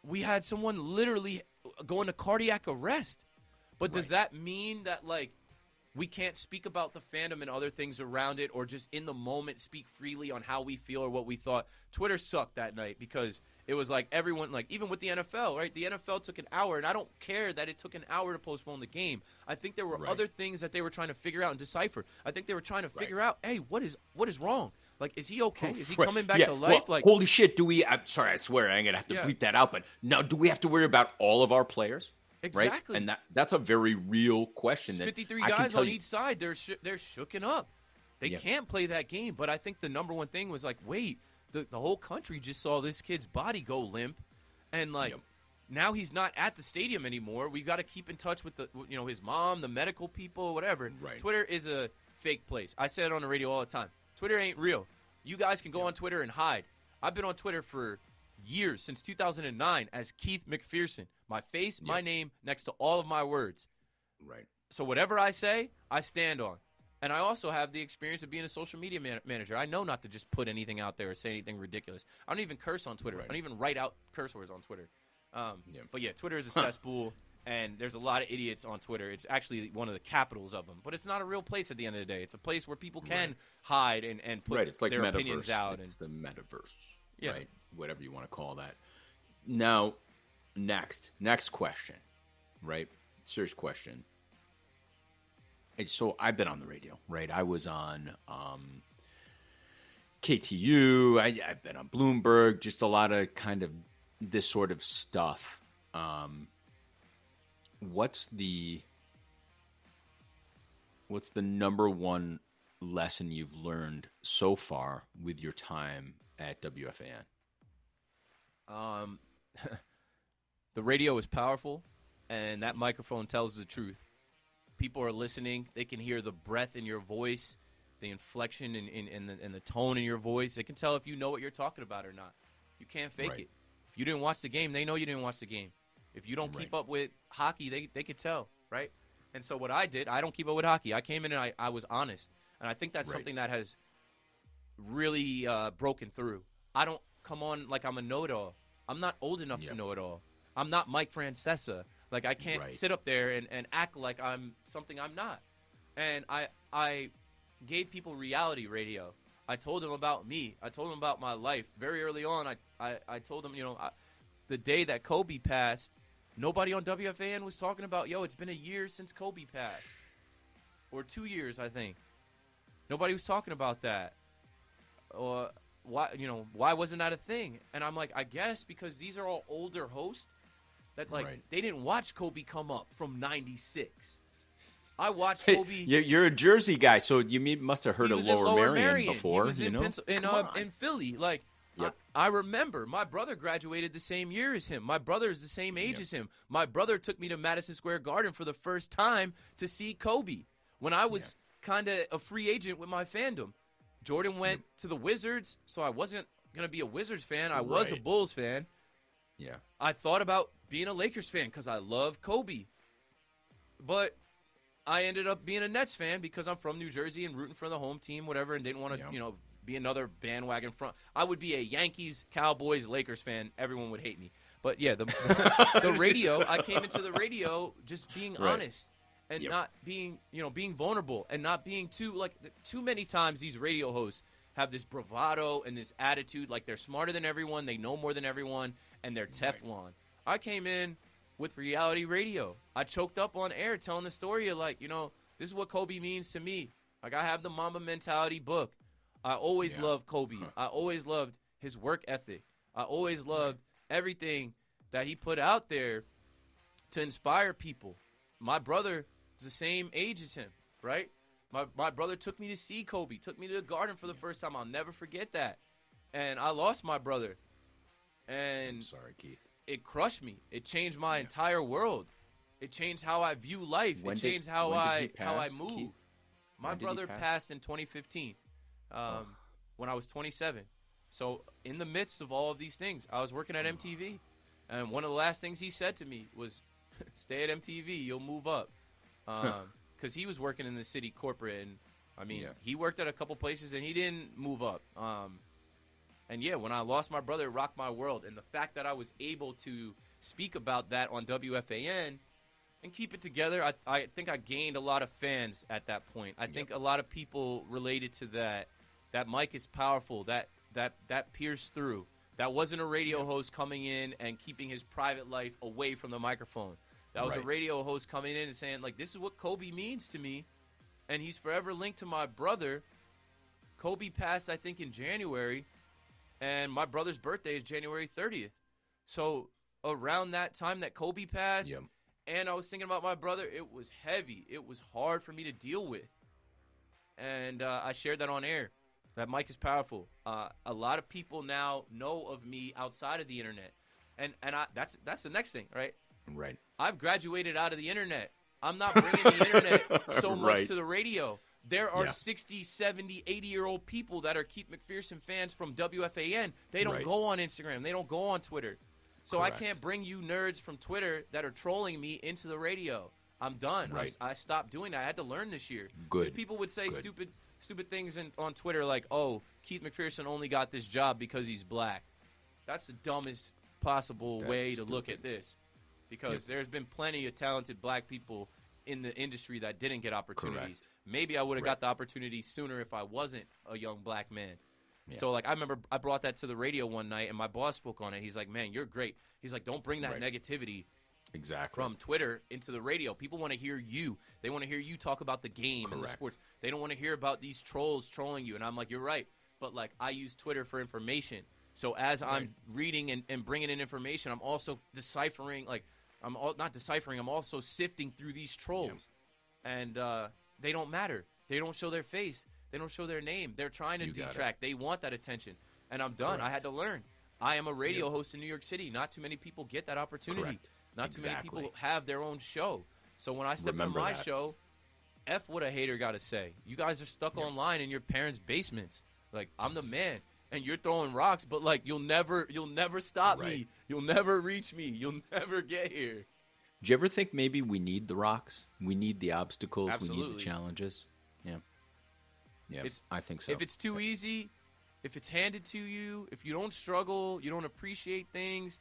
we had someone literally go into cardiac arrest. But does that mean that like we can't speak about the fandom and other things around it or just in the moment speak freely on how we feel or what we thought? Twitter sucked that night because it was like everyone like even with the NFL, right? The NFL took an hour and I don't care that it took an hour to postpone the game. I think there were Right. other things that they were trying to figure out and decipher. I think they were trying to figure out, "Hey, what is what is wrong? Like is he okay? Oh, is he Right. coming back Yeah, to life? well, like holy shit! Do we? I'm sorry, I swear I'm gonna have to Yeah. bleep that out. But now, do we have to worry about all of our players? Right? Exactly. And that that's a very real question. That 53 I can guys on you- each side. They're sh- they're shooken up. They Yeah. can't play that game. But I think the number one thing was like, wait, the the whole country just saw this kid's body go limp, and like. Yep. Now he's not at the stadium anymore. We got to keep in touch with the, you know, his mom, the medical people, whatever. Right. Twitter is a fake place. I say it on the radio all the time. Twitter ain't real. You guys can go on Twitter and hide. I've been on Twitter for years since 2009 as Keith McPherson. My face, my name next to all of my words. Right. So whatever I say, I stand on. And I also have the experience of being a social media man- manager. I know not to just put anything out there or say anything ridiculous. I don't even curse on Twitter. Right. I don't even write out curse words on Twitter. Um, Yeah. But yeah, Twitter is a cesspool, and there's a lot of idiots on Twitter. It's actually one of the capitals of them. But it's not a real place at the end of the day. It's a place where people can Right. hide and, and put right. It's like their metaverse. opinions out. It's and the metaverse. Yeah. Right. Whatever you want to call that. Now, next, next question. Right. Serious question. And so I've been on the radio, right? I was on um, KTU. I, I've been on Bloomberg. Just a lot of kind of this sort of stuff. Um, what's the what's the number one lesson you've learned so far with your time at WFAN? Um, the radio is powerful, and that microphone tells the truth. People are listening; they can hear the breath in your voice, the inflection and in, in, the, and the tone in your voice. They can tell if you know what you're talking about or not. You can't fake Right. it. If you didn't watch the game, they know you didn't watch the game. If you don't keep up with hockey, they they could tell, right? And so what I did, I don't keep up with hockey. I came in and I, I was honest, and I think that's Right. something that has really uh, broken through. I don't come on like I'm a know-it-all. I'm not old enough Yep. to know it all. I'm not Mike Francesa. Like I can't Right. sit up there and, and act like I'm something I'm not. And I I gave people reality radio. I told them about me. I told them about my life very early on. I I, I told them you know I, the day that Kobe passed, nobody on WFAN was talking about yo. It's been a year since Kobe passed, or two years I think. Nobody was talking about that. Or why you know why wasn't that a thing? And I'm like I guess because these are all older hosts that like Right. they didn't watch Kobe come up from '96. I watched Hey, Kobe. you're, you're a Jersey guy, so you must have heard he of Lower, Lower Merion, Merion. before. You in, know? Pens- in, uh, in Philly. Like Yep. I, I remember, my brother graduated the same year as him. My brother is the same age Yep. as him. My brother took me to Madison Square Garden for the first time to see Kobe when I was kind of a free agent with my fandom. Jordan went to the Wizards, so I wasn't gonna be a Wizards fan. I was a Bulls fan. yeah, I thought about being a Lakers fan because I love Kobe. But I ended up being a Nets fan because I'm from New Jersey and rooting for the home team, whatever, and didn't want to, Yeah. you know, be another bandwagon front. I would be a Yankees, Cowboys, Lakers fan. Everyone would hate me. But yeah, the, the radio, I came into the radio just being Right. honest and Yep. not being, you know, being vulnerable and not being too, like, too many times these radio hosts have this bravado and this attitude like they're smarter than everyone, they know more than everyone, and they're Teflon. I came in with reality radio. I choked up on air telling the story of like, you know, this is what Kobe means to me. Like I have the Mamba Mentality book. I always Yeah. loved Kobe. Huh. I always loved his work ethic. I always loved everything that he put out there to inspire people. My brother is the same age as him, right? My my brother took me to see Kobe, took me to the garden for the first time. I'll never forget that. And I lost my brother. And I'm sorry, Keith. it crushed me. It changed my entire world. It changed how I view life. When it did- changed how I he how I pass, move. Keith? My When brother pass? passed in 2015, um, when I was 27. So in the midst of all of these things, I was working at MTV, and one of the last things he said to me was, "Stay at MTV, you'll move up," because he was working in the city corporate, and I mean, Yeah. he worked at a couple places and he didn't move up. Um, and yeah, when I lost my brother, it rocked my world, and the fact that I was able to speak about that on WFAN and keep it together. I, I think I gained a lot of fans at that point. I think a lot of people related to that. That mic is powerful. That that that pierced through. That wasn't a radio host coming in and keeping his private life away from the microphone. That was a radio host coming in and saying like, "This is what Kobe means to me," and he's forever linked to my brother. Kobe passed, I think, in January, and my brother's birthday is January 30th. So around that time that Kobe passed, Yep. and I was thinking about my brother. It was heavy. It was hard for me to deal with, and uh, I shared that on air. That mic is powerful. Uh, a lot of people now know of me outside of the internet, and and I, that's that's the next thing, right? Right. I've graduated out of the internet. I'm not bringing the internet so much Right. to the radio. There are Yeah. 60, 70, 80 year old people that are Keith McPherson fans from WFAN. They don't Right. go on Instagram, they don't go on Twitter. So Correct. I can't bring you nerds from Twitter that are trolling me into the radio. I'm done. Right. I, stopped doing that. I had to learn this year. Good. People would say Good. stupid stupid things in, on Twitter like, "Oh, Keith McPherson only got this job because he's black." That's the dumbest possible way That's to look at this because there's been plenty of talented black people in the industry that didn't get opportunities. Correct. Maybe I would have Right. got the opportunity sooner if I wasn't a young black man. Yeah. So like I remember I brought that to the radio one night and my boss spoke on it. He's like, "Man, you're great." He's like, "Don't bring that Right. negativity Exactly. from Twitter into the radio. People want to hear you. They want to hear you talk about the game and the sports. They don't want to hear about these trolls trolling you. And I'm like, you're right. But like, I use Twitter for information. So as Right. I'm reading and, and bringing in information, I'm also deciphering. Like, I'm all, not deciphering. I'm also sifting through these trolls, and uh, they don't matter. They don't show their face. They don't show their name. They're trying to You detract. They want that attention. And I'm done. I had to learn. I am a radio host in New York City. Not too many people get that opportunity. Correct. Not too many people have their own show. So when I step Remember on my that. show, F what a hater got to say. You guys are stuck online in your parents' basements. Like I'm the man, and you're throwing rocks, but like you'll never, you'll never stop me. You'll never reach me. You'll never get here. Do you ever think maybe we need the rocks? We need the obstacles. We need the challenges. Yeah. Yeah. It's- I think so. If it's too easy, if it's handed to you, if you don't struggle, you don't appreciate things.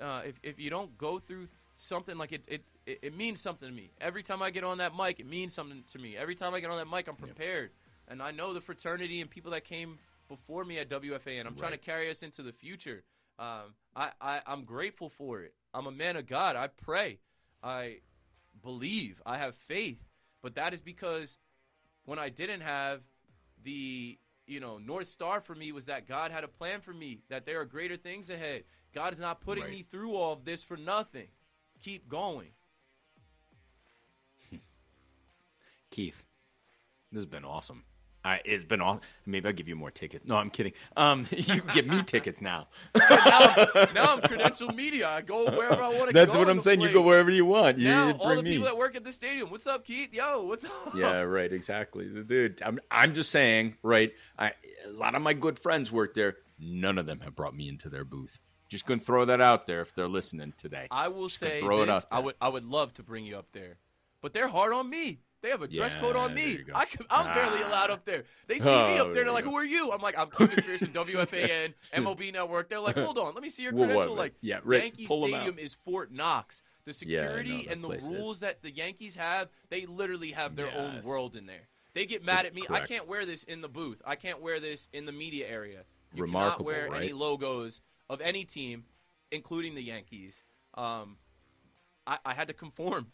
Uh, if if you don't go through something like it, it, it, it means something to me. Every time I get on that mic, it means something to me. Every time I get on that mic, I'm prepared, and I know the fraternity and people that came before me at WFAN, and I'm trying to carry us into the future. Um, I, I I'm grateful for it. I'm a man of God. I pray. I believe. I have faith, but that is because when I didn't have the you know north star for me was that God had a plan for me that there are greater things ahead. God is not putting Right. me through all of this for nothing. Keep going. Keith, this has been awesome. I, it's been all. Maybe I'll give you more tickets. No, I'm kidding. Um, you can give me tickets now. now, I'm, now I'm credential media. I go wherever I want to go. That's what I'm saying. You go wherever you want. You Now bring all the me. people that work at the stadium. What's up, Keith? Yo, what's up? yeah, right. Exactly, dude. I'm I'm just saying, right? I a lot of my good friends work there. None of them have brought me into their booth. Just gonna throw that out there if they're listening today. I will Just say throw it this. out I would I would love to bring you up there, but they're hard on me. They have a dress code on me. there you go. I can, I'm barely Ah. allowed up there. They see me Oh, up there. They're like, "Who are you?" I'm like, "I'm Keith McPherson, WFAN, MLB Network." They're like, "Hold on, let me see your credential." Like, Yeah, right. Yankee Stadium is Fort Knox. The Yeah, security that and the place is. rules that the Yankees have, they literally have their own world in there. They get mad at me. I can't wear this in the booth. I can't wear this in the media area. You Remarkable, cannot wear any logos of any team, including the Yankees. Um, I, I had to conform.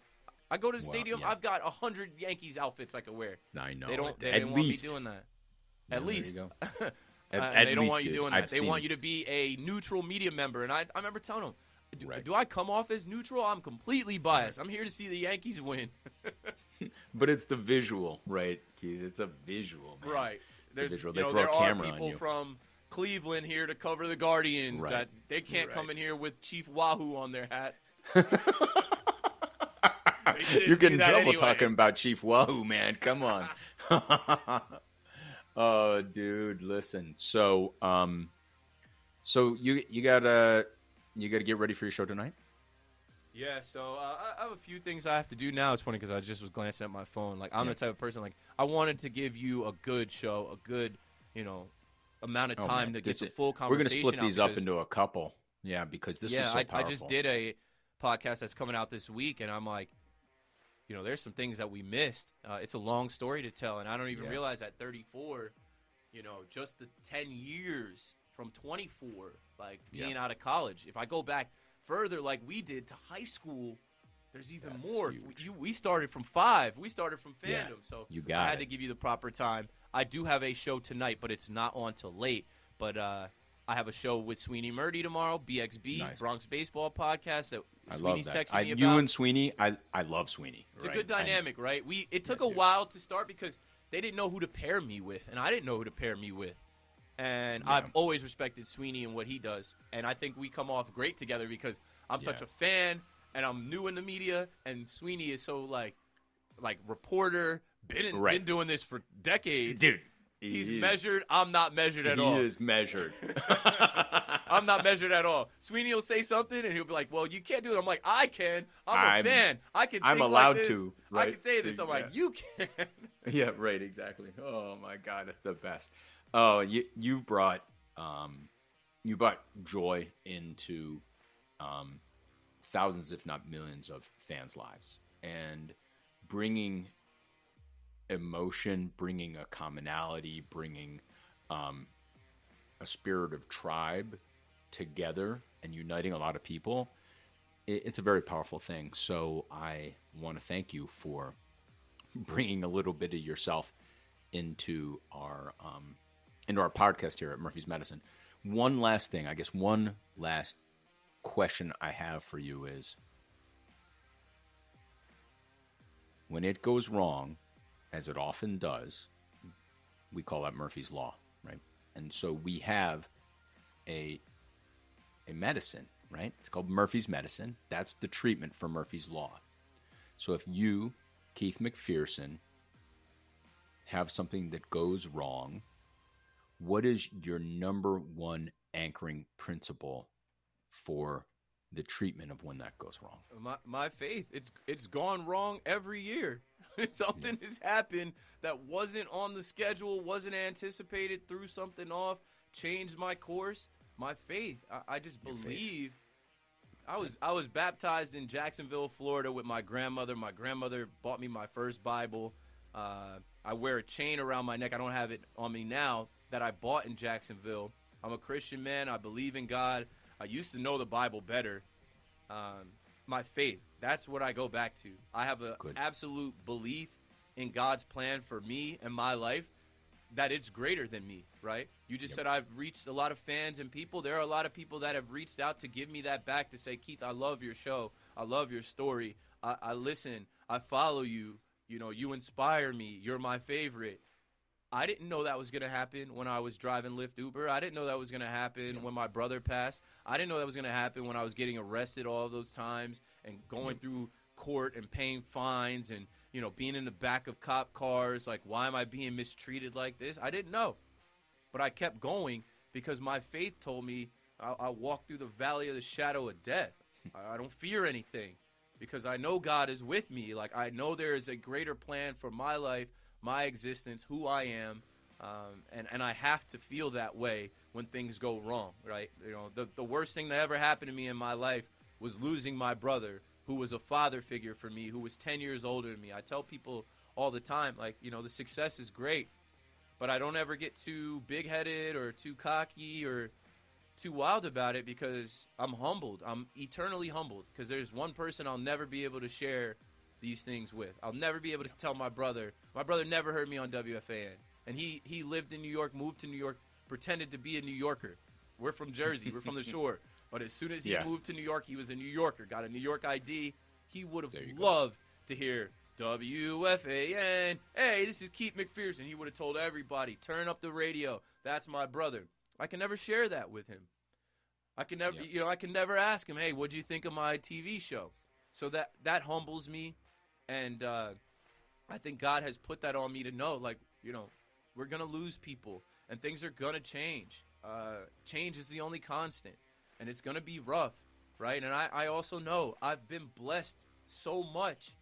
I go to the Wow, stadium. yeah. I've got a hundred Yankees outfits I could wear. I know. they don't. They at didn't want me doing that. Yeah, At you least. go. Uh, At- at they don't least, want you dude. doing that. I've they want it. you to be a neutral media member. And I, I remember telling them, do, Right. do I come off as neutral? I'm completely biased. I'm here to see the Yankees win. But it's the visual, right, Keith? It's a visual, man. right. It's There's, visual. They know, throw there a are people from Cleveland here to cover the Guardians. Right. That they can't come in here with Chief Wahoo on their hats. shouldn't You're getting do in that trouble anyway. talking about Chief Wahoo, man. Come on. oh, dude, listen. So, um, so you you gotta you gotta get ready for your show tonight. Yeah, so uh, I- I have a few things I have to do now. It's funny because I just was glancing at my phone. Like I'm Yeah. the type of person like I wanted to give you a good show, a good, you know, amount of Oh, time man, to get this the is- full We're conversation. gonna split out these up into a couple. Yeah, because this yeah, was so I, I just did a podcast that's coming out this week, and I'm like, you know, there's some things that we missed. Uh, it's a long story to tell, and I don't even Yeah. realize at 34, you know, just the 10 years from 24, like being Yeah. out of college. If I go back further, like we did to high school, there's even That's more. huge. You, we started from five. We started from fandom, Yeah, so you I had it. to give you the proper time. I do have a show tonight, but it's not on till late. But uh, I have a show with Sweeney Murti tomorrow, BXB Nice. Bronx Baseball podcast that I Sweeney's love that. texting I, you and Sweeney, I I love Sweeney. it's a right? good I- dynamic, right? We it took Yeah, a while to start because they didn't know who to pair me with, and I didn't know who to pair me with. And Yeah. I've always respected Sweeney and what he does, and I think we come off great together because I'm such a fan and I'm new in the media, and Sweeney is so like like reporter, been in, Right. been doing this for decades. dude. He's is- measured. I'm not measured at he all. He is measured. I'm not measured at all. Sweeney will say something and he'll be like, "Well, you can't do it." I'm like, "I can. I'm a I'm- fan. I can. I'm think allowed like to, I can say this." I'm like, "You can." Yeah, right, exactly. Oh my god, it's the best. Oh, you you've brought um you brought joy into um thousands if not millions of fans' lives and bringing emotion, bringing a commonality, bringing um a spirit of tribe together and uniting a lot of people. It, it's a very powerful thing. So I want to thank you for bringing a little bit of yourself into our um, into our podcast here at Murphy's Medicine. One last thing, I guess, one last question I have for you is: when it goes wrong, as it often does, we call that Murphy's Law, right? And so we have a a medicine, right? It's called Murphy's Medicine. That's the treatment for Murphy's Law. So if you, Keith McPherson, have something that goes wrong, what is your number one anchoring principle for the treatment of when that goes wrong? my my faith, it's it's gone wrong every year. something has happened that wasn't on the schedule, wasn't anticipated, threw something off, changed my course. My faith, I, I just Your faith. believe. I was I was baptized in Jacksonville, Florida, with my grandmother. My grandmother bought me my first Bible. Uh, I wear a chain around my neck. I don't have it on me now that I bought in Jacksonville. I'm a Christian man. I believe in God. I used to know the Bible better. Um, my faith. That's what I go back to. I have an absolute belief in God's plan for me and my life that it's greater than me, right? You just Yep. said I've reached a lot of fans and people. There are a lot of people that have reached out to give me that back to say, Keith, I love your show. I love your story. I, I listen. I follow you. You know, you inspire me. You're my favorite. I didn't know that was going to happen when I was driving Lyft Uber. I didn't know that was going to happen when my brother passed. I didn't know that was going to happen when I was getting arrested all those times and going mm-hmm. through court and paying fines and, you know, being in the back of cop cars. Like, why am I being mistreated like this? I didn't know. But I kept going because my faith told me I, I walk through the valley of the shadow of death. I, I don't fear anything because I know God is with me. Like I know there is a greater plan for my life, my existence, who I am, um, and and I have to feel that way when things go wrong. Right? You know, the the worst thing that ever happened to me in my life was losing my brother, who was a father figure for me, who was ten years older than me. I tell people all the time, like you know, the success is great, but I don't ever get too big headed or too cocky or too wild about it because I'm humbled. I'm eternally humbled because there's one person I'll never be able to share these things with. I'll never be able to tell my brother. My brother never heard me on WFAN, and he he lived in New York, moved to New York, pretended to be a New Yorker. We're from Jersey. We're from the shore. But as soon as he Yeah. moved to New York, he was a New Yorker. Got a New York ID. He would have you go. loved to hear WFAN. Hey, this is Keith McPherson. He would have told everybody, turn up the radio. That's my brother. I can never share that with him. I can never, Yeah. you know, I can never ask him, "Hey, what do you think of my TV show?" So that that humbles me, and uh, I think God has put that on me to know, like, you know, we're gonna lose people, and things are gonna change. Uh, change is the only constant, and it's gonna be rough, right? And I, I also know I've been blessed so much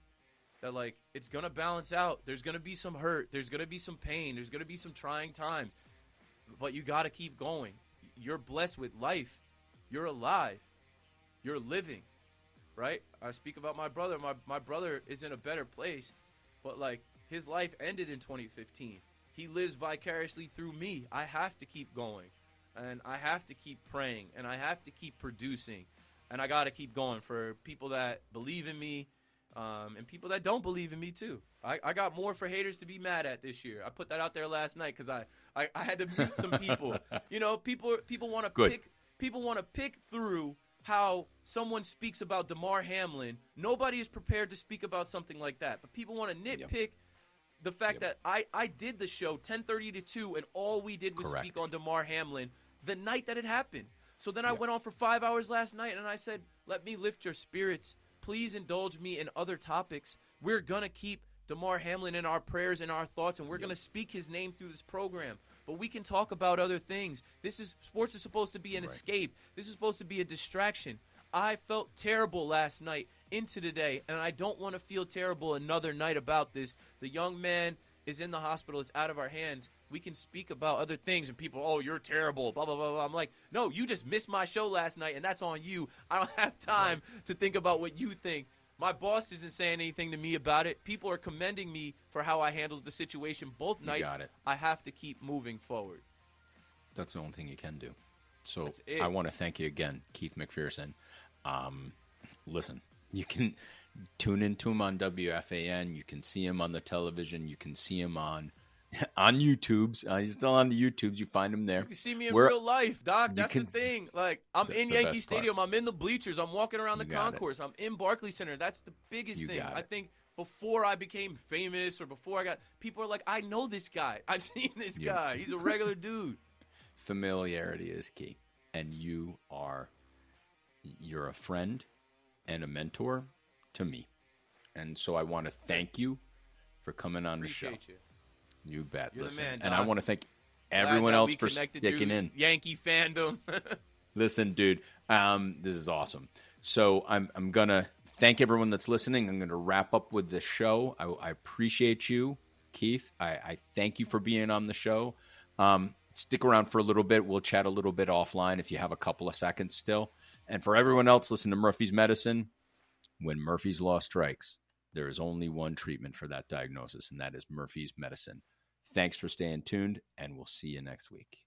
that like it's gonna balance out. There's gonna be some hurt. There's gonna be some pain. There's gonna be some trying times, but you gotta keep going. You're blessed with life. You're alive. You're living, right? I speak about my brother. My my brother is in a better place, but like his life ended in 2015. He lives vicariously through me. I have to keep going, and I have to keep praying, and I have to keep producing, and I got to keep going for people that believe in me, um, and people that don't believe in me too. I, I got more for haters to be mad at this year. I put that out there last night because I, I, I had to mute some people. you know, people people want to pick people want to pick through how someone speaks about Damar Hamlin. Nobody is prepared to speak about something like that, but people want to nitpick the fact Yep. that I, I did the show 10:30 to 2 and all we did was Correct. speak on Damar Hamlin the night that it happened. So then I Yep. went on for 5 hours last night and I said, "Let me lift your spirits. Please indulge me in other topics. We're going to keep Damar Hamlin in our prayers and our thoughts and we're going to speak his name through this program. But we can talk about other things. This is sports is supposed to be an Right. escape. This is supposed to be a distraction. I felt terrible last night into today, and I don't want to feel terrible another night about this. The young man is in the hospital. It's out of our hands. We can speak about other things, and people, oh, you're terrible, blah, blah, blah, blah. I'm like, no, you just missed my show last night, and that's on you. I don't have time to think about what you think. My boss isn't saying anything to me about it. People are commending me for how I handled the situation both You nights. I have to keep moving forward. That's the only thing you can do. So I want to thank you again, Keith McPherson. Um, listen, you can tune into him on WFAN. You can see him on the television. You can see him on on YouTube's. Uh, he's still on the YouTubes. You find him there. You can see me in We're- real life, Doc. That's can the thing. Like I'm in Yankee best part. Stadium. I'm in the bleachers. I'm walking around the got it. concourse. I'm in Barclays Center. That's the biggest You thing. I think before I became famous or before I got people are like, I know this guy. I've seen this Yeah. guy. He's a regular dude. familiarity is key and you are you're a friend and a mentor to me and so i want to thank you for coming on the show you. You bet. You're the listen man, and i want to thank everyone else for sticking in. Yankee fandom. listen dude um, this is awesome. So i'm, I'm gonna thank everyone that's listening. I'm gonna wrap up with this show. I, I appreciate you keith. I, I thank you for being on the show. Um, stick around for a little bit. We'll chat a little bit offline if you have a couple of seconds still. And for everyone else listen to murphy's medicine. When murphy's law strikes there is only one treatment for that diagnosis and that is murphy's medicine thanks for staying tuned and we'll see you next week